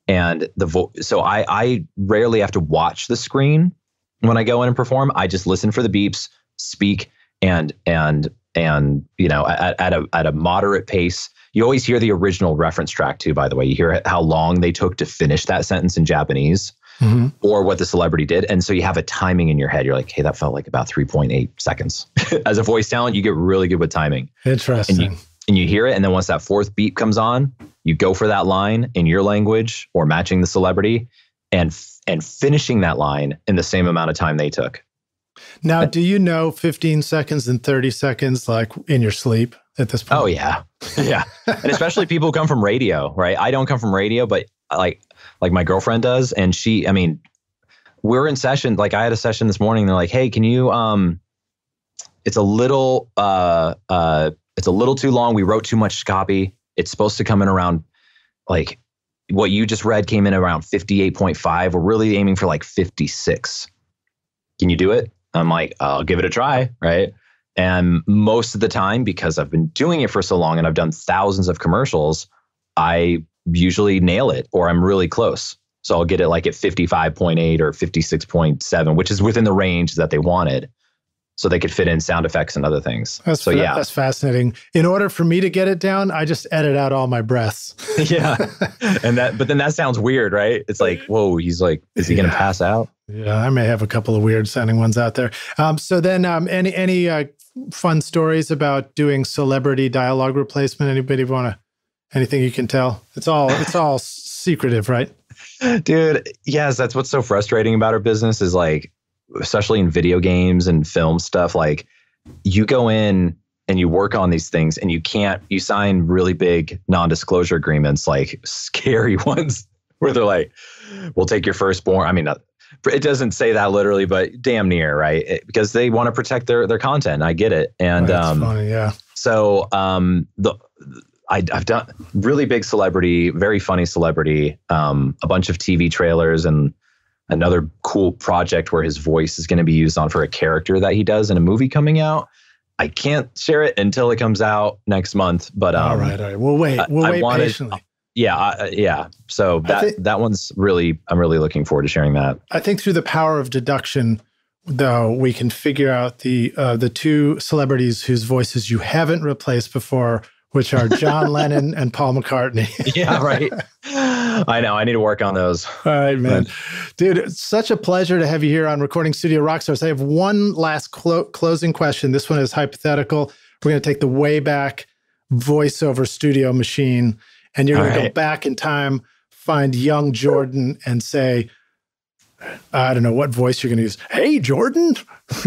and the vo- so I I rarely have to watch the screen when I go in and perform. I just listen for the beeps, speak, and and and you know at, at a at a moderate pace. You always hear the original reference track too. By the way, you hear how long they took to finish that sentence in Japanese. Mm-hmm. Or what the celebrity did. And so you have a timing in your head. You're like, hey, that felt like about 3.8 seconds. As a voice talent, you get really good with timing. Interesting. And you, and you hear it. And then once that fourth beep comes on, you go for that line in your language or matching the celebrity and and finishing that line in the same amount of time they took. Now, do you know 15 seconds and 30 seconds like in your sleep at this point? Oh yeah. Yeah. and especially people who come from radio, right? I don't come from radio, but like like my girlfriend does and she I mean we're in session like I had a session this morning they're like, "Hey, can you um it's a little uh uh it's a little too long. We wrote too much copy it's supposed to come in around like what you just read came in around 58.5. We're really aiming for like 56. Can you do it? I'm like, I'll give it a try. Right. And most of the time, because I've been doing it for so long and I've done thousands of commercials, I usually nail it or I'm really close. So I'll get it like at 55.8 or 56.7, which is within the range that they wanted so they could fit in sound effects and other things. That's so fa- yeah, that's fascinating. In order for me to get it down, I just edit out all my breaths. yeah, and that, but then that sounds weird, right? It's like, whoa, he's like, is he yeah. going to pass out? Yeah, I may have a couple of weird sounding ones out there. Um, so then, um, any any uh, fun stories about doing celebrity dialogue replacement? Anybody want to? Anything you can tell? It's all it's all secretive, right? Dude, yes, that's what's so frustrating about our business is like especially in video games and film stuff, like you go in and you work on these things and you can't, you sign really big non disclosure agreements, like scary ones where they're like, we'll take your firstborn. I mean, it doesn't say that literally, but damn near, right? It, because they want to protect their their content. I get it, and um, funny, yeah. So um, the I, have done really big celebrity, very funny celebrity, um, a bunch of TV trailers, and another cool project where his voice is going to be used on for a character that he does in a movie coming out. I can't share it until it comes out next month. But um, all right, all right, we'll wait. We'll I, wait I wanted, patiently. Yeah, uh, yeah. So that that one's really, I'm really looking forward to sharing that. I think through the power of deduction, though, we can figure out the uh, the two celebrities whose voices you haven't replaced before which are John Lennon and Paul McCartney. yeah, right. I know. I need to work on those. All right, man. Dude, it's such a pleasure to have you here on Recording Studio Rockstars. I have one last clo- closing question. This one is hypothetical. We're going to take the way back voiceover studio machine, and you're going right. to go back in time, find young Jordan, and say, I don't know what voice you're going to use. Hey, Jordan.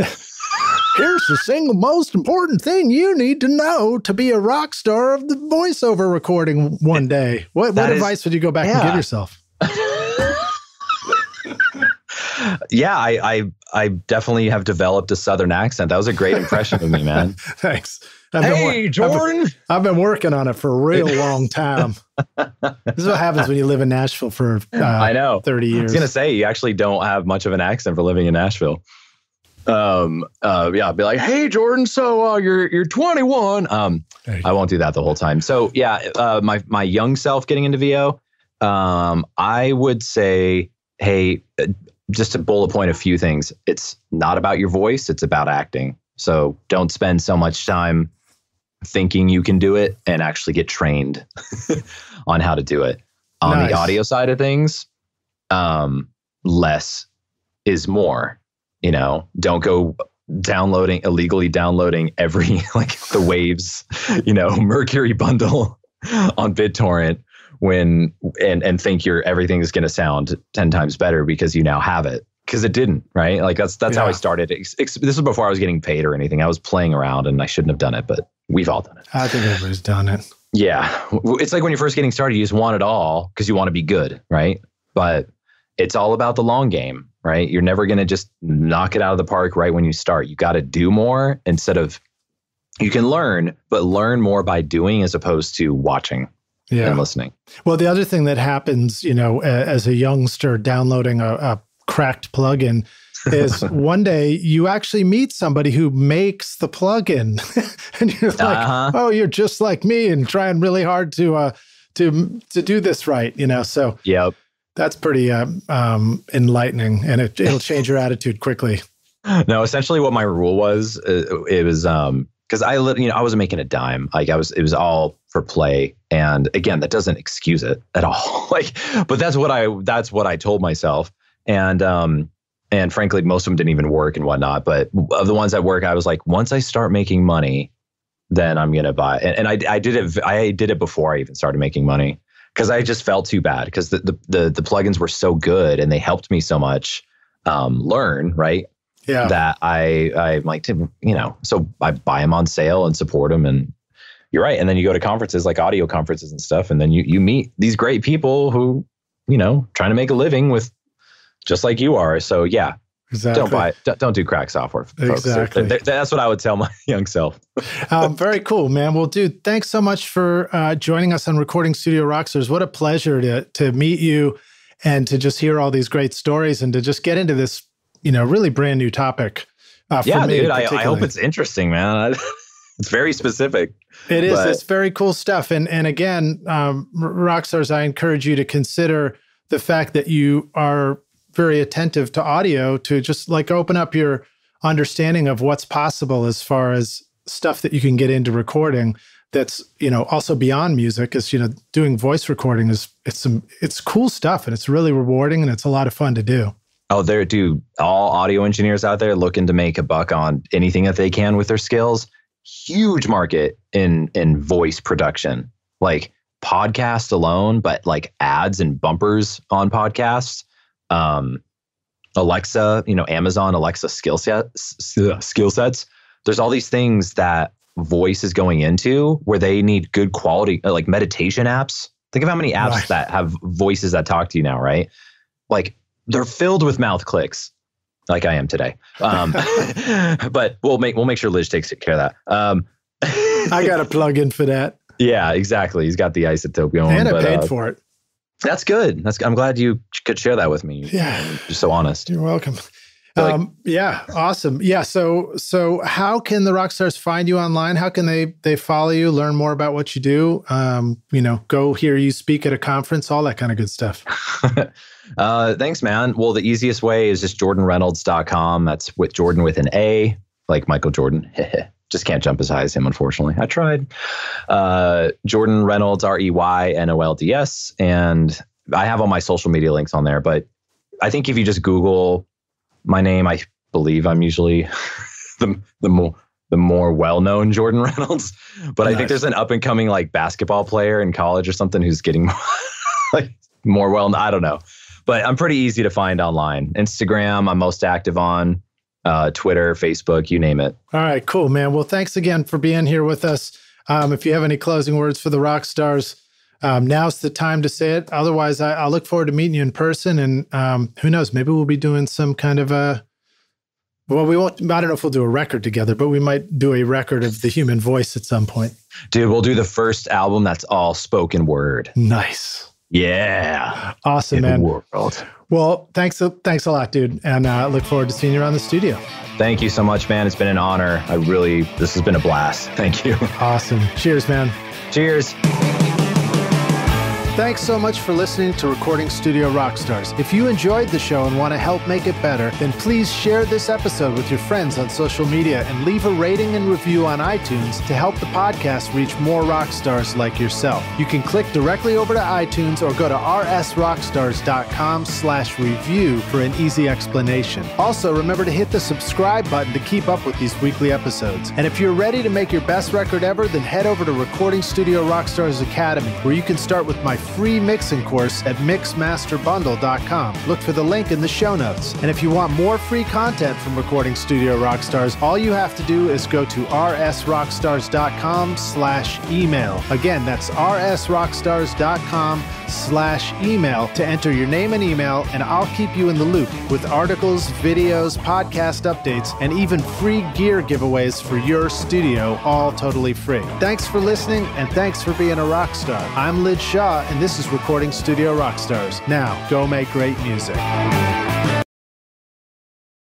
Here's the single most important thing you need to know to be a rock star of the voiceover recording one day. What, what is, advice would you go back yeah. and give yourself? yeah, I, I I definitthis have developed a southern accent. That was a great impression of me, man. Thanks. I've hey, been, Jordan. I've been, I've been, working on it for a real long time. this is what happens when you live in Nashville for uh, I know. 30 years. I was going to say, you actually don't have much of an accent for living in Nashville. Um uh yeah be like hey jordan so uh you're you're 21 um i won't do that the whole time. So yeah uh my my young self getting into vo um i would say hey uh, just to bullet point a few things. It's not about your voice it's about acting. So don't spend so much time thinking you can do it and actually get trained on how to do it. On nice. the audio side of things um less is more you know? Don't go downloading illegally downloading every like the waves, you know, Mercury bundle on BitTorrent when and and think your everything is going to sound 10 times better because you now have it because it didn't right? Like that's that's yeah. how i started. This is before i was getting paid or anything. I was playing around and i shouldn't have done it but we've all done it. I think everybody's done it. Yeah. It's like when you're first getting started you just want it all because you want to be good right? But it's all about the long game right? You're never going to just knock it out of the park right when you start. You got to do more instead of you can learn but learn more by doing as opposed to watching yeah. and listening. Well, the other thing that happens, you know, as a youngster downloading a, a cracked plugin is one day you actually meet somebody who makes the plugin and you're like, uh-huh. oh, you're just like me and trying really hard to uh to to do this right, you know. So yep. That's pretty uh, um, enlightening, and it, it'll change your attitude quickly. No, essentially, what my rule was, uh, it was um, because I, you know, I wasn't making a dime. Like I was, it was all for play. And again, that doesn't excuse it at all. like, but that's what I, that's what I told myself. And, um, and frankly, most of them didn't even work and whatnot. But of the ones that work, I was like, once I start making money, then I'm gonna buy. And, and I, I did it. I did it before I even started making money because I just felt too bad because the, the, the the plugins were so good and they helped me so much um, learn. Right, yeah. that I I like to you know so I buy them on sale and support them and you're right and then you go to conferences like audio conferences and stuff and then you you meet these great people who you know trying to make a living with just like you are so yeah Exactly. Don't buy. Don't, don't do crack software. Folks. Exactly. That's what I would tell my young self. um, very cool, man. Well, dude, thanks so much for uh, joining us on Recording Studio Rockstars. What a pleasure to to meet you, and to just hear all these great stories, and to just get into this you know, really brand new topic. Uh, yeah, dude. I, I, hope it's interesting, man. it's very specific. It is. But... It's very cool stuff. And and again, um, Rockstars, I encourage you to consider the fact that you are very attentive to audio to just like open up your understanding of what's possible as far as stuff that you can get into recording that's you know also beyond music is you know doing voice recording is it's some it's cool stuff and it's really rewarding and it's a lot of fun to do Oh, there, do All audio engineers out there looking to make a buck on anything that they can with their skills. Huge market in in voice production, like podcast alone, but like ads and bumpers on podcasts. Um, Alexa, you know, Amazon Alexa skill sets, skill sets. There's all these things that voice is going into where they need good quality, like meditation apps. Think of how many apps right. that have voices that talk to you now, right? Like they're filled with mouth clicks like I am today. Um, but we'll make we'll make sure Lij takes care of that. Um, I got a plug in for that. Yeah, exactly. He's got the iZotope going, and I paid uh, for it. That's good. That's I'm glad you could share that with me. Yeah, you're so honest. You're welcome. Like, um, yeah, awesome. Yeah, so so how can the rock stars find you online? How can they they follow you, learn more about what you do? Um, you know, go hear you speak at a conference, all that kind of good stuff. Uh, thanks, man. Well, the easiest way is just jordanreynolds.com. That's with Jordan with an A, like Michael Jordan. just can't jump as high as him, unfortunately. I tried. Uh, Jordan Reynolds, R E Y N O L D S. And I have all my social media links on there. But I think if you just Google my name, I believe I'm usually the, the more the more well-known Jordan Reynolds. But nice. I think there's an up and coming like basketball player in college or something who's getting more, like more well. I don't know but I'm pretty easy to find online. Instagram, I'm most active on. Uh, Twitter, Facebook, you name it. All right, cool, man. Well, thanks again for being here with us. Um, if you have any closing words for the rock stars, um, now's the time to say it. Otherwise, I, I look forward to meeting you in person. And um, who knows, maybe we'll be doing some kind of a. Well, we won't. I don't know if we'll do a record together, but we might do a record of the human voice at some point. Dude, we'll do the first album that's all spoken word. Nice. Yeah. Awesome, man. World. Well, thanks, thanks a lot, dude. And uh, look forward to seeing you around the studio. Thank you so much, man. It's been an honor. I really, this has been a blast. Thank you. Awesome. Cheers, man. Cheers. Thanks so much for listening to Recording Studio Rockstars. If you enjoyed the show and want to help make it better, then please share this episode with your friends on social media and leave a rating and review on iTunes to help the podcast reach more rock stars like yourself. You can click directly over to iTunes or go to rsrockstars.com slash review for an easy explanation. Also, remember to hit the subscribe button to keep up with these weekly episodes. And if you're ready to make your best record ever, then head over to Recording Studio Rockstars Academy, where you can start with my free mixing course at mixmasterbundle.com. Look for the link in the show notes. And if you want more free content from Recording Studio Rockstars, all you have to do is go to rsrockstars.com slash email. Again, that's rsrockstars.com slash email to enter your name and email, and I'll keep you in the loop with articles, videos, podcast updates, and even free gear giveaways for your studio, all totally free. Thanks for listening, and thanks for being a rock star. I'm Lij Shaw, and this is Recording Studio Rockstars. Now, go make great music.